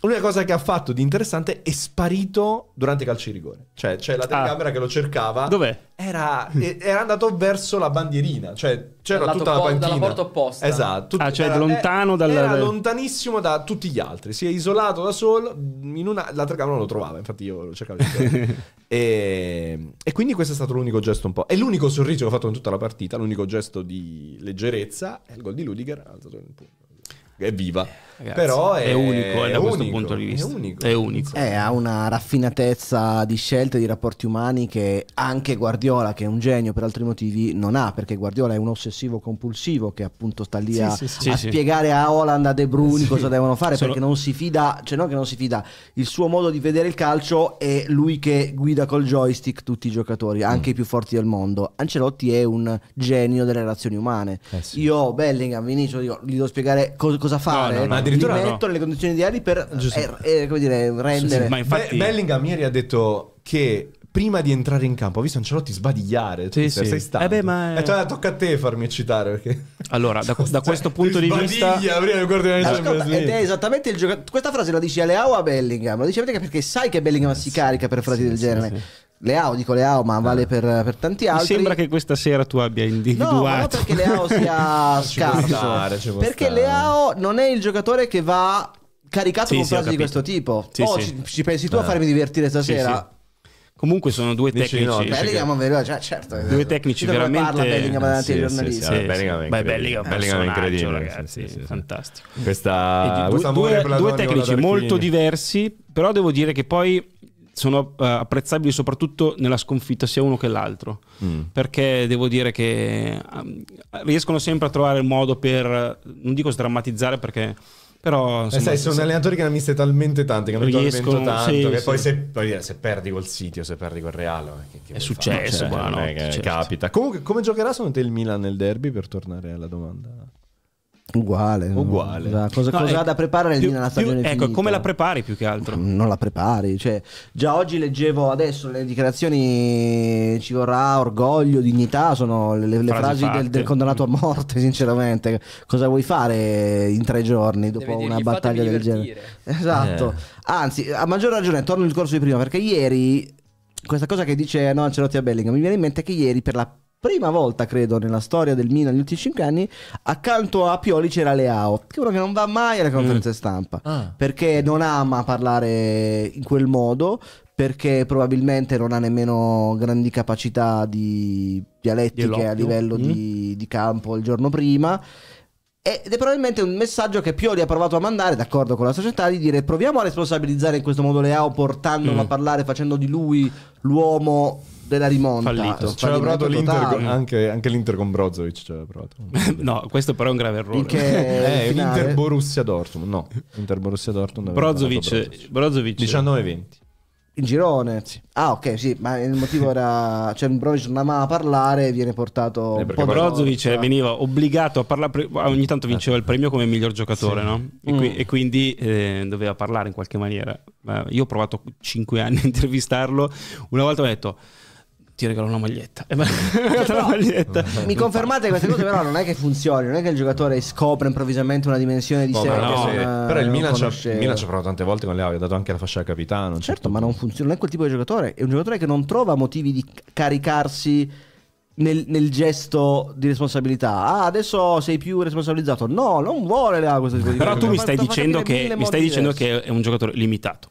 l'unica cosa che ha fatto di interessante è sparito durante i calci di rigore. Cioè, c'è la telecamera che lo cercava. Dov'è? Era, era andato verso la bandierina, cioè c'era Dal tutta la panchina. dalla porta opposta. Esatto. Ah, cioè era, lontano dal- Era lontanissimo da tutti gli altri. Si è isolato da solo. In una, la telecamera non lo trovava. Infatti, io lo cercavo di e, e quindi questo è stato l'unico gesto un po'. E l'unico sorriso che ho fatto in tutta la partita. L'unico gesto di leggerezza è il gol di Ludiger. Alzato pugno. Evviva. Ragazzi, Però è, è unico, eh, da questo unico, punto di vista. È unico. È unico. Eh, ha una raffinatezza di scelte di rapporti umani che anche Guardiola, che è un genio per altri motivi, non ha, perché Guardiola è un ossessivo compulsivo che appunto sta lì Sì, a, sì, sì. a Sì, sì. spiegare a Holland, a De Bruyne Sì. cosa devono fare, Sono- perché non si fida, cioè non che non si fida, il suo modo di vedere il calcio è lui che guida col joystick tutti i giocatori, anche i più forti del mondo. Ancelotti è un genio delle relazioni umane. Eh sì. Io Bellingham, Vinicius, dico, gli devo spiegare co- cosa fare, no, no, ma addirittura li no. metto nelle condizioni ideali per Giusto. eh, eh, come dire, rendere... Sì, ma infatti- Be- Bellingham ieri ha detto che prima di entrare in campo ha visto Ancelotti sbadigliare. Sì, Tu sì. sei stato. Eh beh, ma- E cioè, tocca a te farmi eccitare perché... Allora, da, da Cioè, questo punto di vista... Sbadiglia prima di guardare la Ascolta, ed è esattamente il giocatore. Questa frase lo dici a Leao o a Bellingham? Lo dici perché sai che Bellingham si carica per frasi sì, del sì, genere. Leao, dico Leao, ma vale per, per tanti Mi altri. sembra che questa sera tu abbia No, ma non individuato. perché Leao sia scarso. stare, perché stare. Leao non è il giocatore che va caricato Sì, con sì, frasi di questo tipo. Sì, oh, sì. Ci, ci pensi tu a Eh. farmi divertire stasera? Comunque sono due Dici tecnici. no, Bellingham vero, cioè, certo. Due tecnici veramente- parla Bellingham davanti ai giornalisti. sì, sì. Ah, Bellingham è incredibile. Bellingham, Bellingham è personaggio, incredibile, ragazzi, sì, fantastico. Questa, questo due, due- tecnici molto diversi, però devo dire che poi sono eh, apprezzabili soprattutto nella sconfitta sia uno che l'altro. Mm. Perché devo dire che ehm, riescono sempre a trovare il modo per, non dico sdrammatizzare perché, però... Eh, insomma, sai, sono se- allenatori che ne hanno viste talmente tante, che hanno Riescono- tanto, sì, che sì. poi se, dire, se perdi col Sitio, se perdi col Real, ma che- che È successo? Cioè, buonanotte, non è che certo. capita. Comunque, come giocherà secondo te il Milan nel derby, per tornare alla domanda? Uguale. Uguale. Cosa, cosa- No, cosa ecco, ha da preparare più- Milan alla più- stagione Ecco, finita? come la prepari più che altro? Non la prepari, cioè, già oggi leggevo adesso le dichiarazioni, ci vorrà orgoglio, dignità, sono le, le Frasi frasi del, del condannato a morte, sinceramente. Cosa vuoi fare in tre giorni dopo Deve una dirgli, battaglia "Fatemi del genere? divertire". Esatto, Eh. anzi, a maggior ragione, torno al discorso di prima, perché ieri, questa cosa che dice no, Ancelotti a Bellingham, mi viene in mente che ieri per la prima volta, credo, nella storia del Milan negli ultimi cinque anni, accanto a Pioli c'era Leao, che è uno che non va mai alle conferenze stampa Ah. perché non ama parlare in quel modo, perché probabilmente non ha nemmeno grandi capacità di dialettiche Di a livello Mm. di, di campo il giorno prima. Ed è probabilmente un messaggio che Pioli ha provato a mandare, d'accordo con la società, di dire proviamo a responsabilizzare in questo modo Leao portandolo Mm. a parlare, facendo di lui l'uomo della rimonta. Fallito. Ci aveva provato l'Inter, anche, anche l'Inter con Brozovic ci aveva provato. no, questo però è un grave errore. In che Eh, finale? l'Inter Borussia Dortmund, no, Inter Borussia Dortmund. Brozovic, provato Brozovic 19-20. In girone? Ah, ok, sì, ma il motivo era. Cioè, Brozovic non amava parlare, viene portato. Eh, po' Brozovic forza. veniva obbligato a parlare, pre- ogni tanto vinceva il premio come miglior giocatore, Sì. no? E, qui- e quindi eh, doveva parlare in qualche maniera. Ma io ho provato 5 anni a intervistarlo, una volta mi ha detto ti regalo una maglietta. E mi ha dato la maglietta. Mi confermate queste cose, però non è che funzioni, non è che il giocatore scopre improvvisamente una dimensione di Oh, sé. ma no, non, sì. eh, Però il Milan, ci ha, conosceva. il Milan ci ha provato tante volte con Leao, gli ha dato anche la fascia da capitano. Certo, certo ma non funziona, non è quel tipo di giocatore, è un giocatore che non trova motivi di caricarsi nel, nel gesto di responsabilità. Ah, adesso sei più responsabilizzato. No, non vuole Leao questo tipo di Però tu mi stai dicendo, che, mi stai dicendo che è un giocatore limitato.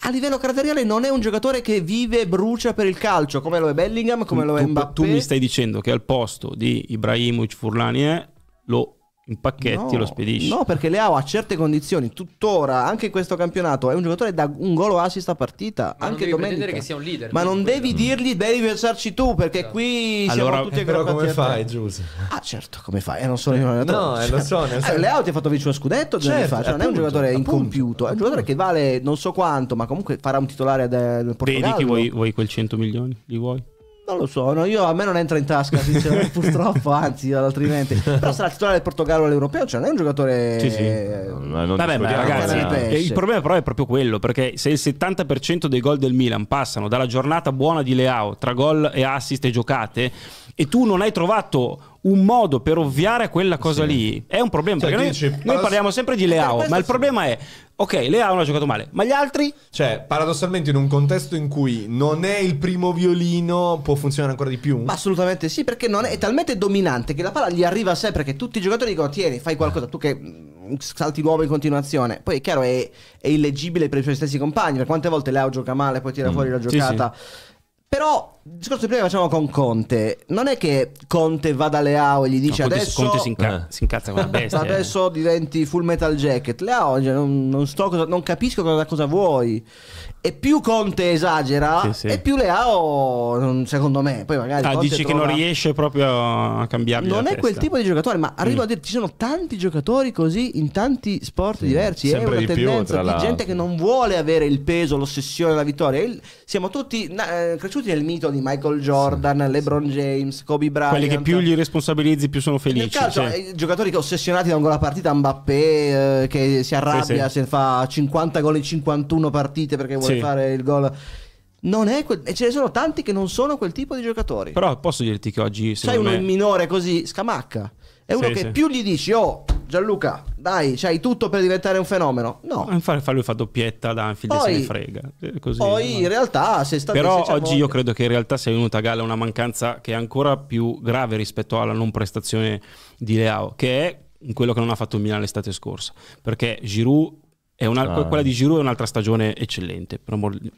A livello caratteriale non è un giocatore che vive e brucia per il calcio, come lo è Bellingham, come lo è tu, Mbappé. tu mi stai dicendo che al posto di Ibrahimovic Furlani eh, lo impacchetti e lo spedisci. No, perché Leao a certe condizioni, tuttora, anche in questo campionato, è un giocatore da un gol o assist a partita. Ma non anche devi domenica. che sia un leader, Ma non quello. devi dirgli, devi pensarci tu, perché Esatto. qui Allora, siamo tutti Eh, però come fai, Giuse? Ah, certo, come fai? Eh, non sono io un allenatore. No, eh, lo so, nel Eh, Leao ti ha fatto vincere lo scudetto due anni Certo, fa, cioè non è un appunto, giocatore appunto, incompiuto, è un giocatore che vale non so quanto, ma comunque farà un titolare del Vedi Portogallo. che vuoi, vuoi quel 100 milioni? Li vuoi? Non lo so, no, io, a me non entra in tasca, sinceramente, purtroppo, anzi, altrimenti. Però sarà titolare del Portogallo all'europeo, cioè non è un giocatore... Sì, sì. eh, Ma non Vabbè, ma ragazzi, di eh. eh, il problema però è proprio quello, perché se il 70% dei gol del Milan passano dalla giornata buona di Leao, tra gol e assist e giocate, e tu non hai trovato un modo per ovviare a quella cosa Sì. lì, è un problema. Cioè, perché noi, dici, noi parliamo sempre di Leao, questo ma il problema è, ok, Leao non ha giocato male, ma gli altri? Cioè, paradossalmente, in un contesto in cui non è il primo violino, può funzionare ancora di più? Ma assolutamente sì, perché non è, è talmente dominante che la palla gli arriva sempre che tutti i giocatori dicono tieni, fai qualcosa, tu che mm, salti l'uomo in continuazione. Poi è chiaro, è, è illeggibile per i suoi stessi compagni, per quante volte Leo gioca male, poi tira Mm. fuori la Sì, giocata. Però il discorso prima che facciamo con Conte, non è che Conte va da Leao e gli dice No, Conte, adesso... Conte si, inca- Eh. si incazza con la bestia. eh. Adesso diventi full metal jacket. Leao cioè, non, non sto cosa- non capisco cosa, cosa vuoi. E più Conte esagera, Sì, sì. e più Leao, secondo me. Poi magari Ah, Conte dici che trova- non riesce proprio a cambiargli Non la è quel testa. tipo di giocatore, ma arrivo Mm. a dire ci sono tanti giocatori così in tanti sport diversi. È una di più, tendenza tra di gente che non vuole avere il peso, l'ossessione, la vittoria. Il- siamo tutti na- eh, cresciuti nel mito di Michael Jordan, LeBron James, Kobe Bryant. Quelli che più gli responsabilizzi più sono Nel felici. calcio, cioè. eh, giocatori che ossessionati da un gol a partita, Mbappé eh, che si arrabbia Sì, sì. se fa 50 gol in 51 partite perché vuole Sì. fare il gol. Non è quel- e ce ne sono tanti che non sono quel tipo di giocatori. Però posso dirti che oggi Sai secondo uno me... in minore così, scamacca. È uno Sì, che sì. più gli dici, oh Gianluca, dai, c'hai tutto per diventare un fenomeno. No. Ah, Fa, fa lui fa doppietta da Anfield e Poi- se ne frega. Eh, Così, Poi no? in realtà se sta Però se oggi io credo che in realtà sia venuta a galla una mancanza che è ancora più grave rispetto alla non prestazione di Leao, che è quello che non ha fatto il Milan l'estate scorsa. Perché Giroud è una- Ah. quella di Giroud è un'altra stagione eccellente.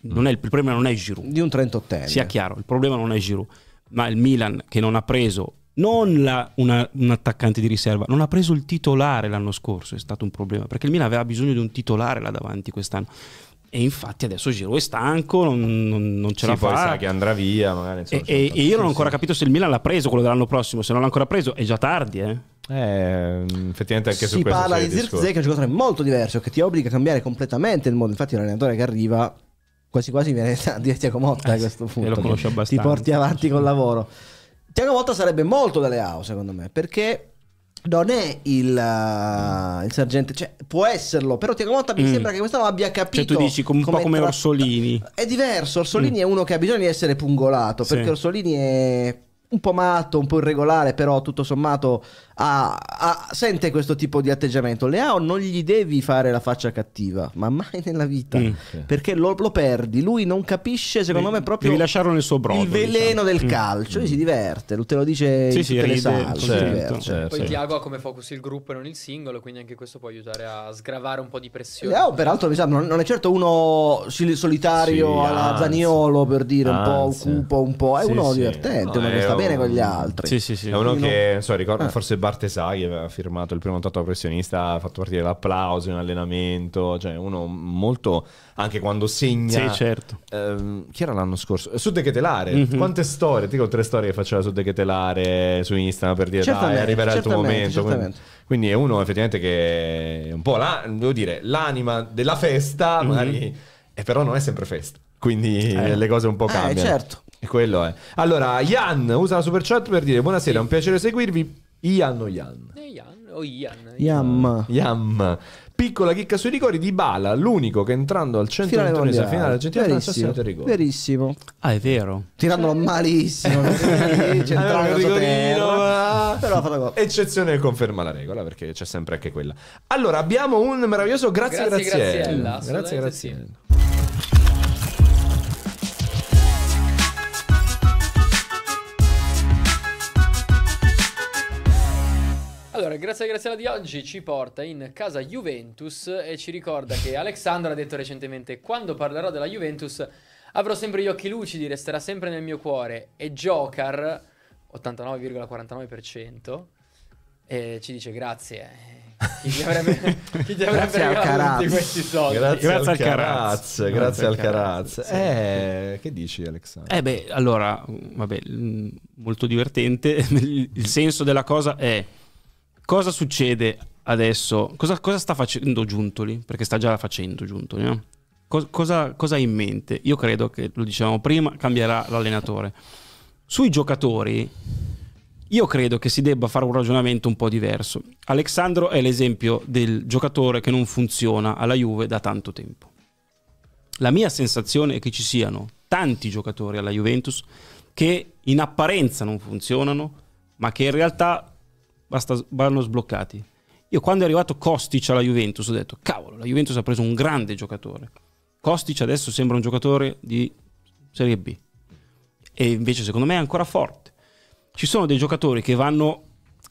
Non è il, il problema non è Giroud. di un 38enne. Sia chiaro, il problema non è Giroud, ma il Milan che non ha preso non la- una- un attaccante di riserva, non ha preso il titolare l'anno scorso, è stato un problema, perché il Milan aveva bisogno di un titolare là davanti quest'anno. E infatti adesso Giroud è stanco, non, non- non ce Sì, la poi fa. sa che andrà via, magari. insomma, E, e- e io non ho ancora capito se il Milan l'ha preso quello dell'anno prossimo. Se non l'ha ancora preso, è già tardi. Eh? Eh, effettivamente anche su si questo parla c'è di discorso. che è un giocatore molto diverso che ti obbliga a cambiare completamente il modo. Infatti è un allenatore che arriva quasi quasi viene a Motta a Eh sì, questo e punto. lo che conosce Ti abbastanza. porti avanti col lavoro. Tiago Motta sarebbe molto da Leao secondo me perché non è il, uh, il sergente, cioè può esserlo, però Tiago Motta mi Mm. sembra che quest'anno abbia Cioè, capito. tu dici un po' come tra- Orsolini. È diverso, Orsolini è uno che ha bisogno di essere pungolato, Mm. Sì. perché Orsolini è un po' matto, un po' irregolare, però tutto sommato ha- ha- sente questo tipo di atteggiamento. Leao non gli devi fare la faccia cattiva, ma mai nella vita, Mm. perché lo, lo perdi. Lui non capisce, secondo me, proprio Devi lasciarlo nel suo brodo. il veleno diciamo. del Mm. calcio. Lui si diverte, lo- te lo dice Sì, in sì, tutte ride, salse, si certo, certo. Poi Sì. Tiago ha come focus il gruppo e non il singolo, quindi anche questo può aiutare a sgravare un po' di pressione. Leao, peraltro, mi sa, non, non è certo uno solitario Sì, alla anzi. Zaniolo per dire un po' Anzi. cupo, un po'. È Sì, uno sì. divertente, No, uno che sta bene con gli altri. Sì, sì, sì. È uno Quindi che, non so, ricordo, Ah. Forse Bartesaghi aveva firmato il primo contratto da professionista, ha fatto partire l'applauso in allenamento, cioè uno molto, anche quando segna... Sì, certo. Ehm, chi era l'anno scorso? Su De Ketelare. Mhm. Quante storie? Ti dico tre storie che faceva su De Ketelare su Instagram per dire dai, Certamente, arriverà il tuo momento. certamente. Quindi è uno effettivamente che è un po' la, devo dire, l'anima della festa, Mhm. magari, e però non è sempre festa. Quindi Eh. le cose un po' Eh, cambiano. certo. E quello è. Allora, Ian usa la super chat per dire buonasera, è un piacere seguirvi. Ian o Ian? Eh, Ian, o Ian. Yam. Yam. Piccola chicca sui rigori di Bala, l'unico che entrando al Finale 121esima mondiale. finale argentina verissimo, segnato il rigore. verissimo. Ah, è vero. Tirandolo malissimo. Allora, centrale rigorino, Però. Eccezione conferma la regola, perché c'è sempre anche quella. Allora, abbiamo un meraviglioso grazie, Grazie, Graziella. Grazie, Graziella. Allora, grazie a Graziella di oggi ci porta in casa Juventus e ci ricorda che Alexandro ha detto recentemente quando parlerò della Juventus avrò sempre gli occhi lucidi, resterà sempre nel mio cuore e Joker 89,49% e ci dice grazie. Chi ti avrebbe, chi ti avrebbe Grazie al regalato questi soldi? Grazie, Grazie al Caraz. Caraz. Grazie al Caraz. Sì. Eh, che dici, Alexandro? Eh beh, allora, vabbè, mm, molto divertente. Il senso della cosa è cosa succede adesso? Cosa, cosa sta facendo Giuntoli? Perché sta già facendo Giuntoli, no? Cos- cosa, cosa ha in mente? Io credo che, lo dicevamo prima, cambierà l'allenatore. Sui giocatori, io credo che si debba fare un ragionamento un po' diverso. Alexandro è l'esempio del giocatore che non funziona alla Juve da tanto tempo. La mia sensazione è che ci siano tanti giocatori alla Juventus che in apparenza non funzionano, ma che in realtà basta- vanno sbloccati. Io quando è arrivato Kostic alla Juventus ho detto, cavolo, la Juventus ha preso un grande giocatore. Kostic adesso sembra un giocatore di Serie B. E invece secondo me è ancora forte. Ci sono dei giocatori che vanno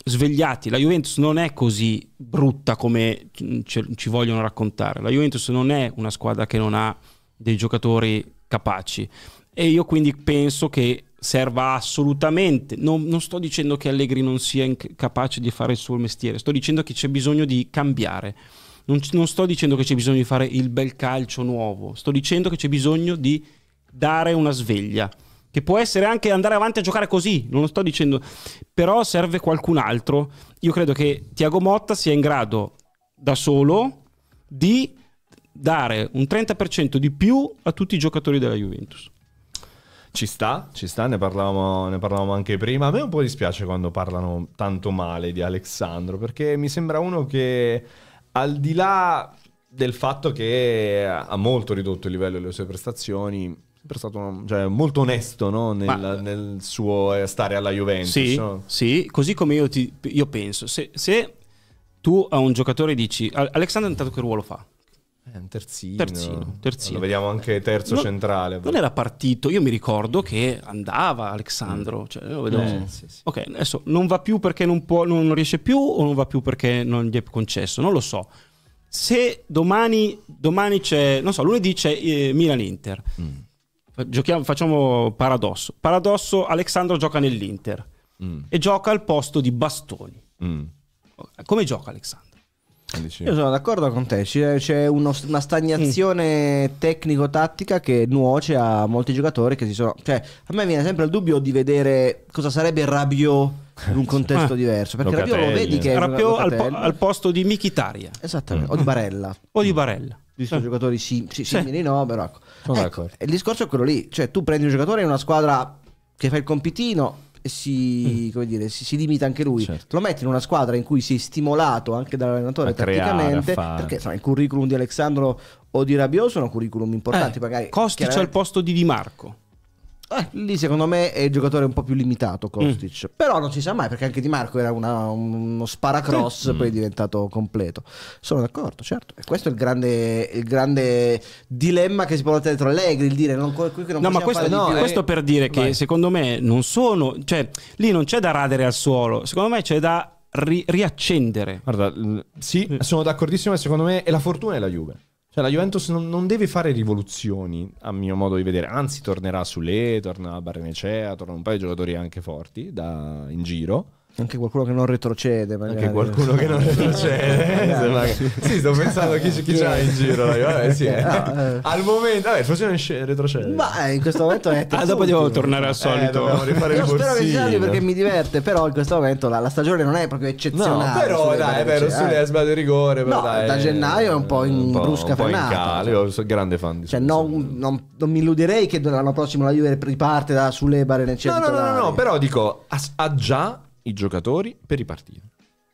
svegliati. La Juventus non è così brutta come ci, vogliono raccontare. La Juventus non è una squadra che non ha dei giocatori capaci. E io quindi penso che serva assolutamente. Non, non sto dicendo che Allegri non sia inc- capace di fare il suo mestiere, sto dicendo che c'è bisogno di cambiare. Non, non sto dicendo che c'è bisogno di fare il bel calcio nuovo, sto dicendo che c'è bisogno di dare una sveglia. Che può essere anche andare avanti a giocare così, non lo sto dicendo, però serve qualcun altro. Io credo che Tiago Motta sia in grado da solo di dare un 30% di più a tutti i giocatori della Juventus. Ci sta, ci sta, ne parlavamo, ne parlavamo anche prima. A me un po' dispiace quando parlano tanto male di Alessandro, perché mi sembra uno che al di là del fatto che ha molto ridotto il livello delle sue prestazioni, è sempre stato uno- cioè, molto onesto no? nel, Ma- nel suo stare alla Juventus. Sì, no? sì, così come io, ti- io penso. Se, se tu a un giocatore dici... Al- Alexander intanto che ruolo fa? È un terzino. Terzino, terzino. Lo vediamo anche terzo Non- centrale. Non era partito, io mi ricordo che andava Alexandro. Cioè, lo vedo- Eh, sì, sì. Ok, adesso non va più perché non, può, non riesce più o non va più perché non gli è concesso, non lo so. Se domani, domani c'è, non so, lunedì c'è eh, Milan-Inter, Mm. Giochiamo- facciamo paradosso. Paradosso, Alexandro gioca nell'Inter Mm, e gioca al posto di Bastoni. mm. Come gioca Alexandro? Dici- Io sono d'accordo con te, c'è, c'è uno- una stagnazione tecnico-tattica che nuoce a molti giocatori che si sono... Cioè, a me viene sempre il dubbio di vedere cosa sarebbe Rabiot in un contesto Ah. diverso, perché Locatelli. Rabiot lo vedi che... più al, po- al posto di Mkhitaryan Esattamente, o di Barella. o di Barella. Visto Eh. giocatori sim- sì, Sì. simili, no, però ecco. Sono Ecco, d'accordo. e il discorso è quello lì, cioè tu prendi un giocatore in una squadra che fa il compitino e si, come dire, si, si limita anche lui. Certo. Lo metti in una squadra in cui sei stimolato anche dall'allenatore fare. perché insomma, il curriculum di Alessandro o di Rabiot sono curriculum importanti, Eh, magari Kostic al chiaramente- posto di Di Marco. Eh, lì secondo me è il giocatore un po' più limitato Kostic Mm. però non si sa mai perché anche Di Marco era una- uno sparacross Mm. poi è diventato completo sono d'accordo certo e questo è il grande, il grande dilemma che si porta dietro Allegri il dire non, qui che non No, ma questo, no, eh, questo per dire che vai. secondo me non sono, cioè lì non c'è da radere al suolo, secondo me c'è da ri- riaccendere. Guarda, l- sì, sono d'accordissimo e secondo me è la fortuna della Juve. Cioè la Juventus non, non deve fare rivoluzioni, a mio modo di vedere, anzi tornerà su Le, torna a Barrenecea, tornano un paio di giocatori anche forti da, in giro. Anche qualcuno che non retrocede magari. Anche qualcuno che non retrocede. Sì, sto pensando a chi, chi c'ha in giro. Vabbè, sì, eh. No, eh. Al momento, vabbè, forse non retrocede. ma eh, in questo momento è Ah, dopo devo tornare al Eh, solito. dobbiamo rifare il io spero che sia perché mi diverte però in questo momento la, la stagione non è proprio No, eccezionale però sulle dai, è vero, sulle eh. ha sbagliato il rigore. però No, dai, da gennaio è un po' in brusca un po' in calo. Io sono grande fan di Cioè, non, non- non mi illuderei che l'anno prossimo la Juve riparte da sulle barrenecce No, no, no, no, no, però dico, ha già i giocatori per ripartire.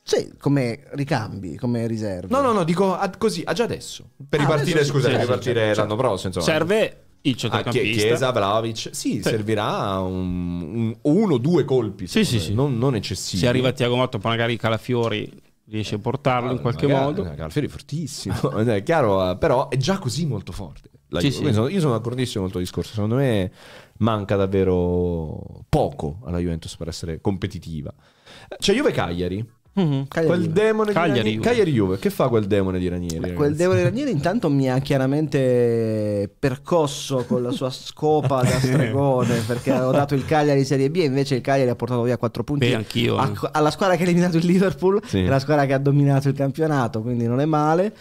Sì, come ricambi, come riserve. No, no, no, dico ha- così, ha già adesso. Per Ah, ripartire, adesso sì, scusa, sì, per sì, ripartire certo, l'anno prossimo. Insomma. Serve il a centrocampista. Chiesa, Vlaovic. Sì, servirà un, un- uno o due colpi. Sì, sì, sì. Non, non eccessivi. Se arriva Tiago Motto, poi magari Calafiori riesce a portarlo in qualche Magari- modo. eh, Calfieri è fortissimo, è chiaro, eh, però è già così molto forte. la Sì, sì. Sono- io sono d'accordissimo con il tuo discorso. Secondo me manca davvero poco alla Juventus per essere competitiva. C'è Juve Cagliari. Mhm, Cagliari. Quel demone Cagliari, di Ranieri. Juve. Cagliari Juve. Che fa quel demone di Ranieri? Beh, quel Devo Ranieri intanto mi ha chiaramente percosso con la sua scopa da stregone perché avevo dato il Cagliari in Serie B e invece il Cagliari ha portato via 4 punti Beh, anch'io. a- alla squadra che ha eliminato il Liverpool Sì. è la squadra che ha dominato il campionato quindi non è male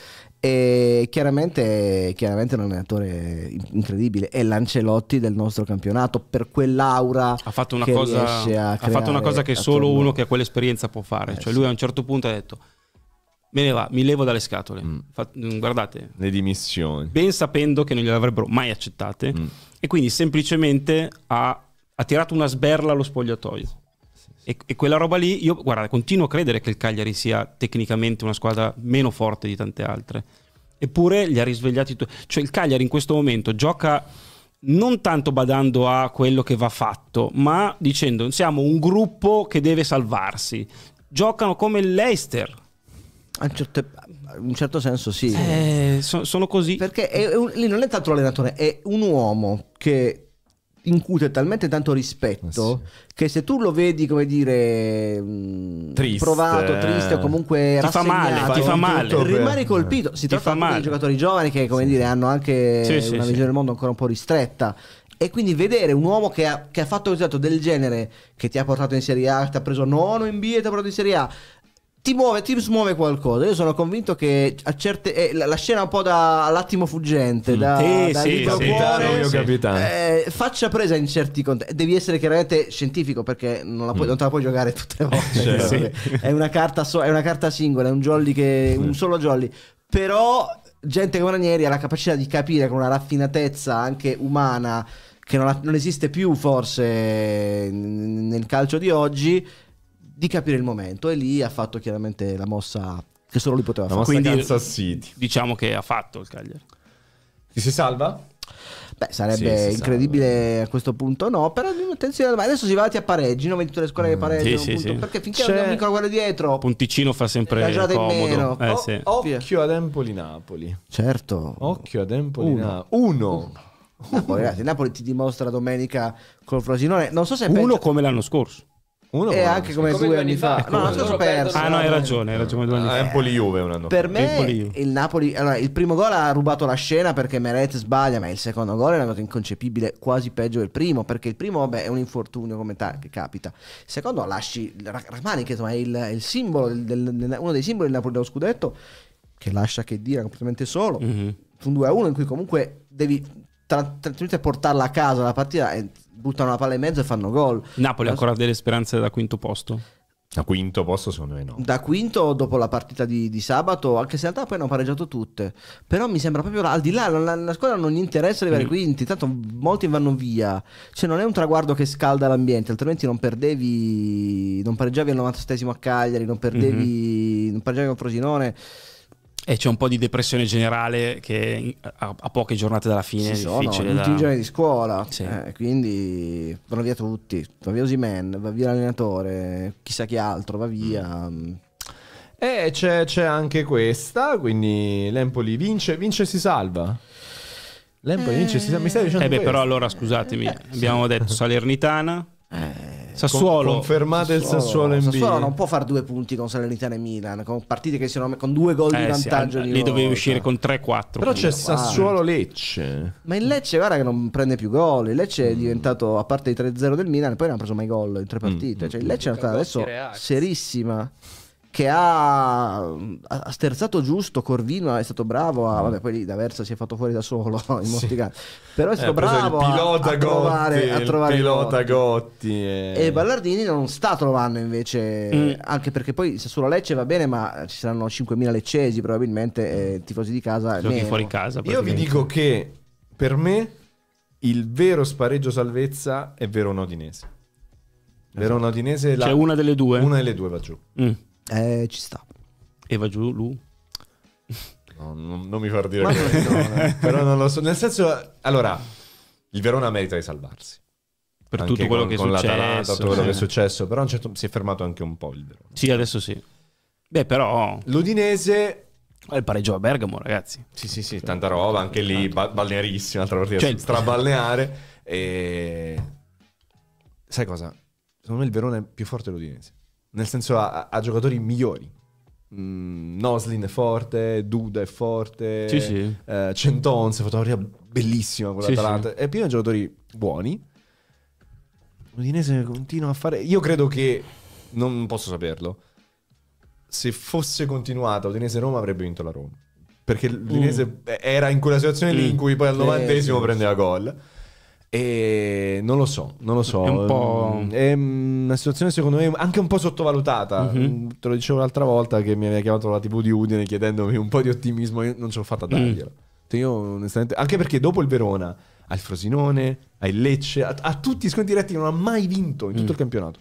e chiaramente, chiaramente è un allenatore in- incredibile è l'Ancelotti del nostro campionato per quell'aura Ha fatto, una che cosa, riesce a ha fatto una cosa che solo attorno- uno che ha quell'esperienza può fare. Eh, cioè, sì. lui a un certo punto ha detto: Me ne va, mi levo dalle scatole. Mm. Fa- mm, guardate, Le dimissioni. ben sapendo che non gliele avrebbero mai accettate, Mm. e quindi semplicemente ha, ha tirato una sberla allo spogliatoio. E, e quella roba lì, io guarda, continuo a credere che il Cagliari sia tecnicamente una squadra meno forte di tante altre. Eppure li ha risvegliati tutti. Cioè, il Cagliari in questo momento gioca non tanto badando a quello che va fatto, ma dicendo siamo un gruppo che deve salvarsi. Giocano come il Leicester. A un certo, in un certo senso sì Eh, so- sono così. Perché è un- lì non è tanto l'allenatore, è un uomo che incute talmente tanto rispetto Eh che se tu lo vedi, come dire, Triste. provato, triste o comunque Ti fa male, ti fa male. tutto rimani colpito. Si Ti tratta anche di giocatori giovani che, come dire, hanno anche Sì, sì, una sì. visione del mondo ancora un po' ristretta. E quindi vedere un uomo che ha, che ha fatto un risultato del genere, che ti ha portato in Serie A, ti ha preso nono in B e ti ha portato in Serie A, ti muove, ti smuove qualcosa. Io sono convinto che a certe, eh, la, la scena un po' da all'attimo fuggente, da, Sì, da sì, sì, cuore, sì. eh, faccia presa in certi contesti. Devi essere chiaramente scientifico perché non, la puoi- non te la puoi giocare tutte le volte. Certo. Perché È, una carta so- è una carta singola, è un jolly che. un solo jolly. Però gente come Ranieri ha la capacità di capire con una raffinatezza anche umana che non, ha- non esiste più forse nel calcio di oggi di capire il momento e lì ha fatto chiaramente la mossa che solo lui poteva La fare. Quindi- Kansas City. Diciamo che ha fatto il Cagliari. Chi si salva? Beh, sarebbe Sì, incredibile a questo punto, no. Però attenzione, ma adesso si va avanti a pareggi, non vedi tutte le squadre che pareggiano. sì, sì. Perché finché C'è- non vincono quelle dietro, Punticino fa sempre La comodo. meno. Eh, O- sì. occhio ad Empoli-Napoli. certo. Occhio ad Empoli-Napoli. Uno. Napoli, ragazzi, Napoli ti dimostra domenica col Frosinone. Non so se Uno pensa- come l'anno scorso. Uno e anche come, Come due due anni fa. fa. No, l'anno scorso perso. Ah, no, hai ragione, hai ragione. due anni Ah, fa. Empoli-Juve un anno Per me il Napoli, allora, il primo gol ha rubato la scena perché Meret sbaglia, ma il secondo gol è una cosa inconcepibile, quasi peggio del primo, perché il primo vabbè, è un infortunio come ta- che capita. Il secondo lasci Ra- Rachmani che insomma, è il, il simbolo del- del- uno dei simboli del Napoli dello scudetto che lascia che dire completamente solo. Mhm. Su un 2-1 in cui comunque devi 30 minuti a portarla a casa la partita e buttano la palla in mezzo e fanno gol. Napoli ha ancora delle speranze da quinto posto. A quinto posto secondo me no. Da quinto dopo la partita di, di sabato, anche se in realtà poi hanno pareggiato tutte. Però mi sembra proprio al di là, la, la squadra non gli interessa arrivare Mm. quinti, tanto molti vanno via. Cioè non è un traguardo che scalda l'ambiente, altrimenti non perdevi, non pareggiavi al 97 a Cagliari, non perdevi, Mhm. non pareggiavi con Frosinone. E c'è un po' di depressione generale che a, a poche giornate dalla fine Ci è sono difficile gli da... ultimi giorni di scuola, Sì. eh, quindi vanno via tutti. Va via Osimen, va via l'allenatore, chissà chi altro, va via. Mm. E c'è, c'è anche questa, quindi l'Empoli vince, vince e si salva. L'Empoli vince e si salva. Mi stai dicendo Eh beh, questo? però allora scusatemi, abbiamo detto Salernitana, Eh, Sassuolo. Con- confermate il Sassuolo in B. Sassuolo non può fare due punti con Salernitana e Milan, con partite che siano con due gol di Eh sì, vantaggio. eh, di lì dovevi uscire con 3-4. Però c'è Sassuolo-Lecce. Ma il Lecce, guarda che non prende più gol. Il Lecce è diventato, a parte i 3-0 del Milan, poi non ha preso mai gol in tre partite. Cioè, il Lecce è una squadra adesso serissima. Che ha, ha sterzato giusto. Corvino è stato bravo. A, vabbè, poi lì D'Aversa si è fatto fuori da solo in molti casi. Però è Eh, stato preso bravo il a- pilota a, trovare, Gotti, a il trovare pilota. Gotti. E... E Ballardini non sta trovando invece, Mm. anche perché poi se solo Lecce va bene, ma ci saranno 5.000 leccesi probabilmente, e tifosi di casa. Giochi fuori casa. Io vi dico che per me il vero spareggio salvezza è Verona Udinese. Verona Udinese la... C'è una delle due. una delle due va giù. Mm. Eh, ci sta. E va giù lui. No, non, non mi far dire Ma questo. no, no. Però non lo so. Nel senso, allora, il Verona merita di salvarsi. Per Anche tutto quello con, che è con l'Atalanta, successo. tutto quello che è sì. successo. Però a un certo si è fermato anche un po' il Verona. Sì, adesso sì. Beh, però L'Udinese il pareggio a Bergamo, ragazzi. Sì, sì, sì, tanta roba, anche lì ba- balnearissima, altra partita Cioè- strabalneare. E... Sai cosa? Secondo me il Verona è più forte dell'Udinese. Nel senso ha, ha giocatori migliori. Mm, Noslin è forte, Duda è forte, Sì, sì. eh, Centons, fotografia bellissima con Sì, l'Atalanta. È pieno di giocatori buoni. L'Udinese continua a fare... Io credo che, non posso saperlo, se fosse continuata Udinese-Roma avrebbe vinto la Roma. Perché l'Udinese era in quella situazione lì in cui poi al Sì, novantesimo sì, prendeva gol. E non lo so, non lo so. È un Mm, È una situazione secondo me anche un po' sottovalutata. Mhm. Mm, Te lo dicevo l'altra volta che mi aveva chiamato la TV di Udine chiedendomi un po' di ottimismo. Io non ce l'ho fatta a dargliela. Cioè, Io onestamente, anche perché dopo il Verona ha il Frosinone, ha il Lecce, ha, ha tutti i sconti diretti non ha mai vinto in tutto il campionato.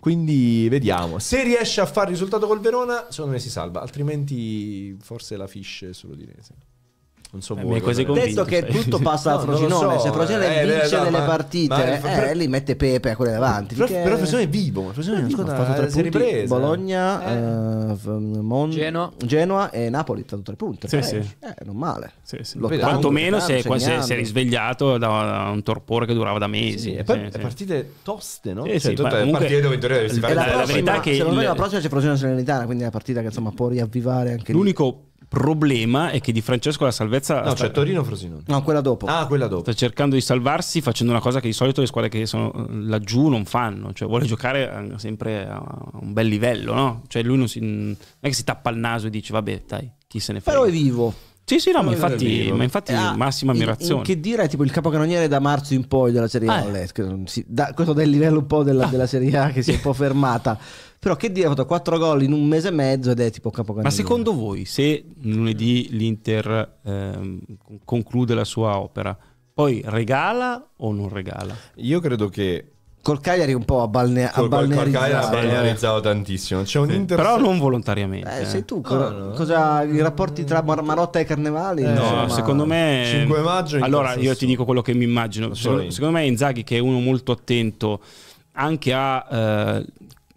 Quindi vediamo. Se riesce a fare il risultato col Verona, secondo me si salva. Altrimenti forse la fisce sull'Udinese. Non so Eh, voi. convinto. Detto che sai. tutto passa No, lo Frosinone, so, se Frosinone eh, vince eh, no, delle ma- partite, ma- eh, però- lì mette Pepe a quelle davanti. Però, perché- però Frosinone è vivo. Frosinone è una Ha squadra fatto tre punti, ripresa. Bologna, Eh. eh, Mon- Genoa. Genoa e Napoli. Ha fatto tre punti. Sì, sì. Eh, non male. Sì, sì. Lottando, Quantomeno se, si è risvegliato da, da un torpore che durava da mesi. Sì, e poi sì. partite toste, no? Sì, partite dove in teoria dovresti fare la, verità è che se non il- sbaglio, la prossima c'è Frosinone Salernitana, quindi è una partita che insomma può riavvivare anche lì. L'unico problema è che Di Francesco la salvezza No, sta, c'è Torino Frosinone. No, quella dopo. Ah, quella dopo. sta cercando di salvarsi facendo una cosa che di solito le squadre che sono eh, laggiù non fanno, cioè vuole giocare eh, sempre a un bel livello, no? Cioè lui non, si, non è che si tappa il naso e dice vabbè dai, chi se ne frega. Però è vivo. Sì, sì, no, ma è infatti, ma infatti Ah, massima in- ammirazione. in che dire, tipo il capocannoniere da marzo in poi della Serie A. Ah, eh. Si- da- questo del livello un po' della, della Serie A che si è un po' fermata. Però che dire, ha fatto 4 gol in un mese e mezzo ed è tipo capocannoniere. Ma secondo voi, se lunedì l'Inter ehm, conclude la sua opera, poi regala o non regala? Io credo che Col Cagliari un po' a, balne- a col, col, col Cagliari ha balnearizzato. balnearizzato tantissimo. C'è un Inter Però non volontariamente. Eh, eh. sei tu, cosa, no. cosa- i rapporti tra Mar- Marotta e Carnevali? No, insomma, secondo me. 5 maggio Allora, io ti dico quello che mi immagino. Secondo, secondo me, Inzaghi, che è uno molto attento anche a. eh,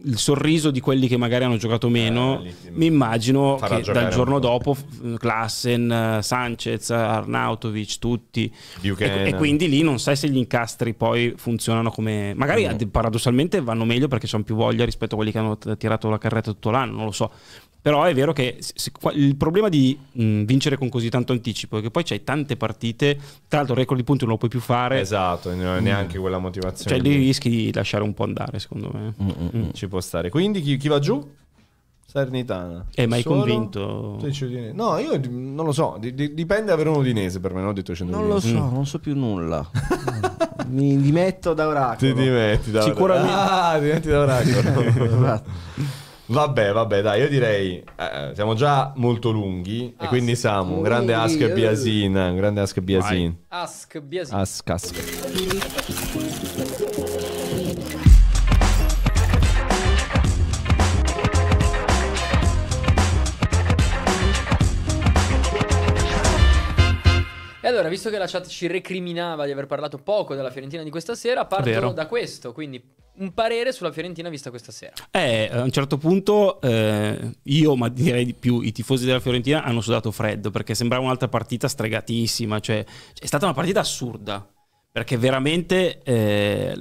il sorriso di quelli che magari hanno giocato meno, ti- mi immagino che dal giorno dopo Klassen, eh, Sanchez, Arnautovic, tutti. E, e quindi lì non sai se gli incastri poi funzionano come. Magari Mm. paradossalmente vanno meglio perché hanno più voglia rispetto a quelli che hanno tirato la carretta tutto l'anno, non lo so. Però è vero che se- il problema di mh, vincere con così tanto anticipo è che poi c'hai tante partite, tra l'altro il record di punti non lo puoi più fare, Esatto, e non è neanche quella motivazione. cioè lì rischi di lasciare un po' andare secondo me. Mm. Ci può stare. Quindi chi, chi va giù? Salernitana. Eh, ma hai Solo? convinto? No, io non lo so. di- di- dipende da avere un udinese per me. Non ho detto Non lo so, non so più nulla. Mi dimetto da oracolo. Ti dimetti da Sicuramente. Ah, ti metti da oracolo. Vabbè, vabbè, dai, io direi eh, siamo già molto lunghi e Ah, quindi siamo un grande Ask e eh. Biasin, un grande Ask e Biasin. Ask Biasi. Ask, ask. E allora, visto che la chat ci recriminava di aver parlato poco della Fiorentina di questa sera, parto Vero. da questo. Quindi, un parere sulla Fiorentina vista questa sera. Eh, a un certo punto eh, io, ma direi di più, i tifosi della Fiorentina hanno sudato freddo perché sembrava un'altra partita stregatissima, cioè è stata una partita assurda, perché veramente eh,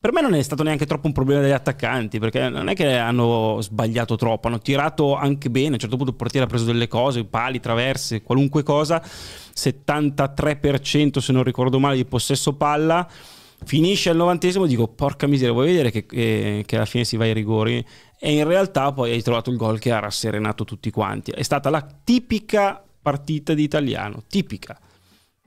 per me non è stato neanche troppo un problema degli attaccanti, perché non è che hanno sbagliato troppo, hanno tirato anche bene, a un certo punto il portiere ha preso delle cose, pali, traverse, qualunque cosa, 73% se non ricordo male di possesso palla. Finisce al novantesimo, dico porca miseria, vuoi vedere che, che- che alla fine si va ai rigori? E in realtà poi hai trovato il gol che ha rasserenato tutti quanti. È stata la tipica partita di italiano, tipica,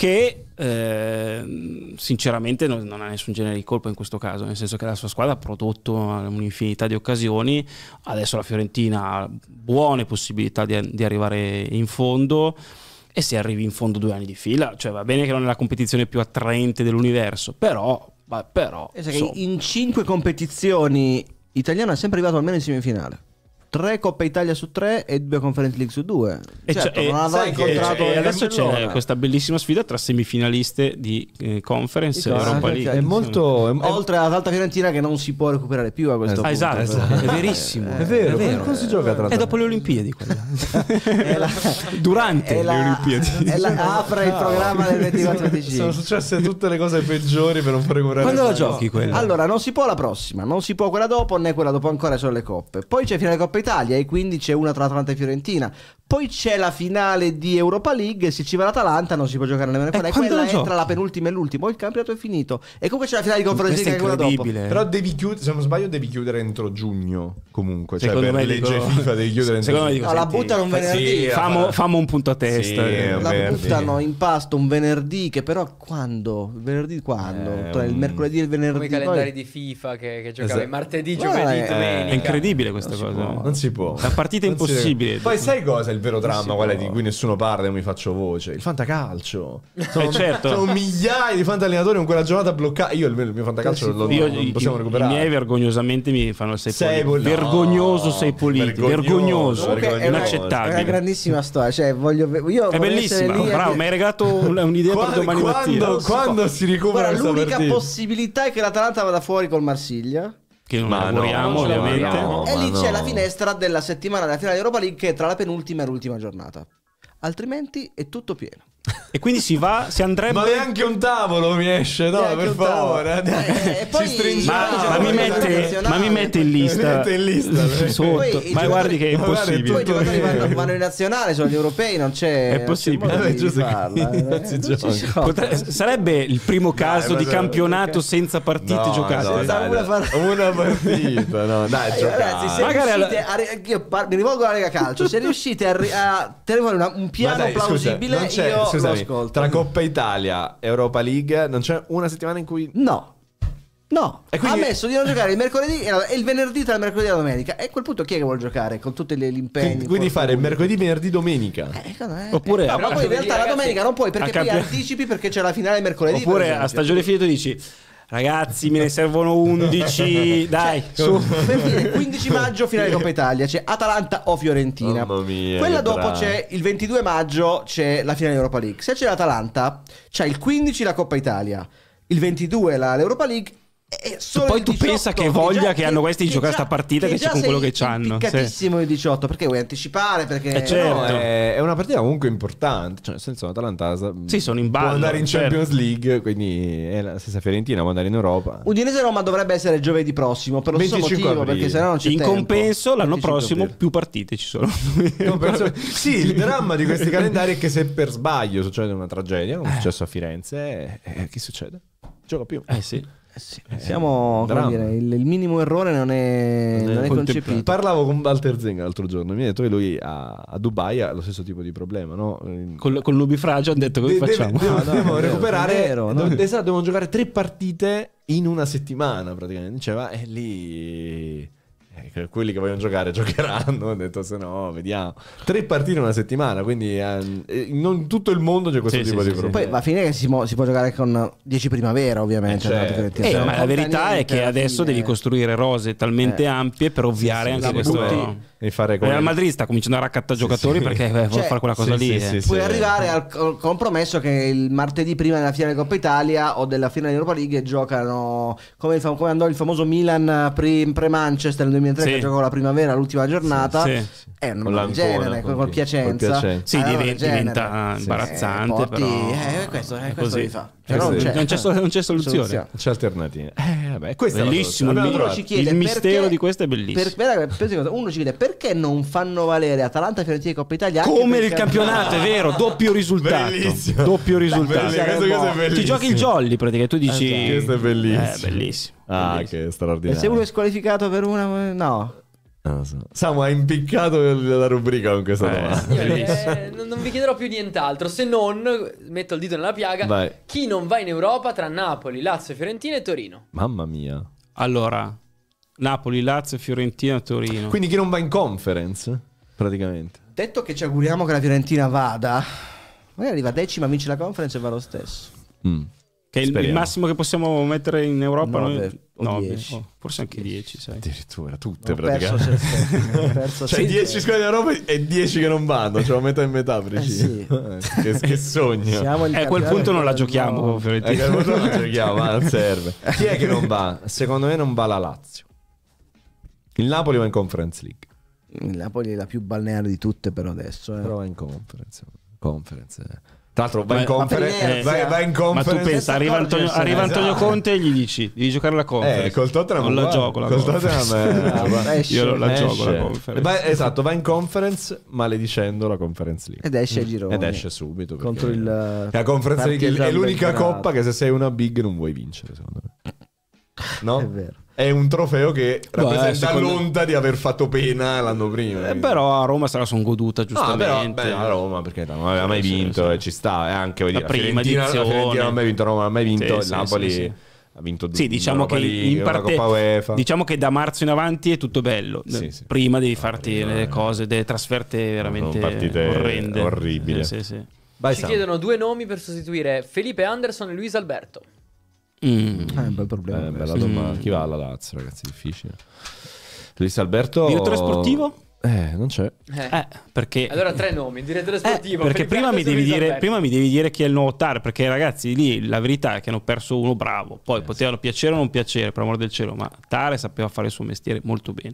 che eh, sinceramente non, non ha nessun genere di colpa in questo caso, nel senso che la sua squadra ha prodotto un'infinità di occasioni, adesso la Fiorentina ha buone possibilità di, di arrivare in fondo. E se arrivi in fondo due anni di fila, cioè va bene che non è la competizione più attraente dell'universo, però, ma- però insomma, in cinque competizioni italiano è sempre arrivato almeno in semifinale. Tre Coppa Italia su tre e due Conference League su due. E Certo, c'è- non e avrà sai che- incontrato e adesso c'è questa bellissima sfida tra semifinaliste di eh, conference e Europa League. È molto... È, è- Oltre all'Atalanta Fiorentina che non si può recuperare più a questo Ah, punto. esatto, è verissimo. è vero, come si gioca tra È dopo le Olimpiadi quella. È la- Durante è le Olimpiadi. è la- apre il programma del 24 Sono dicembre. successe tutte le cose peggiori per non far recuperare Quando la giochi quella? Allora, non si può la prossima, non si può quella dopo né quella dopo ancora, sono le coppe. Poi c'è finale Coppa Italia e quindi c'è una tra Atalanta e Fiorentina. Poi c'è la finale di Europa League se ci va l'Atalanta non si può giocare nemmeno quella. E quando quella è giochi? tra la penultima e l'ultima. Il campionato è finito. E comunque c'è la finale di League che è quella dopo. incredibile. Però devi chiudere, se non sbaglio, devi chiudere entro giugno. Comunque, cioè Secondo per me legge dico- FIFA devi chiudere entro Secondo me giugno. dico, No, la senti, buttano un venerdì. sì, Famo, fa- famo un punto a testa. Sì, eh. La buttano in pasto un venerdì che però quando? Il venerdì quando? Eh, Tra il mercoledì e il venerdì. Come i calendari poi- di FIFA che, che giocava Esatto. il martedì, giovedì, eh, domenica. È incredibile questa Non si cosa. può. Non si può. La partita è si- impossibile. Poi sai cosa è il vero dramma? si Qual è può. di cui nessuno parla e io mi faccio voce? Il fantacalcio. Sono, certo. sono migliaia di fantallenatori con quella giornata bloccata. Io il mio, il mio fantacalcio lo, Io- non i- possiamo i- recuperare. I miei vergognosamente mi fanno il sei, Sei poli- poli- no, Vergognoso sei puliti. vergognoso, Vergognoso. È una, è inaccettabile. una grandissima storia. Cioè, voglio, io È bellissima. Bravo, che- mi hai regalato un- un'idea per Quando, domani mattina. quando, si quando si recupera Guarda, l'unica partita? possibilità è che l'Atalanta vada fuori col Marsiglia. Che non Ma no, ce la ovviamente. lavoriamo. e lì no. c'è la finestra della settimana della finale di Europa League che è tra la penultima e l'ultima giornata. Altrimenti è tutto pieno. E quindi si va, si andrebbe... Ma neanche un tavolo mi esce, no, Neanche per favore. Eh, e poi- Ci stringiamo. Ma, Poi ma mi mette, ma mi mette in lista. Mi mette in lista, Sotto. Poi ma giocatori- guardi che è impossibile. Poi i giocatori vanno, vanno in nazionale, sono gli europei, non c'è. È possibile. non c'è modo Eh, farla, eh. sarebbe il primo caso ma di campionato senza partite No, giocate. no, dai, una dai. par- una partita, no, dai, Eh, giocate. ragazzi, se Magari riuscite a, io par- mi rivolgo alla Lega Calcio, se riuscite a, ri- a tenere un piano dai, plausibile, io scusami, ascolto. tra Coppa Italia e Europa League non c'è una settimana in cui No. No, E quindi- ha messo di non giocare il mercoledì e la- il venerdì tra il mercoledì e la domenica. E a quel punto chi è che vuole giocare con tutti gli impegni? quindi, quindi fare mercoledì, venerdì, domenica. Eh, secondo me- Oppure- no, ma Però poi in realtà la ragazzi, domenica non puoi perché poi campi- anticipi perché c'è la finale mercoledì. Oppure a stagione finita dici ragazzi me ne servono 11, dai, su. Per dire, 15 maggio finale Coppa Italia c'è Atalanta o Fiorentina. Mamma mia, Quella dopo bravo. c'è il 22 maggio c'è la finale Europa League. Se c'è l'Atalanta, c'è il 15 la Coppa Italia, il 22 la- l'Europa League Poi il tu 18, pensa che voglia che hanno questi di che giocare già- sta partita che c'è già con quello che c'hanno, sì. impiccatissimo il 18 perché vuoi anticipare perché Eh, certo. No, è, è una partita comunque importante. Cioè, nel senso, l'Atalanta sa- Sì, sono in può ballo, andare in certo. Champions League. Quindi è la stessa Fiorentina, può andare in Europa. Udinese Roma dovrebbe essere giovedì prossimo per lo stesso 25 motivo aprile. perché sennò non c'è In tempo. compenso l'anno 25 prossimo aprile. più partite ci sono. Non penso- sì, il dramma di questi calendari è che se per sbaglio succede una tragedia, come è successo a Firenze, eh, che succede? Gioca più. Eh sì. Eh sì, siamo, come dramma. dire, il, il minimo errore non è, non è concepito. Parlavo con Walter Zenga l'altro giorno, mi ha detto che lui a, a Dubai ha lo stesso tipo di problema, no? Col, col nubifragio hanno detto come De- deve- facciamo. deve- No, no, dobbiamo vero, recuperare. vero, no? esatto, devono giocare tre partite in una settimana praticamente. Diceva, e lì. Quelli che vogliono giocare giocheranno. Ho detto, se no, vediamo. Tre partite in una settimana, quindi eh, in non tutto il mondo c'è questo Sì, tipo sì, di sì, problema. Poi va a finire che si, mo- si può giocare con 10 primavera, ovviamente. Eh, certo. Eh, ma la verità è che adesso fine. devi costruire rose talmente Eh. ampie per ovviare Sì, sì, anche questo. butti. E fare come... Real Madrid sta cominciando a raccattare giocatori sì. perché eh, vuole Cioè, fare quella cosa sì, lì. sì, eh. sì, Puoi sì. arrivare al al compromesso che il martedì prima della finale Coppa Italia o della finale di Europa League giocano come, fam- come andò il famoso Milan pre- pre-Manchester nel 2003 Sì. che giocò la primavera l'ultima giornata. Sì, sì. È una Con genere, con chi? Piacenza. Piacenza. Sì, roba diventa, diventa Sì. imbarazzante. Eh, porti- però eh, questo- eh, è questo così. li fa. È Cioè, non c'è- non, c'è, sol- non c'è soluzione. C'è alternative. Eh, vabbè, è Bellissimo, Abbiamo Uno ci chiede il mistero perché- di questo è bellissimo. Per, cosa, uno ci chiede perché non fanno valere Atalanta, Fiorentina e Coppa Italia Come per il campionato, è vero, doppio risultato. Bellissimo. Doppio risultato. Bellissimo, questo- questo è bellissimo. Ti giochi il jolly praticamente, tu dici... Esatto. Questo è bellissimo. Eh, bellissimo. Ah, Bellissimo. che E straordinario. se uno è squalificato per una no. Non lo so. Samu ha impiccato la rubrica con questa Eh, domanda. eh, non, non vi chiederò più nient'altro se non metto il dito nella piaga. Vai. Chi non va in Europa tra Napoli, Lazio, Fiorentina e Torino? Mamma mia. Allora, Napoli, Lazio, Fiorentina, Torino. Quindi chi non va in conference? Praticamente. Detto che ci auguriamo che la Fiorentina vada, magari arriva decima, vince la conference e va lo stesso. Mm. Che è il, il massimo che possiamo mettere in Europa? Nove noi- o nove, dieci. oh, forse anche 10, sai. Addirittura tutte Ho praticamente. perso Cioè sette. 10 squadre in Europa e 10 che non vanno, cioè metà e metà preciso. sì. Eh, che, che sogno. Il Eh, a quel punto non la giochiamo, mondo. Eh, Fiorentina. che non la giochiamo, ma non serve. Chi è che non va? Secondo me non va la Lazio. Il Napoli va in Conference League. Il Napoli è la più balneare di tutte per adesso. eh. Però va in Conference. Conference. Eh. Tra l'altro va in Ma- ma Conference. eh, vai, vai in Ma Conference. tu pensa, arriva Antonio, accorgersene, arriva Antonio. Conte e gli dici, devi giocare la conference. Eh, col Tottenham non la gioco la Col conference. Tottenham eh, Esce. Io non la esce. gioco la conference. Va- esatto, va in conference maledicendo la conference league. Ed esce a gironi. Ed esce subito. Contro il La conference league è- è l'unica coppa che se sei una big non vuoi vincere, secondo me. No? È vero. È un trofeo che rappresenta secondo- l'onta di aver fatto pena l'anno prima. Eh, però a Roma se la sono goduta Ah, giustamente. però beh, a Roma perché non aveva mai Sì, sì, vinto sì. e ci sta. E anche voglio La dire, prima Fiorentina, la edizione. Fiorentina non ha mai vinto, Roma non ha mai vinto, Sì, il sì, Napoli sì, sì. ha vinto due Sì, diciamo che League, in parte diciamo che da marzo in avanti è tutto bello. Sì, sì. Prima devi farti prima, le eh. cose, delle trasferte veramente partite orrende. orribili. Sì, sì, sì. Vai, Ci Sam. chiedono due nomi per sostituire Felipe Anderson e Luis Alberto. Mm. Eh, è un bel problema. Eh, bella domanda. Chi va alla Lazio, ragazzi? Difficile. Luis Alberto. Direttore sportivo? Eh, non c'è. Eh. Eh, perché Allora tre nomi, direttore Eh, sportivo. perché Felipe prima mi, dire, prima mi devi dire chi è il nuovo TAR, perché ragazzi lì la verità è che hanno perso uno bravo, poi potevano piacere o non piacere, per amor del cielo, ma Tare sapeva fare il suo mestiere molto bene.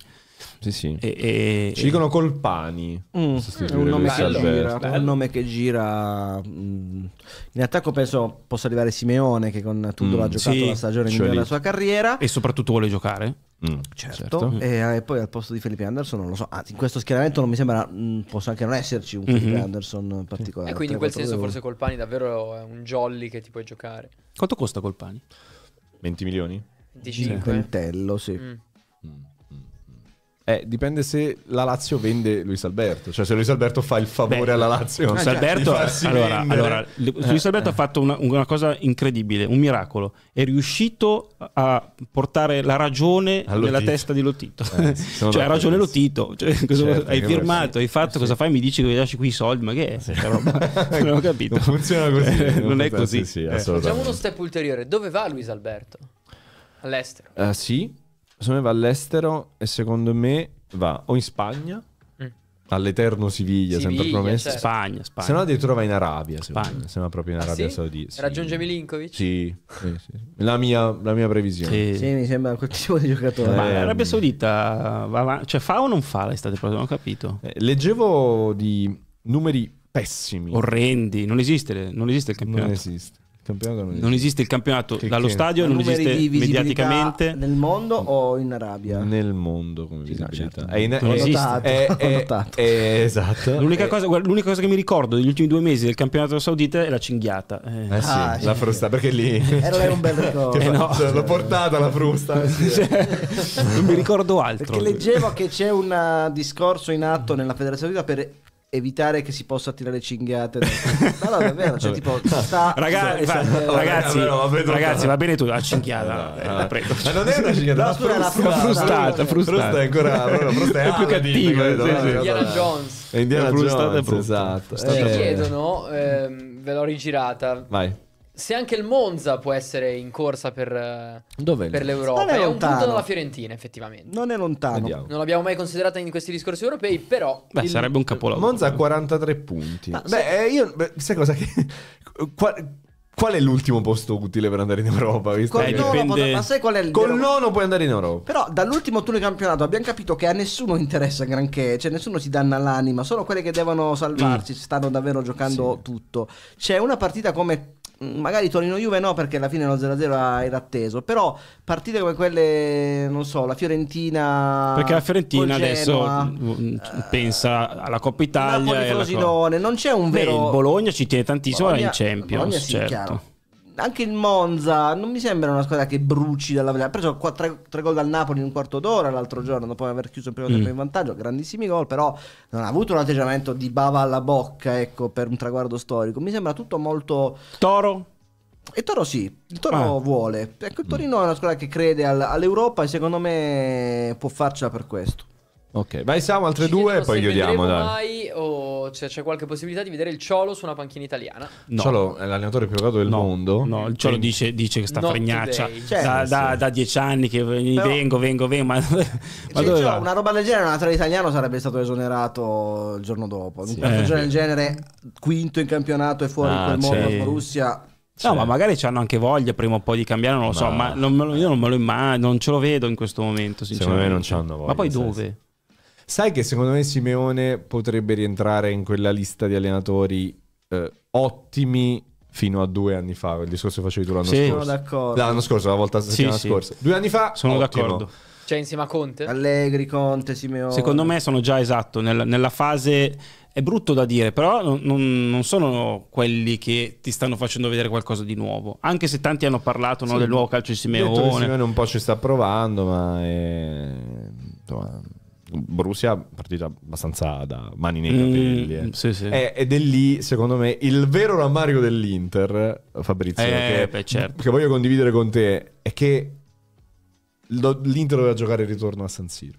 Sì, sì. E, e- Ci dicono Colpani. Mm, è un nome che gira, un nome che gira. mm. In attacco penso possa arrivare Simeone che con Tudor Mm, ha giocato sì, la stagione cioè migliore della sua carriera. e soprattutto vuole giocare. Mm, Certo. E, eh, poi al posto di Felipe Anderson non lo so. Anzi, in questo schieramento non mi sembra. mm, possa anche non esserci un Felipe Mhm. Anderson particolare. E quindi in quel 3-4-2-1. senso forse Colpani davvero è un jolly che ti puoi giocare. Quanto costa Colpani? 20 milioni? 25. Quintello, sì. Mm. Eh, dipende se la Lazio vende Luis Alberto. Cioè, se Luis Alberto fa il favore Beh, alla Lazio Luis di Alberto, allora, allora, Luis Alberto ha fatto una, una cosa incredibile, un miracolo. È riuscito a portare la ragione Lotito. nella testa di Lotito. Eh, sì, cioè, ha ragione. Lotito. Cioè, cosa- Certo, hai firmato, hai fatto, cosa fai? Mi dici che lasci qui i soldi, ma che è? roba? non ho capito. Non funziona così. Eh, non è così. Sì, sì, Eh. Facciamo uno step ulteriore. Dove va Luis Alberto? All'estero. Eh, sì, secondo me va all'estero e secondo me va o in Spagna, Mm. all'Eterno Siviglia, sempre Siviglia, promesso. certo. Spagna, Spagna. Se no addirittura va in Arabia, Spagna. Se no proprio in Ah, Arabia sì? Saudita. sì. Raggiunge Milinkovic? Sì, sì, sì. La, mia, la mia previsione. Sì. Sì, mi sembra quel tipo di giocatore. Ma Eh, l'Arabia Saudita va cioè, fa o non fa l'estate prossima? Non ho capito. Eh, leggevo di numeri pessimi. Orrendi, non esiste, non esiste il non campionato. esiste. Campionato non esiste. Non esiste il campionato Che- dallo che- stadio, non esiste mediaticamente. nel mondo o in Arabia? Nel mondo come Sì, visibilità. certo. È in- Non è- esiste. Notato, è- è- esatto. L'unica È- cosa, guarda, l'unica cosa che mi ricordo degli ultimi due mesi del campionato saudita è la cinghiata. Eh. Eh sì, Ah, la sì. frusta, perché lì... Era lei un bel ricordo. Eh, no. cioè, l'ho portata la frusta. eh. Cioè, non mi ricordo altro. Perché leggevo che c'è un discorso in atto nella Federazione Saudita per evitare che si possa tirare cinghiate. No, no, davvero, cioè tipo sta Ragazzi, fa- Esatto. ragazzi, no, no, ragazzi, no. va bene tu, la cinghiata. eh, la prego. Ma non è una cinghiata, No, la frusta. frustata. Frustata, Frusta frustata. è ancora frusta è, più cattiva, no? sì. Indiana Jones. Indiana Jones, esatto. Ci Eh, chiedono, ehm, ve l'ho rigirata, Vai. Se anche il Monza può essere in corsa per, eh, per l'Europa. Non è È un lontano. punto dalla Fiorentina, effettivamente. Non è lontano. Vediamo. Non l'abbiamo mai considerata in questi discorsi europei, però... Beh, il- sarebbe un capolavoro. Monza ha 43 punti. Ma Beh, eh, io beh, sai cosa che qual, qual è l'ultimo posto utile per andare in Europa, visto Eh, nono, dipende- ma sai qual è il Col vero- nono puoi andare in Europa. Però dall'ultimo turno di campionato abbiamo capito che a nessuno interessa granché, cioè nessuno si danna l'anima, solo quelli che devono salvarsi stanno davvero giocando tutto. C'è una partita come mm, magari Torino-Juve no perché alla fine lo 0-0 era atteso, però partite come quelle, non so, la Fiorentina Perché la Fiorentina col adesso Genoa, mm, pensa alla Coppa Italia e Napoli-Frosinone, non c'è un Beh, vero il Bologna ci tiene tantissimo alla in Bologna- Champions, Bologna sì, certo. chiaro. Anche il Monza non mi sembra una squadra che bruci dalla Ha preso qua- tre, tre gol dal Napoli in un quarto d'ora l'altro giorno dopo aver chiuso il primo tempo Mm. in vantaggio. Grandissimi gol, però non ha avuto un atteggiamento di bava alla bocca, ecco, per un traguardo storico. Mi sembra tutto molto. Toro? E Toro sì, il Toro Ah. vuole. Ecco, il Torino è una squadra che crede al- all'Europa e secondo me può farcela per questo. Ok, vai siamo altre Ci due e poi chiudiamo, dai. mai o c'è, c'è qualche possibilità di vedere il Ciolo su una panchina italiana. No. Ciolo è l'allenatore più pagato del no, mondo. No, il Ciolo dice, dice che sta Not fregnaccia. Cioè, da, sì, da- sì. da dieci anni che Però- vengo, vengo, vengo, ma, ma Cioè, dove cioè, una roba del genere, un allenatore italiano sarebbe stato esonerato il giorno dopo. In una Eh. del genere, quinto in campionato e fuori Ah, in quel modo sì. con Russia. No, ma magari hanno anche voglia prima o poi di cambiare, non lo so, Ma- ma non me lo- io non me lo immagino, non ce lo vedo in questo momento, Secondo me sinceramente. non c'hanno voglia, Ma poi sì, dove? Sai che secondo me Simeone potrebbe rientrare in quella lista di allenatori eh, ottimi fino a due anni fa. Il discorso che facevi tu l'anno Sì. Sono scorso. d'accordo. L'anno scorso, la volta la Sì, settimana sì. scorsa. Due anni fa, Sono ottimo. d'accordo. Cioè insieme a Conte? Allegri, Conte, Simeone. Secondo me sono già esatto nel- nella fase. È brutto da dire, però non, non- non sono quelli che ti stanno facendo vedere qualcosa di nuovo. Anche se tanti hanno parlato no, Sì. del nuovo calcio di Simeone. Simeone un po' ci sta provando, ma è... Borussia è partita abbastanza da mani nei capelli. eh. Mm, sì, sì. Eh, ed è lì, secondo me, il vero rammarico dell'Inter, Fabrizio, Eh, che, beh, certo. che voglio condividere con te, è che l'Inter doveva giocare il ritorno a San Siro.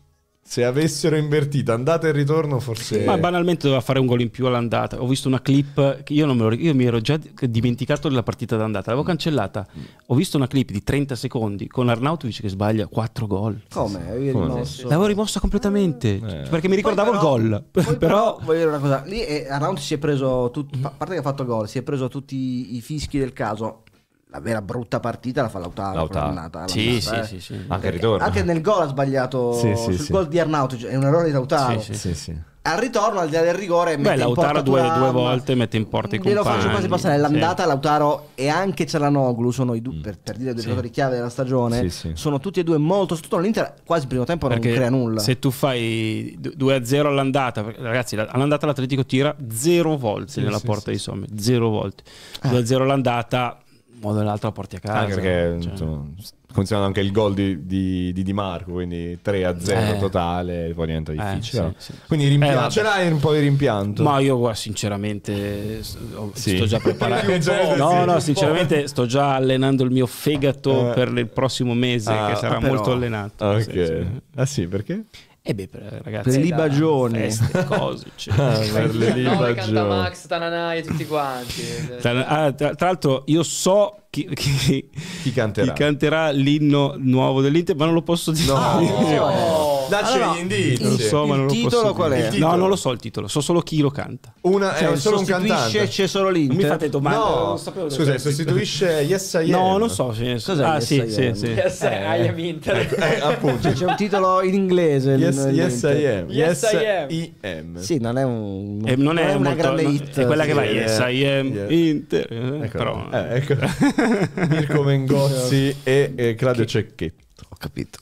Se avessero invertito andata e ritorno, forse... Ma banalmente doveva fare un gol in più all'andata. Ho visto una clip che io, non me lo io mi ero già dimenticato della partita d'andata, l'avevo cancellata. Ho visto una clip di 30 secondi con Arnautovic che sbaglia 4 gol. Come? Rimosso? L'avevo rimossa completamente Eh. perché mi ricordavo Poi il però- gol. poi però, voglio dire una cosa, lì eh, Arnaut si è preso tut- a parte che ha fatto gol, si è preso tutti i fischi del caso. La vera brutta partita la fa Lautaro. Lautaro. l'annata- Sì, l'annata, sì, eh. sì, sì. Anche il ritorno. Anche nel gol ha sbagliato Sì, sì, sul sì. gol di Arnautovic, è un errore di Lautaro. Sì, Sì, sì. Al ritorno, al di là del rigore, Beh, mette in Lautaro porta due, due volte mette in porta i Glielo compagni. faccio quasi passare. Sì. L'andata Lautaro e anche Cialanoglu sono i due, per, per dire, due giocatori chiave della stagione. Sì, sì. Sono tutti e due molto. Soprattutto l'Inter quasi il primo tempo non Perché crea nulla. Se tu fai 2-0 all'andata, ragazzi, la- all'andata l'Atletico tira zero volte nella sì, porta sì, di Sommer, zero volte. 2-0 all'andata, in modo o nell'altro la porti a casa. Anche perché Cioè, insomma, considerando anche il gol di, di, di Di Marco, quindi 3 a 0 Eh. totale, poi diventa difficile. Eh, sì, sì. Quindi rimpianto, Eh, ce l'hai un po' di rimpianto. Ma io sinceramente sto, ho- Sì. sto già preparando. No, no, sinceramente sto già allenando il mio fegato Eh. per il prossimo mese Ah, che sarà però- molto allenato. Ah, ok. Ah sì, perché? E beh, per, ragazzi, Per i libagioni. feste, cose, cioè. Ah, per le 9 canta libagioni. Max, Tananai e tutti quanti. Tra, ah, tra- tra l'altro io so chi, chi- Chi canterà? chi canterà l'inno nuovo dell'Inter, ma non lo posso dire. No. Dacci Allora, gli indizi. Non so, ma Il non lo titolo qual è? Il? No, non lo so il titolo, so solo chi lo canta. Una, Cioè, è solo un sostituisce, cantante. c'è solo Non l'Inter. mi fate domande. No, non scusa, sostituisce Yes I Am. No, non so. sì, Cos'è ah, Yes sì, I sì, Am? sì. Yes, I am Inter. Eh, appunto. Cioè, c'è un titolo in inglese. il- Yes, il- yes. I am. Yes, I am. I am. Sì, non è un. Eh, non è, una molto- grande no, hit. È quella che sì. va Eh, Yes, I am yeah. Inter. eh, Ecco, però eh, ecco. Mirko Mengozzi e eh, Claudio Cecchetto. Ho capito.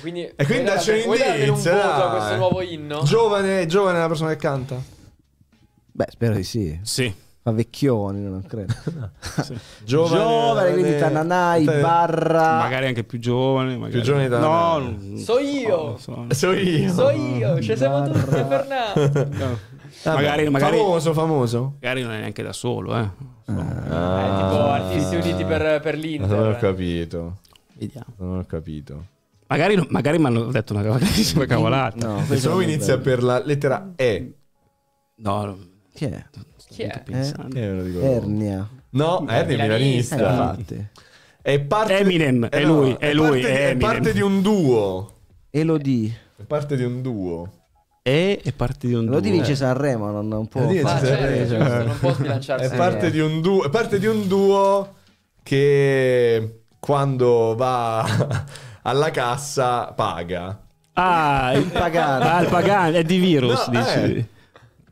Quindi, E quindi dacci un indizio, voto a questo nuovo inno? Giovane, giovane è la persona che canta? Beh, spero di sì. Sì. Ma vecchioni, non credo. Giovane, Giovane, quindi Tananai, te- Barra. Magari anche più giovane. magari- Più giovane da- No, non- So io. lo so. So io. So io, ci siamo tutti, Fernando. No. Magari, magari, Famoso, famoso. magari non è neanche da solo, eh. Eh, tipo artisti uniti per, per Non ho l'Inter. capito. Vediamo. Non ho capito. Magari, magari mi hanno detto una grandissima cavolata. No, è inizia bello. per la lettera E. No, Chi è? Chi è? Eh, lo. Ernia. No, Ernie è Milanista. Eh, milanista. infatti. È parte Eminem, eh è lui, è lui, parte, è è parte di un duo. Elodie. È parte di un duo. E è parte di un Elodie duo. vince Sanremo, non, non può. Elodie Ci fare- sei reso. giusto, non può È sbilanciarsi. parte di un duo. È parte di un duo che quando va alla cassa paga. Ah, il pagante. Ah, il pagante, è di virus, No, dici. eh.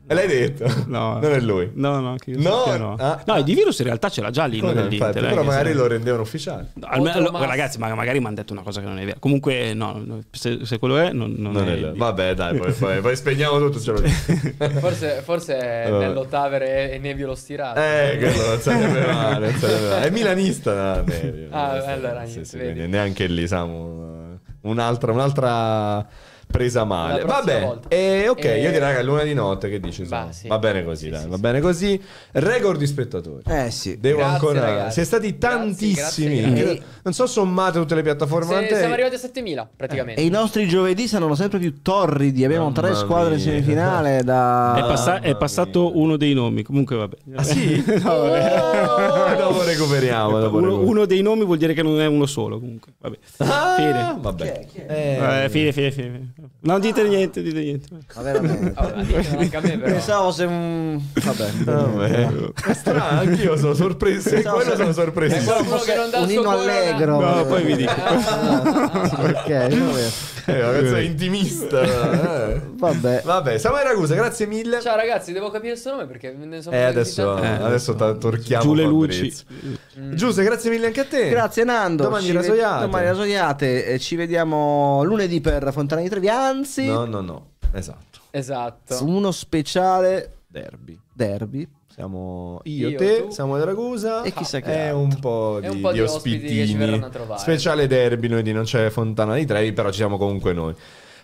E l'hai detto? No. Non è lui. No, no, che io No, no. ah. no, il di virus in realtà ce l'ha già l'inno dell'Inter. infatti, eh, però che magari lo rendevano ufficiale. No, almeno- lo- ragazzi, ma magari mi hanno detto una cosa che non è vera. Comunque, no, se, se quello è, non, non Non è. è. Vabbè, dai, poi, poi- poi spegniamo tutto. Forse, forse è Vabbè. Nello Tavere e Nevio lo stirato. Eh, quello non sarebbe male, non sarebbe male. È milanista, no, Nevio. Ah, allora, sì, niente, sì, neanche lì, siamo un'altra, un'altra presa male. Vabbè, e ok, Eh, io direi che è luna di notte, che dici? bah, sì. Va bene così, Sì, dai, sì, va sì. bene così. Record di spettatori. Eh sì. Devo Grazie, ancora. ragazzi. Siete stati tantissimi. grazie, grazie. Non so sommate tutte le piattaforme. Se- siamo arrivati a 7000 praticamente. E i nostri giovedì saranno sempre più torridi. Abbiamo Mamma tre squadre in semifinale da. È, passa- è passato mia. uno dei nomi. Comunque, vabbè. Ah sì? No, vabbè. Oh, dopo recuperiamo. Dopo uno, uno dei nomi vuol dire che non è uno solo. Comunque, vabbè. Ah, Fine. Vabbè. Eh, fine, fine, fine. Non dite niente, dite niente. Ma veramente. Vabbè, ditelo anche a me però. Pensavo se un. Vabbè. Vabbè. È strano, anch'io sono sorpreso. Se quello se- sono sorpreso. È qualcuno che non dà un inno allegro. No, poi vi dico. ok, vabbè. Eh, una canzone intimista. eh. Vabbè. Vabbè, Samuele Ragusa, grazie mille. Ciao ragazzi, devo capire il suo nome perché ne sono Eh, adesso. Eh. adesso torchiamo Giù le luci. Fabrizio. Giuseppe, grazie mille anche a te. Grazie Nando. Domani rasoiate. Domani rasoiate. E ci vediamo lunedì per Fontana di Trevi. Anzi, No, no, no. Esatto. Esatto. uno speciale Derby. derby. Siamo io, Io, te, tu. Samuele Ragusa E chissà che è altro. un po' di, un po' di ospiti che ci ospitini. Speciale derby, noi di non c'è Fontana di Trevi, però ci siamo comunque noi.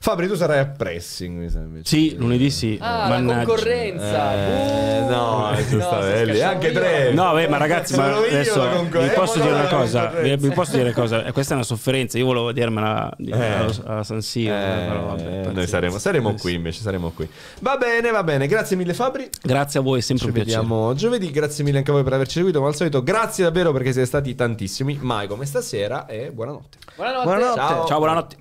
Fabri, tu sarai a pressing, mi sembra. Sì, lunedì sì. Ah, la Mannaggia. concorrenza. Eh, Uh. no, è giusto, No, Anche tre. No, beh, ma ragazzi, ma adesso la vi posso dire una la cosa. Vi, posso dire una cosa. Eh, Questa è una sofferenza. Io volevo vedermela di- Eh. a, San Siro. Eh, però vabbè, noi saremo, saremo qui invece, saremo qui. Va bene, va bene. Grazie mille Fabri. Grazie a voi, è sempre Ci un piacere. vediamo giovedì. Grazie mille anche a voi per averci seguito. Come al solito, grazie davvero perché siete stati tantissimi. Mai come stasera. E buonanotte. Buonanotte. Buonanotte. Ciao. Ciao, buonanotte.